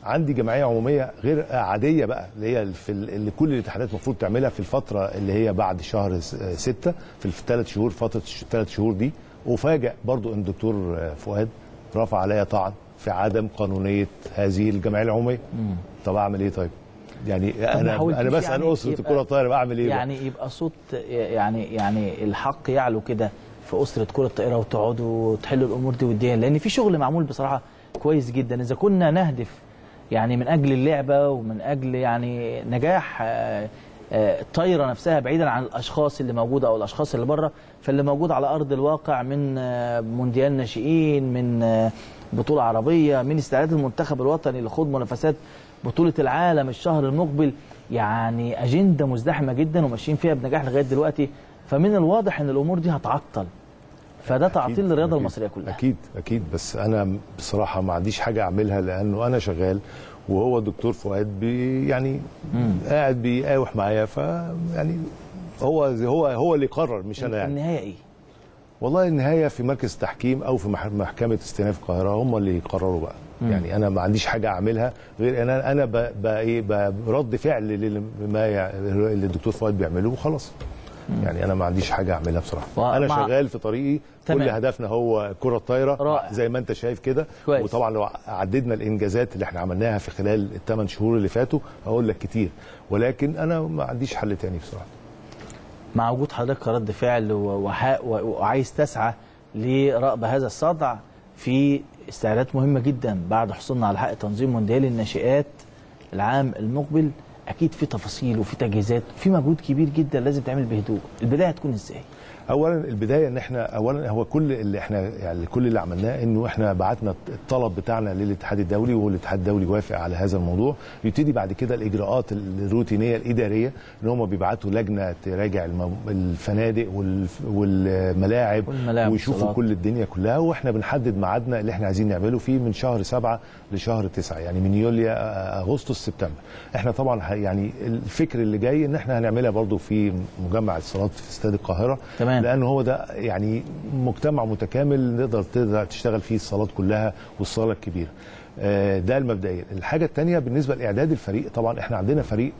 عندي جمعية عمومية غير عادية بقى اللي هي في ال- اللي كل الاتحادات المفروض تعملها في الفترة اللي هي بعد شهر س- ستة في الثلاث شهور فترة الثلاث شهور دي. وفاجئ برضو إن الدكتور فؤاد رفع عليا طعن في عدم قانونية هذه الجمعية العمومية. طب أعمل إيه طيب؟ يعني أنا أنا بسأل يعني أسرة الكره الطايره بعمل إيه بقى؟ يعني يبقى صوت يعني يعني الحق يعلو كده في أسرة كرة الطائرة وتقعدوا تحلوا الأمور دي وديا لأن في شغل معمول بصراحة كويس جدا إذا كنا نهدف يعني من أجل اللعبة ومن أجل يعني نجاح آه، آه، الطايره نفسها بعيدا عن الأشخاص اللي موجودة أو الأشخاص اللي بره فاللي موجود على أرض الواقع من آه، مونديال ناشئين من بطولة عربية من استعداد المنتخب الوطني لخوض منافسات بطولة العالم الشهر المقبل يعني أجندة مزدحمة جدا وماشيين فيها بنجاح لغاية دلوقتي. فمن الواضح إن الأمور دي هتعطل. فده تعطيل للرياضة المصرية كلها. أكيد أكيد. بس أنا بصراحة ما عنديش حاجة أعملها لأنه أنا شغال وهو الدكتور فؤاد بي يعني قاعد بيقاوح معايا. ف يعني هو هو هو اللي قرر مش أنا يعني. النهاية إيه؟ والله النهاية في مركز التحكيم أو في مح- محكمة استئناف القاهرة هم اللي يقرروا بقى. مم. يعني أنا ما عنديش حاجة أعملها غير إن أنا أنا إيه برد فعل لما اللي الدكتور فؤاد بيعمله وخلاص يعني أنا ما عنديش حاجة أعملها بصراحة أنا شغال في طريقي تمام. كل هدفنا هو الكرة الطايرة رائع. زي ما أنت شايف كده. وطبعا لو عددنا الإنجازات اللي إحنا عملناها في خلال الثمان شهور اللي فاتوا هقول لك كتير ولكن أنا ما عنديش حل تاني بصراحة مع وجود حضرتك كرد فعل وعايز تسعى لرأب هذا الصدع في استعدادات مهمة جدا بعد حصولنا على حق تنظيم مونديال الناشئات العام المقبل. أكيد في تفاصيل وفي تجهيزات في مجهود كبير جدا لازم تعمل بهدوء. البداية هتكون إزاي؟ اولا البداية إن إحنا اولا هو كل اللي إحنا يعني كل اللي عملناه إنه إحنا بعتنا الطلب بتاعنا للاتحاد الدولي والاتحاد الدولي وافق على هذا الموضوع يبتدي بعد كده الإجراءات الروتينية الإدارية إن هم بيبعتوا لجنة تراجع الفنادق والملاعب والملاعب ويشوفوا. كل الدنيا كلها وإحنا بنحدد ميعادنا اللي إحنا عايزين نعمله فيه من شهر سبعة لشهر تسعة يعني من يوليو أغسطس سبتمبر إحنا طبعا يعني الفكر اللي جاي إن إحنا هنعملها برضو في مجمع الصالات في استاد القاهرة تمام. لأن هو ده يعني مجتمع متكامل نقدر تقدر تشتغل فيه الصالات كلها والصالة الكبيرة. آه، ده المبدئيا الحاجة الثانية بالنسبة لإعداد الفريق طبعا إحنا عندنا فريق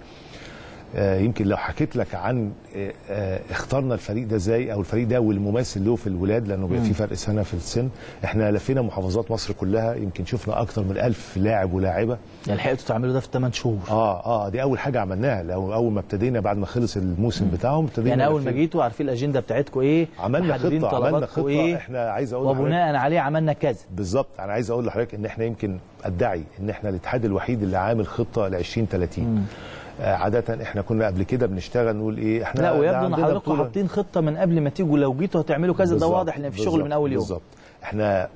يمكن لو حكيت لك عن آه، آه، اخترنا الفريق ده إزاي أو الفريق ده والمماثل له في الولاد لأنه بيبقى. في فرق سنة في السن. إحنا لفينا محافظات مصر كلها يمكن شفنا أكتر من ألف لاعب ولاعبه يعني لحقتوا تعملوا ده في 8 شهور. آه آه دي أول حاجة عملناها. لو أول ما ابتدينا بعد ما خلص الموسم بتاعهم ابتدينا يعني أول ما. جيتوا عارفين الأجندة بتاعتكم إيه؟ عملنا خطة عملنا خطة. إيه؟ إحنا عايز أقول وبناء عليه عملنا كذا. بالظبط. أنا عايز أقول لحضرتك إن إحنا يمكن أدعي إن إحنا الاتحاد الوحيد اللي عامل خطة ل 2030 آه عادة إحنا كنا قبل كده بنشتغل نقول إيه إحنا لا ويبدو إن بطولة. حاطين خطة من قبل ما تيجوا لو جيتوا هتعملوا كذا ده واضح إن في شغل من أول يوم بالظبط إحنا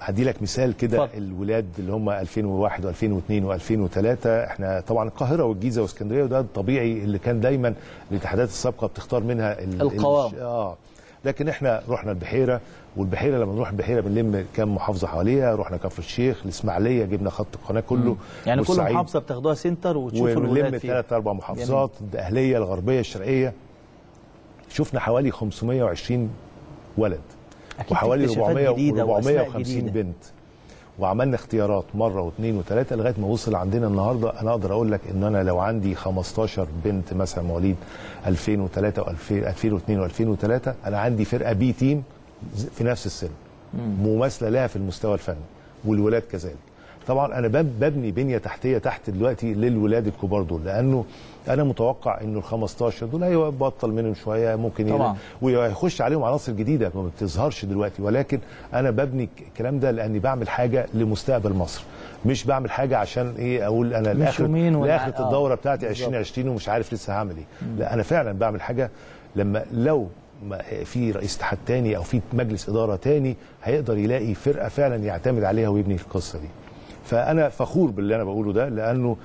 هدي لك مثال كده الولاد اللي هم 2001 و2002 و2003 إحنا طبعا القاهرة والجيزة وإسكندرية وده الطبيعي اللي كان دايما الاتحادات السابقة بتختار منها ال- القوام. ال- آه لكن إحنا رحنا البحيرة والبحيرة لما نروح البحيرة بنلم كام محافظة حواليها. رحنا كفر الشيخ الإسماعيلية جبنا خط القناة كله يعني كل. محافظة بتاخدوها سنتر وتشوفوا ونلم ثلاث أربع محافظات الاهليه الغربية الشرقية. شفنا حوالي 520 ولد وحوالي اكتشافات 400 جديدة وأسماء 450 جديدة. بنت. وعملنا اختيارات مرة واثنين وثلاثة لغاية ما وصل عندنا النهارده. أنا أقدر أقول لك إن أنا لو عندي 15 بنت مثلا مواليد 2003 و2002 و2003 أنا عندي فرقة بي تيم في نفس السن. مماثلة لها في المستوى الفني والولاد كذلك. طبعا أنا بب- ببني بنية تحتية تحت دلوقتي للولاد الكبار دول لأنه أنا متوقع إنه ال 15 دول هيبطل منهم شوية ممكن طبعا. وهيخش عليهم عناصر جديدة ما بتظهرش دلوقتي. ولكن أنا ببني الكلام ده لأني بعمل حاجة لمستقبل مصر. مش بعمل حاجة عشان إيه أقول أنا لاخر لاخر آه، الدورة بتاعتي بالظبط. 2020 ومش عارف لسه هعمل إيه. لا أنا فعلا بعمل حاجة لما لو في رئيس اتحاد تاني أو في مجلس إدارة تاني هيقدر يلاقي فرقة فعلا يعتمد عليها ويبني القصة دي. فأنا فخور باللي أنا بقوله ده لأنه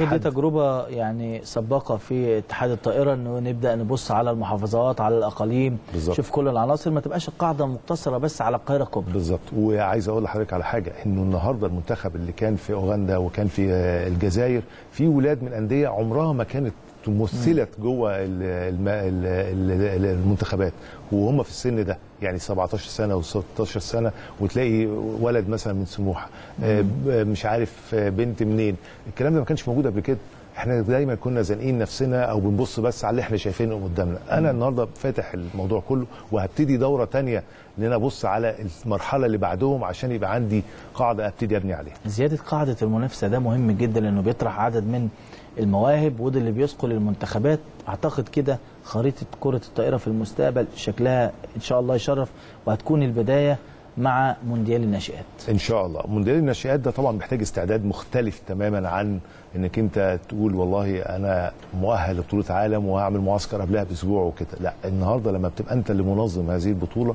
دي تجربة يعني سباقة في اتحاد الطائرة إنه نبدأ نبص على المحافظات على الأقاليم بالظبط. شوف كل العناصر ما تبقاش القاعدة مقتصرة بس على القاهرة الكبرى. بالظبط. وعايز أقول لحضرتك على حاجة إنه النهارده المنتخب اللي كان في أوغندا وكان في آه، الجزائر في ولاد من انديه عمرها ما كانت مثلت جوه ال- الم- ال- ال- ال- المنتخبات وهم في السن ده يعني 17 سنة و16 سنة وتلاقي ولد مثلا من سموحة آه، ب- مش عارف آه، بنت منين. الكلام ده ما كانش موجود قبل كده. إحنا دايما كنا زانقين نفسنا أو بنبص بس على اللي إحنا شايفينه قدامنا. أنا النهارده فاتح الموضوع كله وهبتدي دورة تانية إن أنا أبص على المرحلة اللي بعدهم عشان يبقى عندي قاعدة أبتدي أبني عليها. زيادة قاعدة المنافسة ده مهم جدا لأنه بيطرح عدد من المواهب وده اللي بيثقل المنتخبات. أعتقد كده خريطة كرة الطائرة في المستقبل شكلها إن شاء الله يشرف وهتكون البداية مع مونديال الناشئات. إن شاء الله. مونديال الناشئات ده طبعا محتاج استعداد مختلف تماما عن إنك أنت تقول والله أنا مؤهل لبطولة عالم وهعمل معسكر قبلها بأسبوع وكده. لا النهارده لما بتبقى أنت اللي منظم هذه البطولة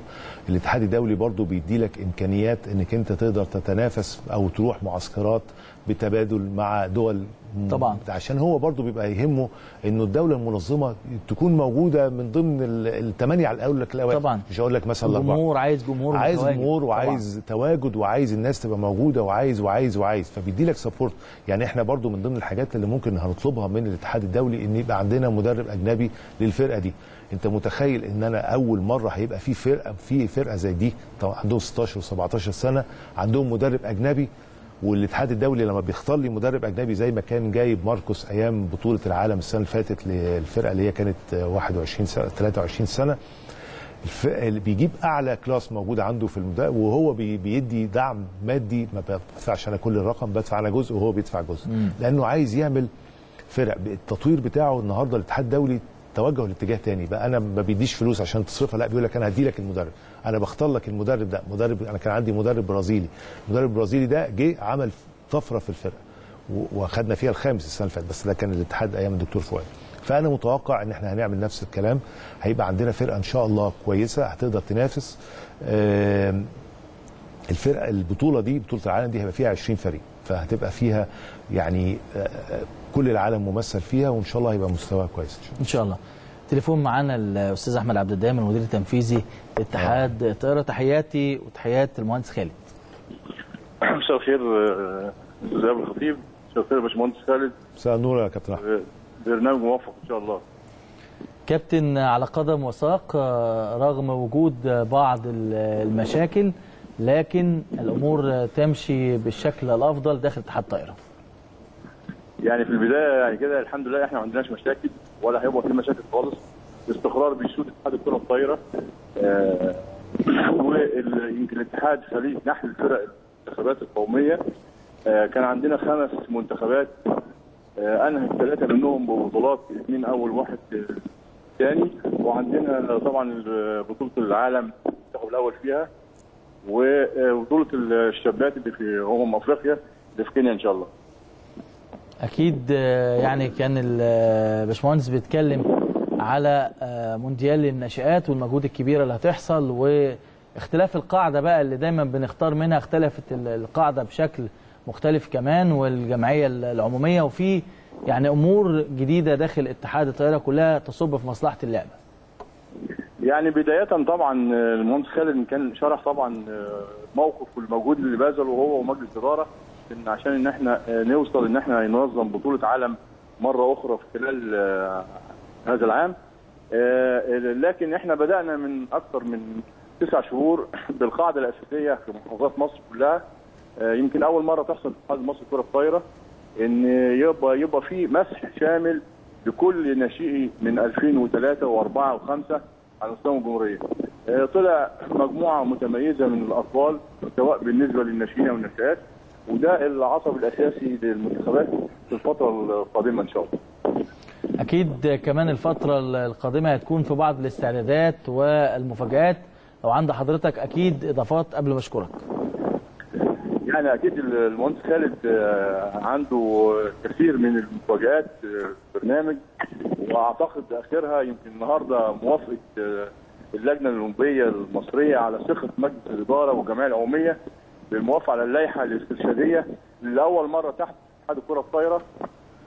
الاتحاد الدولي برضو بيدي لك إمكانيات إنك أنت تقدر تتنافس أو تروح معسكرات بتبادل مع دول طبعا. عشان هو برضو بيبقى يهمه إنه الدولة المنظمة تكون موجودة من ضمن ال- الثمانيه على الأول الاوائل طبعا. مش هقول لك مثلا الاربعه جمهور عايز جمهور عايز. جمهور طبعاً. وعايز تواجد وعايز الناس تبقى موجودة وعايز وعايز وعايز فبيدي لك سبورت يعني إحنا برضو من ضمن الحاجات اللي ممكن هنطلبها من الاتحاد الدولي إن يبقى عندنا مدرب أجنبي للفرقة دي أنت متخيل إن أنا أول مرة هيبقى في فرقة في فرقة زي دي طبعا عندهم 16 و17 سنة عندهم مدرب أجنبي والاتحاد الدولي لما بيختار لي مدرب أجنبي زي ما كان جايب ماركوس أيام بطولة العالم السنة اللي فاتت للفرقة اللي هي كانت 21 سنة 23 سنة اللي بيجيب أعلى class موجود عنده في المدرب وهو بي- بيدي دعم مادي ما بدفعش أنا كل الرقم بدفع أنا جزء وهو بيدفع جزء. لأنه عايز يعمل فرق التطوير بتاعه النهارده الاتحاد الدولي توجه لاتجاه تاني. بقى أنا ما بيديش فلوس عشان تصرفها. لا بيقول لك أنا هدي لك المدرب. أنا بختار لك المدرب ده. مدرب أنا كان عندي مدرب برازيلي. المدرب البرازيلي ده جه عمل طفرة في الفرقة واخدنا فيها الخامس السنة اللي فاتت. بس ده كان الاتحاد أيام الدكتور فؤاد. فأنا متوقع إن إحنا هنعمل نفس الكلام. هيبقى عندنا فرقة إن شاء الله كويسة هتقدر تنافس. الفرقه البطولة دي بطولة العالم دي هيبقى فيها 20 فريق. فهتبقى فيها يعني آه، آه، كل العالم ممثل فيها وإن شاء الله هيبقى مستواها كويس. إن شاء الله. ان شاء الله تليفون معانا الأستاذ أحمد عبد الدايم المدير التنفيذي لاتحاد الطائره تحياتي وتحيات المهندس خالد. مساء الخير آه، أستاذ أبو الخطيب. مساء الخير يا باشمهندس خالد. مساء النور يا كابتن أحمد. آه، برنامج موفق إن شاء الله. كابتن على قدم وساق آه، رغم وجود آه، بعض ال- المشاكل لكن الأمور آه، تمشي بالشكل الأفضل داخل اتحاد الطائرة. يعني في البداية يعني كده الحمد لله إحنا ما عندناش مشاكل ولا هيبقى في مشاكل خالص. الاستقرار بيسود اتحاد الكرة الطايرة. آه، ويمكن الاتحاد خليج نحو الفرق المنتخبات القومية. آه، كان عندنا خمس منتخبات. آه، انهت ثلاثة منهم ببطولات اثنين أول واحد آه، ثاني وعندنا طبعا بطولة العالم المنتخب الأول فيها. وبطولة الشابات اللي في امم أفريقيا اللي في كينيا إن شاء الله. أكيد آه، يعني كان الباشمهندس بيتكلم على آه، مونديال الناشئات والمجهود الكبير اللي هتحصل واختلاف القاعدة بقى اللي دايما بنختار منها اختلفت ال- القاعدة بشكل مختلف كمان والجمعية العمومية. وفي يعني أمور جديدة داخل اتحاد الطائره كلها تصب في مصلحة اللعبة. يعني بداية طبعا المهندس خالد كان شرح طبعا موقف والمجهود اللي بذله هو ومجلس الإدارة. إن عشان إن إحنا نوصل إن إحنا ننظم بطولة عالم مرة أخرى في خلال آه، هذا العام. آه، لكن إحنا بدأنا من أكثر من تسع شهور بالقاعدة الأساسية في محافظات مصر كلها. آه، يمكن أول مرة تحصل في اتحاد مصر كرة الطايرة إن يبقى يبقى في مسح شامل لكل ناشئي من 2003 و4 و5 على مستوى الجمهورية. آه، طلع مجموعة متميزة من الأطفال سواء بالنسبة للناشئين والناشئات وده العصب الأساسي للمنتخبات في الفترة القادمة إن شاء الله. أكيد كمان الفترة القادمة هتكون في بعض الاستعدادات والمفاجآت لو عند حضرتك أكيد إضافات قبل ما أشكرك يعني أكيد المهندس خالد آه، عنده كثير من المفاجآت آه، في البرنامج وأعتقد آخرها يمكن النهارده موافقة آه، اللجنة الأولمبية المصرية على ثقة مجلس الإدارة والجمعيه العمومية بالموافقه على اللائحة الاسترشاديه لأول مرة تحت اتحاد الكره الطايرة.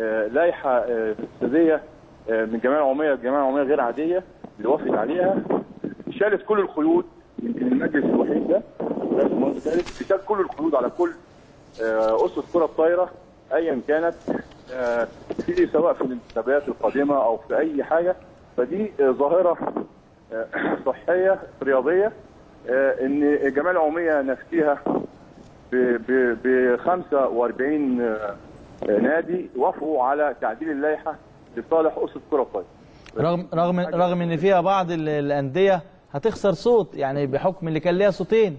آه، لائحة آه، استرشاديه آه، من الجمعيه العمومية الجمعيه العمومية غير عادية اللي وافق عليها. شالت كل القيود يمكن المجلس الوحيد ده شال كل القيود على كل أسس كرة الطايرة ايا كانت في سواء في الانتخابات القادمة أو في أي حاجة. فدي ظاهرة صحية رياضية إن الجمعيه العمومية نفسها ب ب- ب 45 آه، نادي وافقوا على تعديل اللائحة لصالح أسس كرة الطايره رغم رغم رغم إن فيها بعض ال- الأندية هتخسر صوت يعني بحكم اللي كان ليها صوتين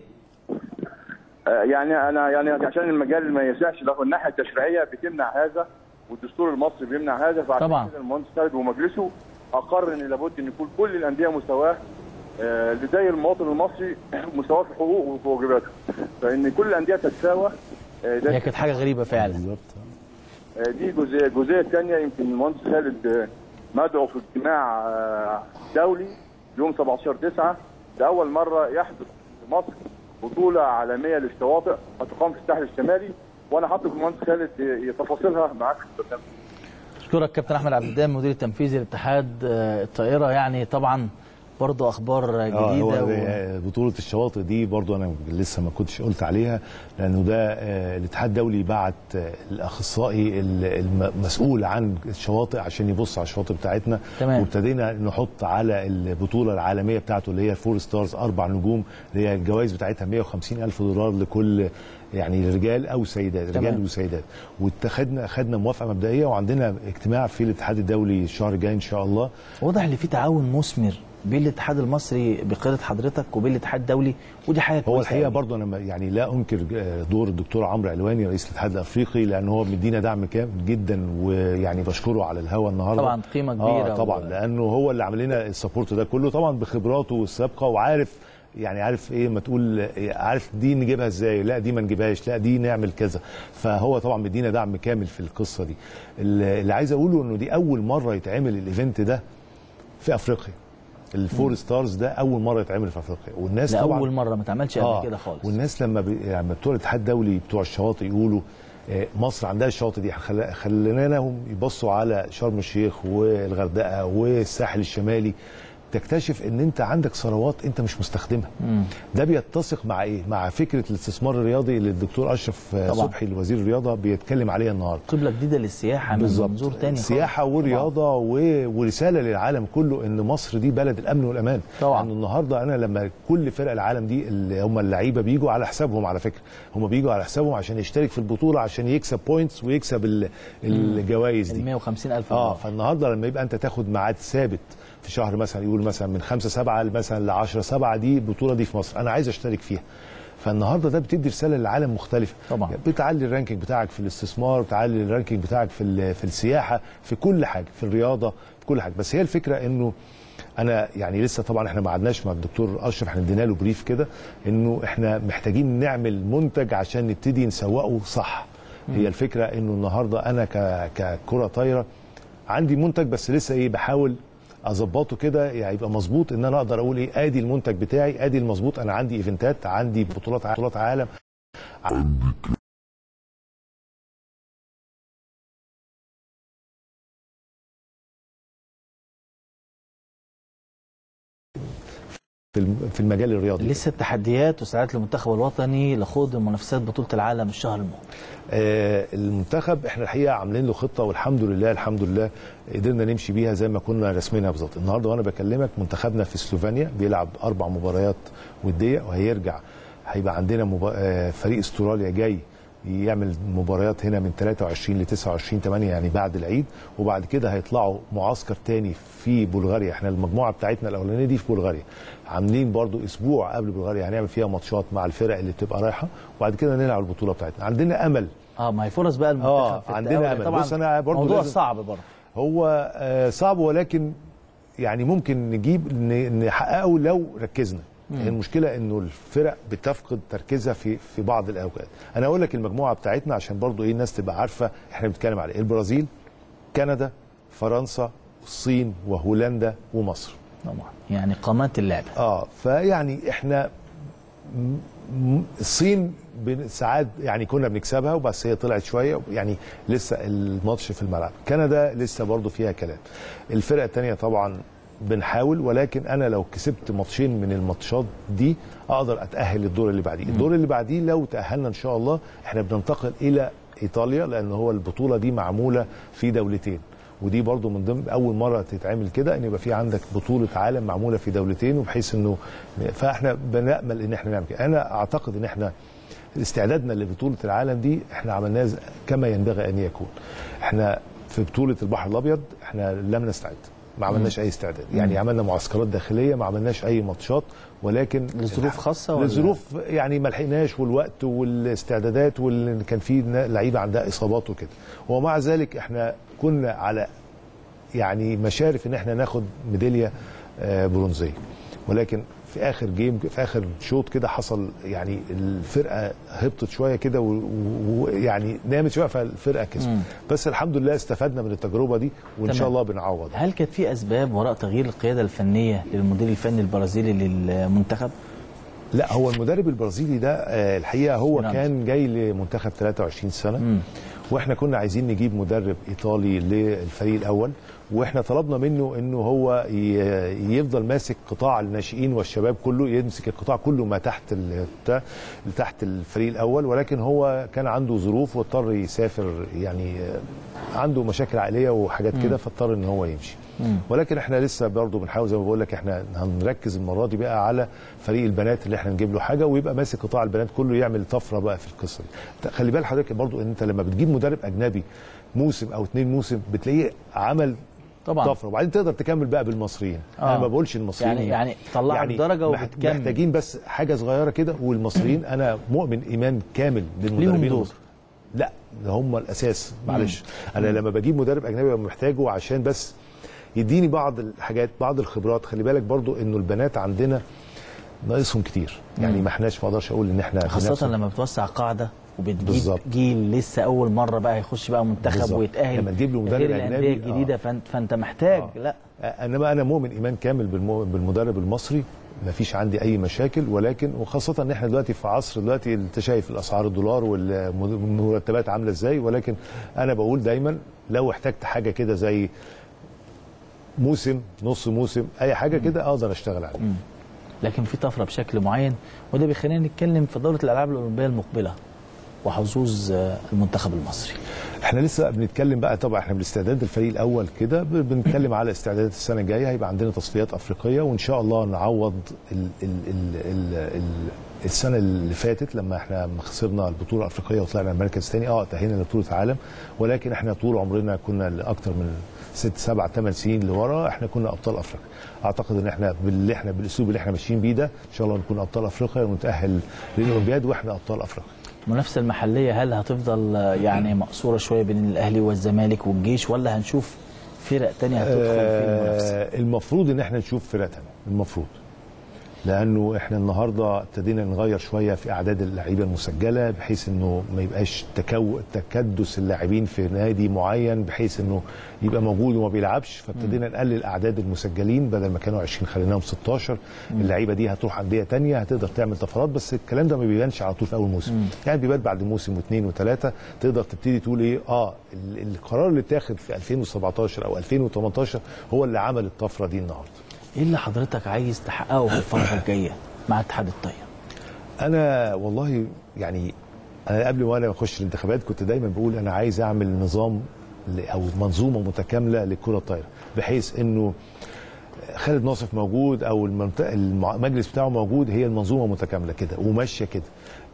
آه، يعني أنا يعني عشان المجال ما يسعش له الناحية التشريعية بتمنع هذا والدستور المصري بيمنع هذا فعشان. كده المهندس خالد ومجلسه أقر إن لابد إن يكون كل الأندية مساواه لدي المواطن المصري مساواه في حقوقه وفي واجباته. فإن كل الأندية تتساوى آه، هي كانت حاجة غريبة فعلا. آه، دي جزئية. الجزئيه الثانية يمكن المهندس خالد آه، مدعو في اجتماع آه، دولي يوم 17 9 لاول مرة يحدث في مصر بطولة عالمية للشواطئ. هتقام في الساحل الشمالي. وأنا حاطط المهندس خالد آه، تفاصيلها معاك في البرنامج. أشكرك كابتن أحمد عبد الدام مدير التنفيذي لاتحاد آه، الطائرة. يعني طبعا برضه أخبار آه جديدة هو و... ده- بطولة الشواطئ دي برضو أنا لسه ما كنتش قلت عليها لأنه ده آه، الاتحاد الدولي بعت آه، الأخصائي ال- المسؤول عن الشواطئ عشان يبص على الشواطئ بتاعتنا تمام. وابتدينا نحط على البطولة العالمية بتاعته اللي هي four stars أربع نجوم اللي هي الجوائز بتاعتها 150 ألف دولار لكل يعني رجال أو سيدات تمام. رجال وسيدات واتخذنا خدنا موافقة مبدئية وعندنا اجتماع في الاتحاد الدولي الشهر الجاي إن شاء الله واضح إن في تعاون مثمر بين الاتحاد المصري بقيادة حضرتك وبين الاتحاد الدولي ودي حاجة هو الحقيقة أوي. برضه أنا يعني لا أنكر آه، دور الدكتور عمرو علواني رئيس الاتحاد الأفريقي لأن هو مدينا دعم كامل جدا ويعني بشكره على الهوا النهارده. طبعاً قيمة كبيرة آه طبعا و- لأنه هو اللي عامل لنا السبورت ده كله طبعا بخبراته السابقة وعارف يعني عارف إيه ما تقول آه، عارف دي نجيبها إزاي لا دي ما نجيبهاش لا دي نعمل كذا. فهو طبعا مدينا دعم كامل في القصة دي. اللي عايز أقوله إنه دي أول مرة يتعمل ال event ده في أفريقيا. ال four stars ده أول مرة يتعمل في أفريقيا. والناس ده طبعا أول مرة ما اتعملش قبل كده خالص. والناس لما بي... يعني بتوع الاتحاد الدولي بتوع الشواطئ يقولوا آه، مصر عندها الشواطئ دي. خل... خليناهم يبصوا على شرم الشيخ والغردقة والساحل الشمالي. تكتشف إن أنت عندك ثروات أنت مش مستخدمها. مم. ده بيتسق مع إيه؟ مع فكرة الاستثمار الرياضي اللي الدكتور أشرف طبعاً. صبحي وزير الرياضة بيتكلم عليها النهارده. قبلة جديدة للسياحة من منظور تاني. سياحة ورياضة و... ورسالة للعالم كله إن مصر دي بلد الأمن والأمان. طبعا. يعني النهارده أنا لما كل فرق العالم دي اللي هم اللعيبة بيجوا على حسابهم على فكرة. هم بيجوا على حسابهم عشان يشترك في البطولة عشان يكسب points ويكسب ال- الجوائز دي. ال 150000 آه. فالنهاردة لما يبقى أنت تاخد ميعاد ثابت في شهر مثلا يقول مثلا من 5 7 مثلا ل 10 7 دي البطوله دي في مصر أنا عايز أشترك فيها. فالنهاردة ده بتدي رسالة للعالم مختلفه طبعا. بتعلي ال ranking بتاعك في الاستثمار بتعلي ال ranking بتاعك في في السياحة في كل حاجة في الرياضة في كل حاجة. بس هي الفكرة إنه أنا يعني لسه طبعا إحنا ما قعدناش مع الدكتور أشرف إحنا ادينا له بريف كده إنه إحنا محتاجين نعمل منتج عشان نبتدي نسوقه صح. مم. هي الفكرة إنه النهارده أنا ك ككرة طايرة عندي منتج بس لسه إيه بحاول اظبطه كده يعني يبقى مظبوط ان أنا أقدر أقول إيه ادي المنتج بتاعي ادي المظبوط أنا عندي ايفنتات عندي بطولات بطولات عالم. في المجال الرياضي. لسه التحديات واستعدادات المنتخب الوطني لخوض منافسات بطولة العالم الشهر المقبل آه، المنتخب إحنا الحقيقة عاملين له خطة والحمد لله الحمد لله قدرنا نمشي بيها زي ما كنا راسمينها بالظبط. النهارده وأنا بكلمك منتخبنا في سلوفينيا بيلعب أربع مباريات ودية وهيرجع هيبقى عندنا مبا... آه، فريق استراليا جاي يعمل مباريات هنا من 23 ل 29 8 يعني بعد العيد وبعد كده هيطلعوا معسكر تاني في بلغاريا. إحنا المجموعة بتاعتنا الأولانية دي في بلغاريا. عاملين برضو أسبوع قبل بلغاريا هنعمل فيها ماتشات مع الفرق اللي بتبقى رايحة وبعد كده نلعب البطولة بتاعتنا. عندنا أمل. آه ما هي فرص بقى المنتخب آه في عندنا. أمل. طبعا بص أنا برضو موضوع صعب برضه. هو آه، صعب ولكن يعني ممكن نجيب نحققه لو ركزنا. هي المشكلة إنه الفرق بتفقد تركيزها في في بعض الأوقات. أنا أقول لك المجموعة بتاعتنا عشان برضو إيه الناس تبقى عارفة إحنا بنتكلم على إيه. البرازيل كندا فرنسا الصين وهولندا ومصر. طبعا. يعني قامات اللعبة. آه فيعني إحنا الصين ساعات يعني كنا بنكسبها وبس هي طلعت شوية يعني لسه الماتش في الملعب. كندا لسه برضو فيها كلام. الفرقه الثانية طبعا بنحاول ولكن أنا لو كسبت ماتشين من الماتشات دي أقدر أتأهل للدور اللي بعديه. الدور اللي بعديه لو تأهلنا إن شاء الله إحنا بننتقل إلى إيطاليا لأن هو البطولة دي معمولة في دولتين. ودي برضو من ضمن أول مرة تتعمل كده إن يبقى في عندك بطولة عالم معمولة في دولتين وبحيث إنه فإحنا بنأمل إن إحنا نعمل كده. أنا أعتقد إن إحنا استعدادنا لبطولة العالم دي إحنا عملناها ز- كما ينبغي أن يكون. إحنا في بطولة البحر الأبيض إحنا لم نستعد. ما عملناش أي استعداد. يعني عملنا معسكرات داخلية ما عملناش أي ماتشات ولكن لظروف خاصة ولا؟ لظروف يعني ما لحقناش والوقت والاستعدادات واللي كان في لعيبة عندها إصابات وكده. ومع ذلك إحنا كنا على يعني مشارف إن إحنا ناخد ميدالية آه، برونزية. ولكن في آخر جيم في آخر شوط كده حصل يعني الفرقة هبطت شوية كده ويعني نامت شوية فالفرقة كسبت مم. بس الحمد لله استفدنا من التجربة دي وإن تمام. شاء الله بنعوض هل كانت في أسباب وراء تغيير القيادة الفنية للمدير الفني البرازيلي للمنتخب؟ لا هو المدرب البرازيلي ده آه، الحقيقة هو نعم. كان جاي لمنتخب 23 سنة وإحنا كنا عايزين نجيب مدرب إيطالي للفريق الأول وإحنا طلبنا منه انه هو يفضل ماسك قطاع الناشئين والشباب كله يمسك القطاع كله ما تحت تحت الفريق الأول ولكن هو كان عنده ظروف واضطر يسافر يعني عنده مشاكل عائلية وحاجات. كده فاضطر إن هو يمشي. ولكن إحنا لسه برضه بنحاول زي ما بقول لك إحنا هنركز المرة دي بقى على فريق البنات اللي إحنا نجيب له حاجة ويبقى ماسك قطاع البنات كله يعمل طفرة بقى في القصة دي. خلي بال حضرتك برضه إن أنت لما بتجيب مدرب أجنبي موسم أو اتنين موسم بتلاقيه عمل طبعا. طفرة وبعدين تقدر تكمل بقى بالمصريين آه. أنا ما بقولش المصريين يعني- يعني طلعك درجة مح- وبتكمل. محتاجين بس حاجة صغيرة كده والمصريين أنا مؤمن إيمان كامل بالمدربين. المصريين. لا ده هم الأساس معلش أنا لما بجيب مدرب أجنبي ببقى محتاجه عشان بس يديني بعض الحاجات بعض الخبرات خلي بالك برضو إنه البنات عندنا ناقصهم كتير يعني. ما إحناش ما أقدرش أقول إن إحنا خاصة بنفس- لما بتوسع قاعدة وبتجيب. جيل لسه أول مرة بقى يخش بقى منتخب. ويتأهل لما تجيب له مدرب الأندية أجنبي، الجديدة فأنت, فأنت محتاج لا. انما أنا مؤمن إيمان كامل بالمدرب المصري. ما فيش عندي أي مشاكل ولكن وخاصة إن إحنا دلوقتي في عصر دلوقتي أنت شايف الأسعار الدولار والمرتبات عاملة إزاي؟ ولكن أنا بقول دايما لو احتجت حاجة كده زي موسم نص موسم أي حاجة كده أقدر أشتغل عليها. لكن في طفرة بشكل معين وده بيخلينا نتكلم في دورة الألعاب الأولمبية المقبلة. وحظوظ آه، المنتخب المصري. إحنا لسه بنتكلم بقى طبعا إحنا بالاستعداد الفريق الأول كده بنتكلم على استعدادات السنة الجاية. هيبقى عندنا تصفيات أفريقية وإن شاء الله نعوض ال ال ال ال ال السنة اللي فاتت لما إحنا خسرنا البطولة الأفريقية وطلعنا المركز الثاني. آه تأهلنا لبطولة عالم ولكن إحنا طول عمرنا كنا لاكثر من ست سبع ثمان سنين لورا إحنا كنا أبطال أفريقيا. أعتقد إن إحنا باللي إحنا بالأسلوب اللي إحنا ماشيين بيه ده إن شاء الله نكون أبطال أفريقيا ونتأهل للأولمبياد وإحنا أبطال أفريقيا. المنافسة المحلية هل هتفضل يعني مقصورة شوية بين الأهلي والزمالك والجيش ولا هنشوف فرق تانية هتدخل في المنافسة؟ آه، المفروض إن إحنا نشوف فرق تانية المفروض. لأنه إحنا النهارده ابتدينا نغير شوية في اعداد اللعيبه المسجله بحيث انه ما يبقاش تكو تكدس اللاعبين في نادي معين بحيث انه يبقى موجود وما بيلعبش. فابتدينا نقلل اعداد المسجلين بدل ما كانوا 20 خليناهم 16 اللعيبه دي هتروح أندية تانية هتقدر تعمل طفرات بس الكلام ده ما بيبانش على طول في أول موسم. يعني بيبان بعد موسم واثنين وثلاثه تقدر تبتدي تقول إيه؟ آه ال- القرار اللي اتاخد في 2017 أو 2018 هو اللي عمل الطفرة دي النهارده. إيه اللي حضرتك عايز تحققه في الفترة الجاية مع اتحاد الطايرة؟ أنا والله يعني أنا قبل ما أنا أخش الانتخابات كنت دايما بقول أنا عايز أعمل نظام أو منظومة متكاملة للكرة الطايرة بحيث إنه خالد ناصف موجود أو المنطقة المجلس بتاعه موجود هي المنظومة متكاملة كده وماشية كده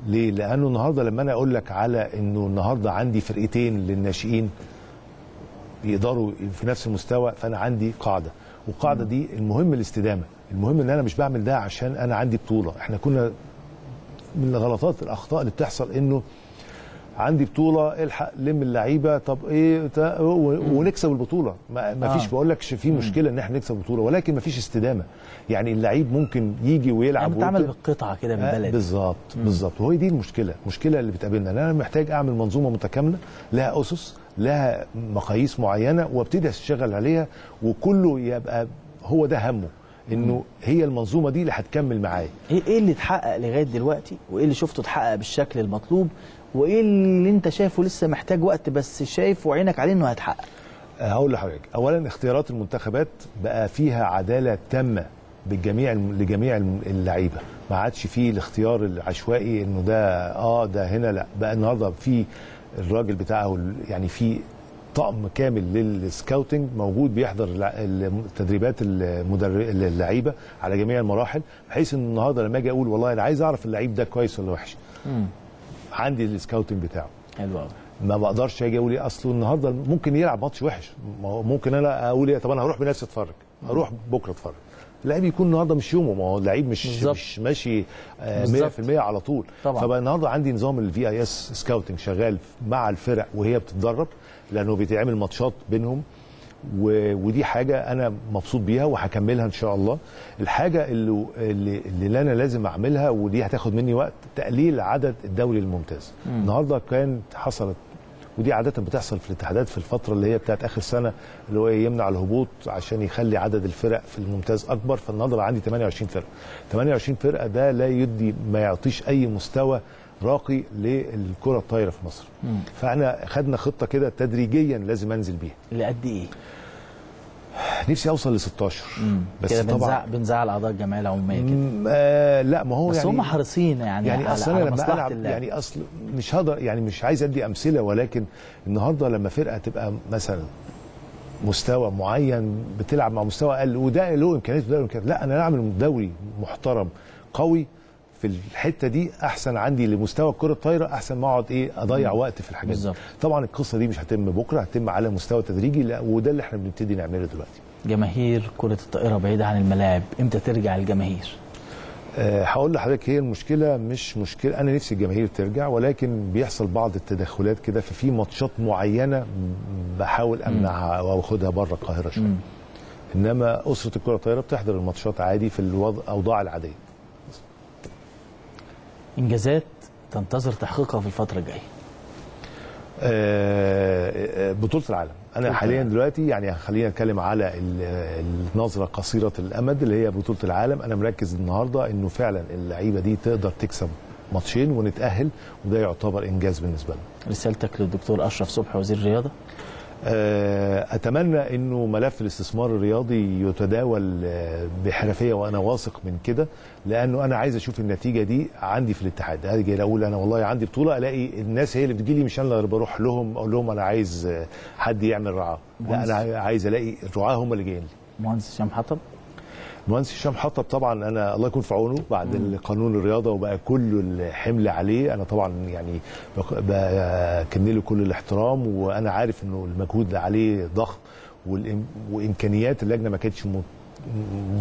ليه؟ لأنه النهارده لما أنا أقول لك على إنه النهارده عندي فرقتين للناشئين يقدروا في نفس المستوى فأنا عندي قاعدة والقاعده دي المهم الاستدامة. المهم إن أنا مش بعمل ده عشان أنا عندي بطولة. إحنا كنا من الغلطات الأخطاء اللي بتحصل إنه عندي بطولة إلحق لم اللعيبة طب إيه ونكسب البطولة. ما, ما آه. فيش بقول لك في مشكلة إن إحنا نكسب البطوله ولكن ما فيش استدامة. يعني اللعيب ممكن يجي ويلعب يعني بتعمل بالقطعة كده آه، بالبلد. بالظبط بالظبط. وهي دي المشكلة المشكلة اللي بتقابلنا. إن أنا محتاج أعمل منظومة متكاملة لها أسس لها مقاييس معينة وابتدي أشتغل عليها وكله يبقى هو ده همه إنه هي المنظومة دي اللي هتكمل معايا. إيه إيه اللي اتحقق لغاية دلوقتي؟ وإيه اللي شفته اتحقق بالشكل المطلوب؟ وإيه اللي أنت شايفه لسه محتاج وقت بس شايف وعينك عليه إنه هيتحقق؟ هقول لحضرتك. اولا اختيارات المنتخبات بقى فيها عدالة تامة بالجميع لجميع اللعيبة. ما عادش فيه الاختيار العشوائي إنه ده آه ده هنا لا. بقى النهارده في الراجل بتاعه يعني في طقم كامل للسكاوتنج موجود بيحضر المدر- اللعيبه على جميع المراحل بحيث إن النهارده لما أجي أقول والله أنا عايز أعرف اللعيب ده كويس ولا وحش. مم. عندي ال scouting بتاعه. حلو قوي ما بقدرش أجي أقول إيه اصله النهارده ممكن يلعب ماتش وحش. ممكن أنا أقول إيه طب أنا هروح بنفسي أتفرج هروح بكرة أتفرج. اللعيب يكون النهارده مش يومه ما هو اللعيب مش بالظبط. مش ماشي آه، بالظبط. 100% على طول طبعا. فبقى النهارده عندي نظام ال VIS scouting شغال مع الفرق وهي بتتدرب لأنه بيتعمل ماتشات بينهم و... ودي حاجة أنا مبسوط بيها وهكملها إن شاء الله الحاجة اللي اللي, اللي أنا لازم أعملها ودي هتاخد مني وقت تقليل عدد الدوري الممتاز مم. النهارده كانت حصلت ودي عادة بتحصل في الاتحادات في الفترة اللي هي بتاعت آخر سنة اللي هو يمنع الهبوط عشان يخلي عدد الفرق في الممتاز أكبر فالنهاردة عندي 28 فرقة 28 فرقة ده لا يدي ما يعطيش أي مستوى راقي للكرة الطايرة في مصر مم. فاحنا خدنا خطة كده تدريجيا لازم أنزل بيها لقد إيه؟ نفسي أوصل ل 16 بس كده بنزع بنزعل اعضاء الجمعيه العمومية كده. آه لا ما هو بس يعني هم حريصين يعني يعني اصل أنا لما العب. يعني أصل مش هقدر يعني مش عايز أدي أمثلة ولكن النهارده لما فرقة تبقى مثلا مستوى معين بتلعب مع مستوى أقل وده له إمكانيات وده له إمكانيات. لا أنا اعمل دوري محترم قوي في الحتة دي أحسن عندي لمستوى الكره الطايره أحسن ما أقعد إيه أضيع. وقت في الحاجات دي. طبعا القصة دي مش هتتم بكرة هتتم على مستوى تدريجي لا وده اللي إحنا بنبتدي نعمله دلوقتي جماهير كرة الطائره بعيدة عن الملاعب إمتى ترجع الجماهير؟ أه هقول لحضرتك هي المشكلة مش مشكلة أنا نفسي الجماهير ترجع ولكن بيحصل بعض التدخلات كده ففي ماتشات معينة بحاول أمنعها أو أخدها بره القاهرة شوية إنما أسرة الكرة الطايرة بتحضر الماتشات عادي في الوضع الاوضاع العادية إنجازات تنتظر تحقيقها في الفترة الجاية. آه، بطولة العالم. أنا بطولة حاليا العالم. دلوقتي يعني خلينا نتكلم على ال- النظرة قصيرة الأمد اللي هي بطولة العالم. أنا مركز النهارده إنه فعلا اللعيبة دي تقدر تكسب ماتشين ونتأهل وده يعتبر إنجاز بالنسبة لنا رسالتك للدكتور أشرف صبحي وزير الرياضة. آه، أتمنى إنه ملف الاستثمار الرياضي يتداول آه، بحرفية وأنا واثق من كده لأنه أنا عايز أشوف النتيجة دي عندي في الاتحاد. أجي أقول أنا والله عندي بطولة ألاقي الناس هي اللي بتجي لي مش أنا اللي بروح لهم أقول لهم أنا عايز آه، حد يعمل رعاة. لا أنا عايز ألاقي الرعاة هم اللي جايين لي. مهندس هشام حطب. المهندس هشام حطب طبعا أنا الله يكون في عونه. بعد قانون الرياضة وبقى كل الحمل عليه أنا طبعا يعني بك- بكن له كل الاحترام وأنا عارف إنه المجهود اللي عليه ضخم وإمكانيات اللجنة ما كانتش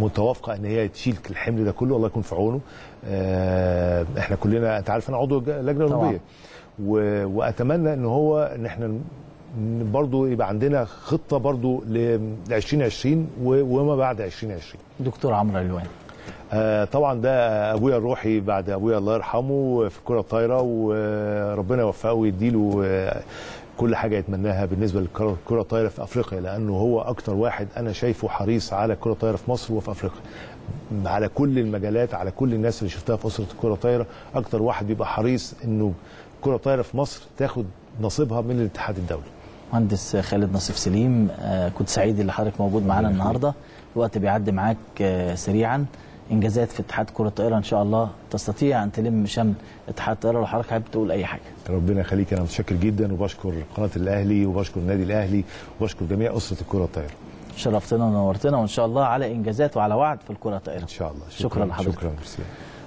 متوافقة إن هي تشيل الحمل ده كله الله يكون في عونه. آه، إحنا كلنا أنت عارف أنا عضو اللجنه. الاولمبيه وأتمنى إن هو إن إحنا برضو يبقى عندنا خطة برضو ل 2020 و- وما بعد 2020 دكتور عمرو علوان آه طبعا ده أبويا الروحي بعد أبويا الله يرحمه في الكرة الطايرة وربنا يوفقه ويديله آه، كل حاجة يتمناها بالنسبة للكره الطايرة في أفريقيا لأنه هو أكتر واحد أنا شايفه حريص على الكره الطايرة في مصر وفي أفريقيا. على كل المجالات على كل الناس اللي شفتها في أسرة الكرة الطايرة أكتر واحد بيبقى حريص إنه الكره الطايرة في مصر تاخد نصيبها من الاتحاد الدولي. مهندس خالد نصيف سليم آه، كنت سعيد اللي حضرتك موجود معانا النهارده. الوقت بيعدي معاك آه، سريعا. إنجازات في اتحاد كرة الطائره إن شاء الله تستطيع أن تلم شمل اتحاد الطائره لو حضرتك حابب تقول أي حاجة. ربنا يخليك. أنا متشكر جدا وبشكر قناة الأهلي وبشكر النادي الأهلي وبشكر جميع أسرة الكرة الطايرة. شرفتنا ونورتنا وإن شاء الله على إنجازات وعلى وعد في الكرة الطائره إن شاء الله. شكرا لحضرتك. شكرا ميرسي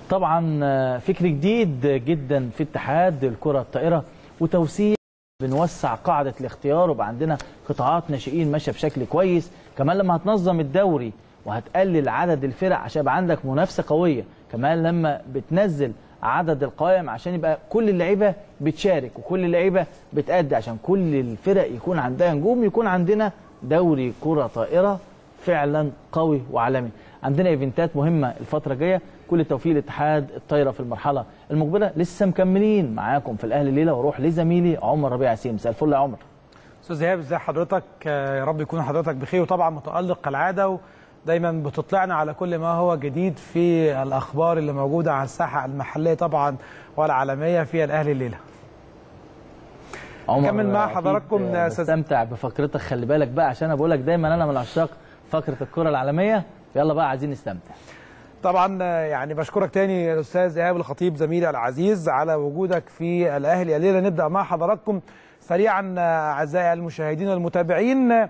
طبعا آه، فكر جديد جدا في اتحاد الكرة الطائره وتوسيع بنوسع قاعدة الاختيار وبقى عندنا قطاعات ناشئين ماشية بشكل كويس. كمان لما هتنظم الدوري وهتقلل عدد الفرق عشان يبقى عندك منافسة قوية كمان لما بتنزل عدد القوائم عشان يبقى كل اللعيبة بتشارك وكل اللعيبة بتأدي عشان كل الفرق يكون عندها نجوم يكون عندنا دوري كرة طائرة فعلا قوي وعالمي. عندنا إيفنتات مهمة الفترة الجاية كل التوفيق لاتحاد الطايرة في المرحلة المقبلة. لسه مكملين معاكم في الأهلي الليلة. وأروح لزميلي عمر ربيع ياسين مساء الفل يا عمر. أستاذ ايهاب ازي حضرتك؟ آه، يا رب يكون حضرتك بخير. وطبعا متألق كالعادة ودايما بتطلعنا على كل ما هو جديد في الأخبار اللي موجودة على الساحة المحلية طبعا والعالمية في الأهلي الليلة. عمر كمل مع حضراتكم استمتع بفقرتك. خلي بالك بقى عشان أنا بقول لك دايما أنا من عشاق فقرة الكرة العالمية. يلا بقى عايزين نستمتع. طبعا يعني بشكرك تاني يا الاستاذ إيهاب الخطيب زميلي العزيز على وجودك في الأهلي. الليلة نبدأ مع حضراتكم سريعا أعزائي المشاهدين والمتابعين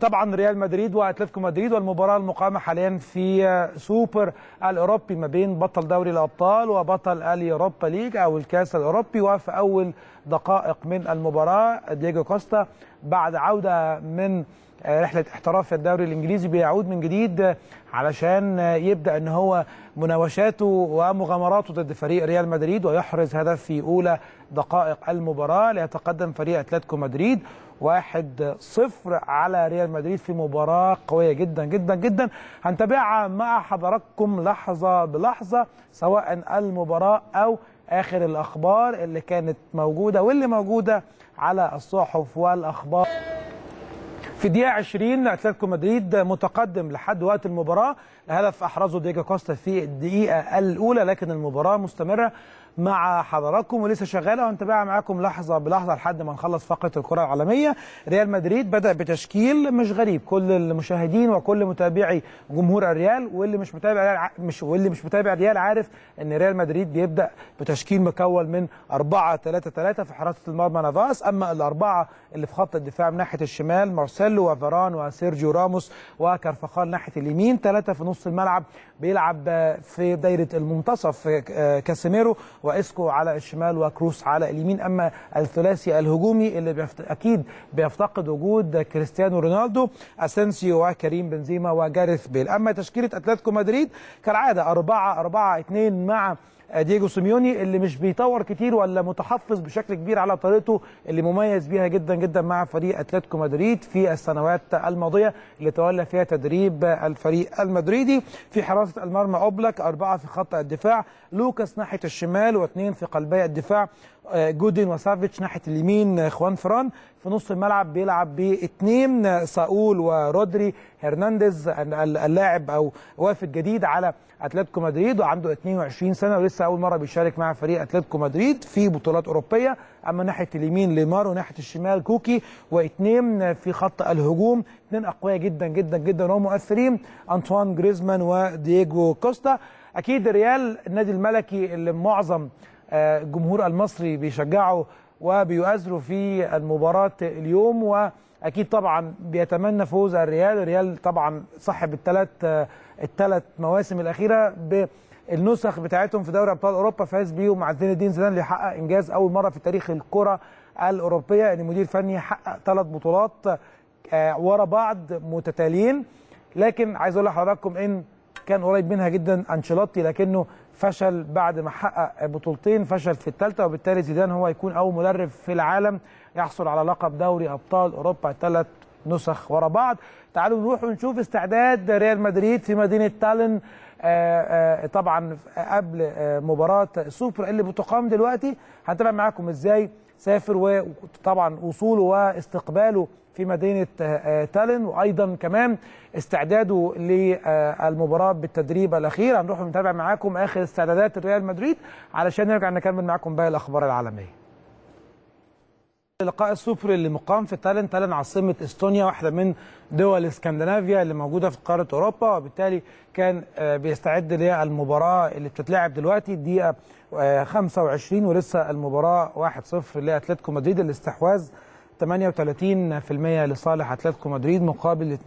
طبعا ريال مدريد وأتلتيكو مدريد والمباراة المقامة حاليا في سوبر الأوروبي ما بين بطل دوري الأبطال وبطل اليوروبا ليج أو الكاس الأوروبي. وفي أول دقائق من المباراة دييجو كوستا بعد عودة من رحلة احتراف في الدوري الإنجليزي بيعود من جديد علشان يبدأ إن هو مناوشاته ومغامراته ضد فريق ريال مدريد ويحرز هدف في أولى دقائق المباراة ليتقدم فريق أتلتيكو مدريد. واحد صفر على ريال مدريد في مباراة قوية جدا جدا جدا. هنتابعها مع حضراتكم لحظة بلحظة سواء المباراة أو آخر الأخبار اللي كانت موجودة واللي موجودة على الصحف والأخبار. في الدقيقة 20 أتلتيكو مدريد متقدم لحد وقت المباراة. الهدف أحرزه دييجو كوستا في الدقيقة الأولى لكن المباراة مستمرة. مع حضراتكم ولسه شغالة وهنتابعها معاكم لحظة بلحظة لحد ما نخلص فقرة الكرة العالمية. ريال مدريد بدأ بتشكيل مش غريب. كل المشاهدين وكل متابعي جمهور الريال واللي مش متابع ريال مش واللي مش متابع الريال عارف إن ريال مدريد بيبدأ بتشكيل مكون من 4 3 3 في حراسة المرمى نافاس. أما الأربعة اللي في خط الدفاع من ناحية الشمال مارسيلو وفاران وسيرجيو راموس وكارفخال ناحية اليمين. ثلاثة في نص الملعب بيلعب في دايرة المنتصف كاسيميرو. وإيسكو على الشمال وكروس على اليمين. أما الثلاثي الهجومي اللي بيفت... أكيد بيفتقد وجود كريستيانو رونالدو أسينسيو وكريم بنزيما وجاريث بيل. أما تشكيلة أتلتيكو مدريد كالعادة 4 4 2 مع دييجو سيميوني اللي مش بيطور كتير ولا متحفظ بشكل كبير على طريقته اللي مميز بيها جدا جدا مع فريق أتلتيكو مدريد في السنوات الماضية اللي تولى فيها تدريب الفريق المدريدي. في حراسة المرمى أوبلاك أربعة في خط الدفاع لوكاس ناحية الشمال واثنين في قلبي الدفاع. جودين وسافيتش ناحية اليمين خوانفران. في نص الملعب بيلعب باثنين ساول ورودري هرنانديز اللاعب أو وافد جديد على أتلتيكو مدريد وعنده 22 سنة ولسه أول مرة بيشارك مع فريق أتلتيكو مدريد في بطولات أوروبية. أما ناحية اليمين ليمار وناحية الشمال كوكي واثنين في خط الهجوم. اثنين أقوياء جدا جدا جدا ومؤثرين انطوان جريزمان ودييجو كوستا. أكيد الريال النادي الملكي اللي معظم الجمهور المصري بيشجعه وبيؤازره في المباراة اليوم وأكيد طبعا بيتمنى فوز الريال. الريال طبعا صاحب الثلاث الثلاث مواسم الأخيرة بالنسخ بتاعتهم في دوري أبطال أوروبا. فاز بيهم مع زين الدين زيدان اللي حقق إنجاز أول مرة في تاريخ الكرة الأوروبية. إن مدير فني حقق ثلاث بطولات ورا بعض متتاليين. لكن عايز أقول لحضراتكم إن كان قريب منها جدا أنشيلوتي لكنه فشل بعد ما حقق بطولتين فشل في الثالثه وبالتالي زيدان هو يكون أول مدرب في العالم يحصل على لقب دوري أبطال أوروبا. ثلاث نسخ ورا بعض. تعالوا نروح ونشوف استعداد ريال مدريد في مدينة تالن. آآ آآ طبعا قبل مباراة السوبر اللي بتقام دلوقتي. هنتابع معاكم إزاي سافر وطبعا وصوله واستقباله في مدينة تالن. وأيضا كمان استعداده للمباراة بالتدريب الأخير. هنروح نتابع معاكم آخر استعدادات ريال مدريد علشان نرجع نكمل معاكم باقي الأخبار العالمية. لقاء السوبر اللي مقام في تالن. تالن عاصمة إستونيا واحدة من دول إسكندنافيا اللي موجودة في قارة أوروبا. وبالتالي كان بيستعد للمباراة اللي بتتلعب دلوقتي الدقيقة 25 ولسه المباراة 1-0 لأتلتيكو مدريد. الاستحواذ 38% لصالح أتلتيكو مدريد مقابل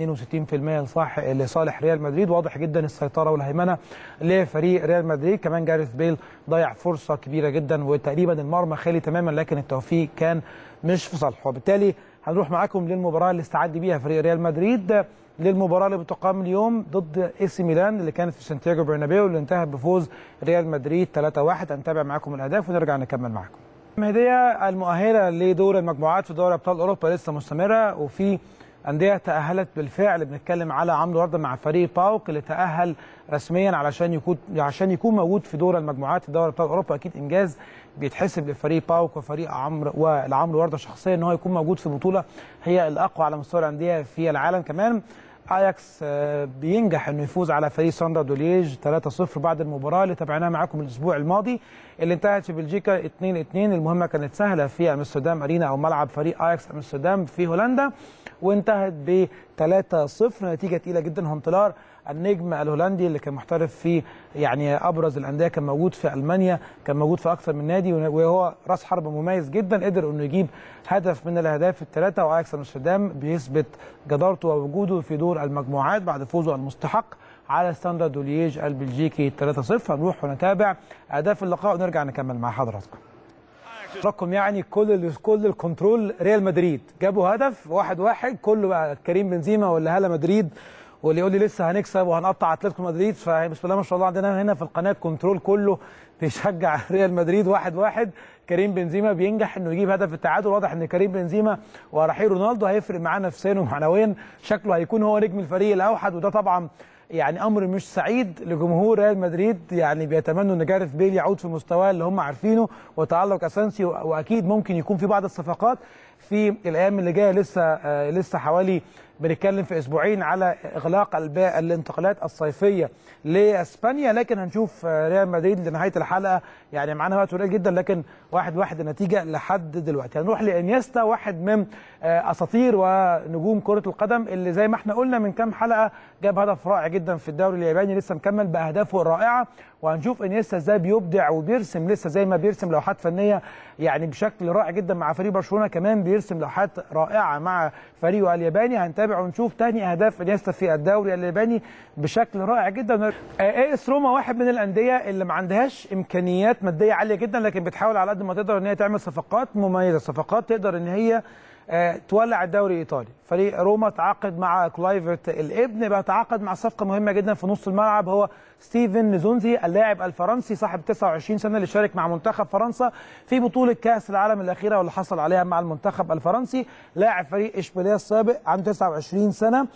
62% لصالح لصالح ريال مدريد. واضح جدا السيطرة والهيمنة لفريق ريال مدريد. كمان جاريث بيل ضيع فرصة كبيرة جدا وتقريبا المرمى خالي تماما لكن التوفيق كان مش في صالحه. وبالتالي هنروح معاكم للمباراة اللي استعد بيها فريق ريال مدريد للمباراة اللي بتقام اليوم ضد إي سي ميلان اللي كانت في سانتياغو برنابيو اللي انتهت بفوز ريال مدريد 3-1 هنتابع معاكم الأهداف ونرجع نكمل معاكم. المهدية المؤهلة لدور المجموعات في دوري أبطال أوروبا لسه مستمرة وفي أندية تأهلت بالفعل. بنتكلم على عمرو وردة مع فريق باوك اللي تأهل رسميا علشان يكون عشان يكون موجود في دور المجموعات في دوري أبطال أوروبا. أكيد إنجاز بيتحسب لفريق باوك وفريق عمرو ولعمرو وردة شخصيا إن هو يكون موجود في بطولة هي الأقوى على مستوى الأندية في العالم كمان. اياكس بينجح إنه يفوز على فريق ستاندرد لييج 3-0 بعد المباراة اللي تابعناها معاكم الأسبوع الماضي اللي انتهت في بلجيكا 2-2 المهمة كانت سهلة في أمستردام أرينا أو ملعب فريق اياكس أمستردام في هولندا وانتهت ب 3-0 نتيجة تقيلة جدا هونتلار النجم الهولندي اللي كان محترف في يعني أبرز الأندية كان موجود في ألمانيا كان موجود في أكثر من نادي وهو راس حرب مميز جدا قدر إنه يجيب هدف من الأهداف الثلاثة وأياكس أمستردام بيثبت جدارته ووجوده في دور المجموعات بعد فوزه المستحق على ستاندرد لييج البلجيكي 3-0 هنروح ونتابع أهداف اللقاء ونرجع نكمل مع حضراتكم. رقم يعني كل كل الكنترول ريال مدريد. جابوا هدف واحد واحد كله بقى كريم بنزيما ولا هلا مدريد واللي يقول لي لسه هنكسب وهنقطع اتلتيكو مدريد فبسم الله ما شاء الله عندنا هنا في القناة كنترول كله بيشجع ريال مدريد واحد واحد. كريم بنزيما بينجح إنه يجيب هدف التعادل. واضح إن كريم بنزيما ورحيل رونالدو هيفرق معاه نفسيا ومعنويا. شكله هيكون هو نجم الفريق الأوحد وده طبعا يعني أمر مش سعيد لجمهور ريال مدريد. يعني بيتمنوا إن جاريث بيل يعود في مستواه اللي هم عارفينه. وتألق أسانسيو وأكيد ممكن يكون في بعض الصفقات في الأيام اللي جاية لسه آه لسه حوالي بنتكلم في أسبوعين على إغلاق الانتقالات الصيفية لإسبانيا لكن هنشوف ريال مدريد لنهاية الحلقة يعني معانا وقت قليل جدا لكن واحد واحد النتيجه لحد دلوقتي. هنروح لإنيستا واحد من أساطير ونجوم كرة القدم اللي زي ما إحنا قلنا من كام حلقة جاب هدف رائع جدا في الدوري الياباني لسه مكمل باهدافه الرائعه وهنشوف انيستا إزاي بيبدع وبيرسم لسه زي ما بيرسم لوحات فنيه يعني بشكل رائع جدا مع فريق برشلونه كمان بيرسم لوحات رائعه مع فريقه الياباني هنتابع ونشوف تاني اهداف انيستا في الدوري الياباني بشكل رائع جدا إيه إس روما واحد من الانديه اللي ما عندهاش امكانيات ماديه عاليه جدا لكن بتحاول على قد ما تقدر ان هي تعمل صفقات مميزه صفقات تقدر ان هي تولع الدوري الإيطالي. فريق روما تعاقد مع كلايفرت. الابن بقى تعاقد مع صفقة مهمة جدا في نص الملعب هو ستيفن نزونزي اللاعب الفرنسي صاحب 29 سنة اللي شارك مع منتخب فرنسا في بطولة كأس العالم الأخيرة واللي حصل عليها مع المنتخب الفرنسي. لاعب فريق إشبيلية السابق عنده 29 سنة.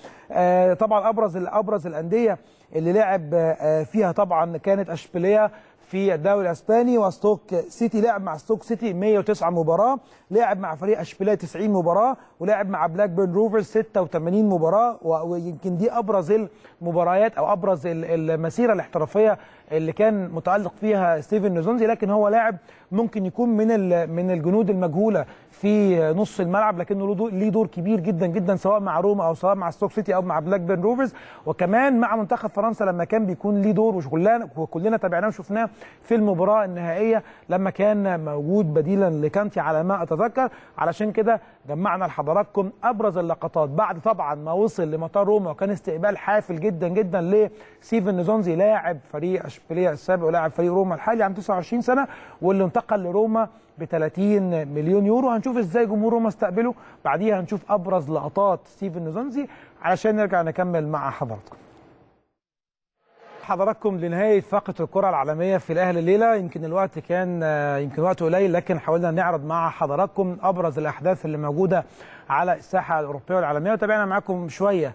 طبعا أبرز أبرز الأندية اللي لعب فيها طبعا كانت إشبيلية. في الدوري الإسباني وستوك سيتي لعب مع ستوك سيتي 109 مباراة لعب مع فريق أشبيلية 90 مباراة ولعب مع بلاكبيرن روفرز 86 مباراة ويمكن دي أبرز المباريات أو أبرز المسيرة الاحترافية اللي كان متالق فيها ستيفن نزونزي لكن هو لاعب ممكن يكون من من الجنود المجهولة في نص الملعب لكنه ليه دور كبير جدا جدا سواء مع روما أو سواء مع ستوك سيتي أو مع بلاكبيرن روفرز. وكمان مع منتخب فرنسا لما كان بيكون ليه دور وكلنا وكلنا تابعناه وشفناه في المباراة النهائية لما كان موجود بديلا لكانتي على ما أتذكر. علشان كده جمعنا لحضراتكم أبرز اللقطات. بعد طبعا ما وصل لمطار روما وكان استقبال حافل جدا جدا لستيفن نزونزي لاعب فريق اشبيليه السابق ولاعب فريق روما الحالي عنده 29 سنة واللي انتقل لروما ب 30 مليون يورو. هنشوف إزاي جمهور روما استقبله. بعديها هنشوف أبرز لقطات ستيفن نزونزي علشان نرجع نكمل مع حضراتكم. حضراتكم لنهاية فقرة الكرة العالمية في الأهلي الليلة. يمكن الوقت كان يمكن وقت قليل لكن حاولنا نعرض مع حضراتكم أبرز الأحداث اللي موجودة على الساحة الأوروبية والعالمية. وتابعنا معاكم شوية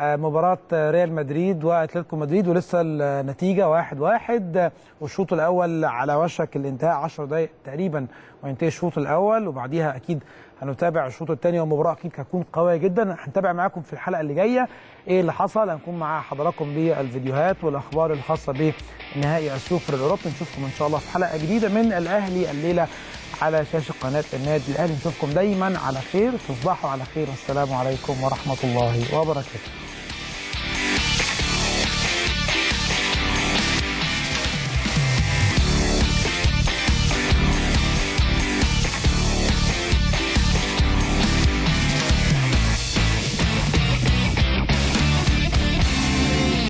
مباراة ريال مدريد وأتلتيكو مدريد ولسه النتيجة واحد واحد. والشوط الأول على وشك الإنتهاء 10 دقايق تقريبا وينتهي الشوط الأول وبعديها أكيد هنتابع الشوط الثاني ومباراة أكيد هتكون قوية جدا. هنتابع معاكم في الحلقة اللي جاية إيه اللي حصل. هنكون مع حضراتكم بالفيديوهات والأخبار الخاصة بنهائي السوبر الأوروبي. نشوفكم إن شاء الله في حلقة جديدة من الأهلي الليلة على شاشة قناة النادي الأهلي. نشوفكم دايما على خير تصبحوا على خير. والسلام عليكم ورحمة الله وبركاته.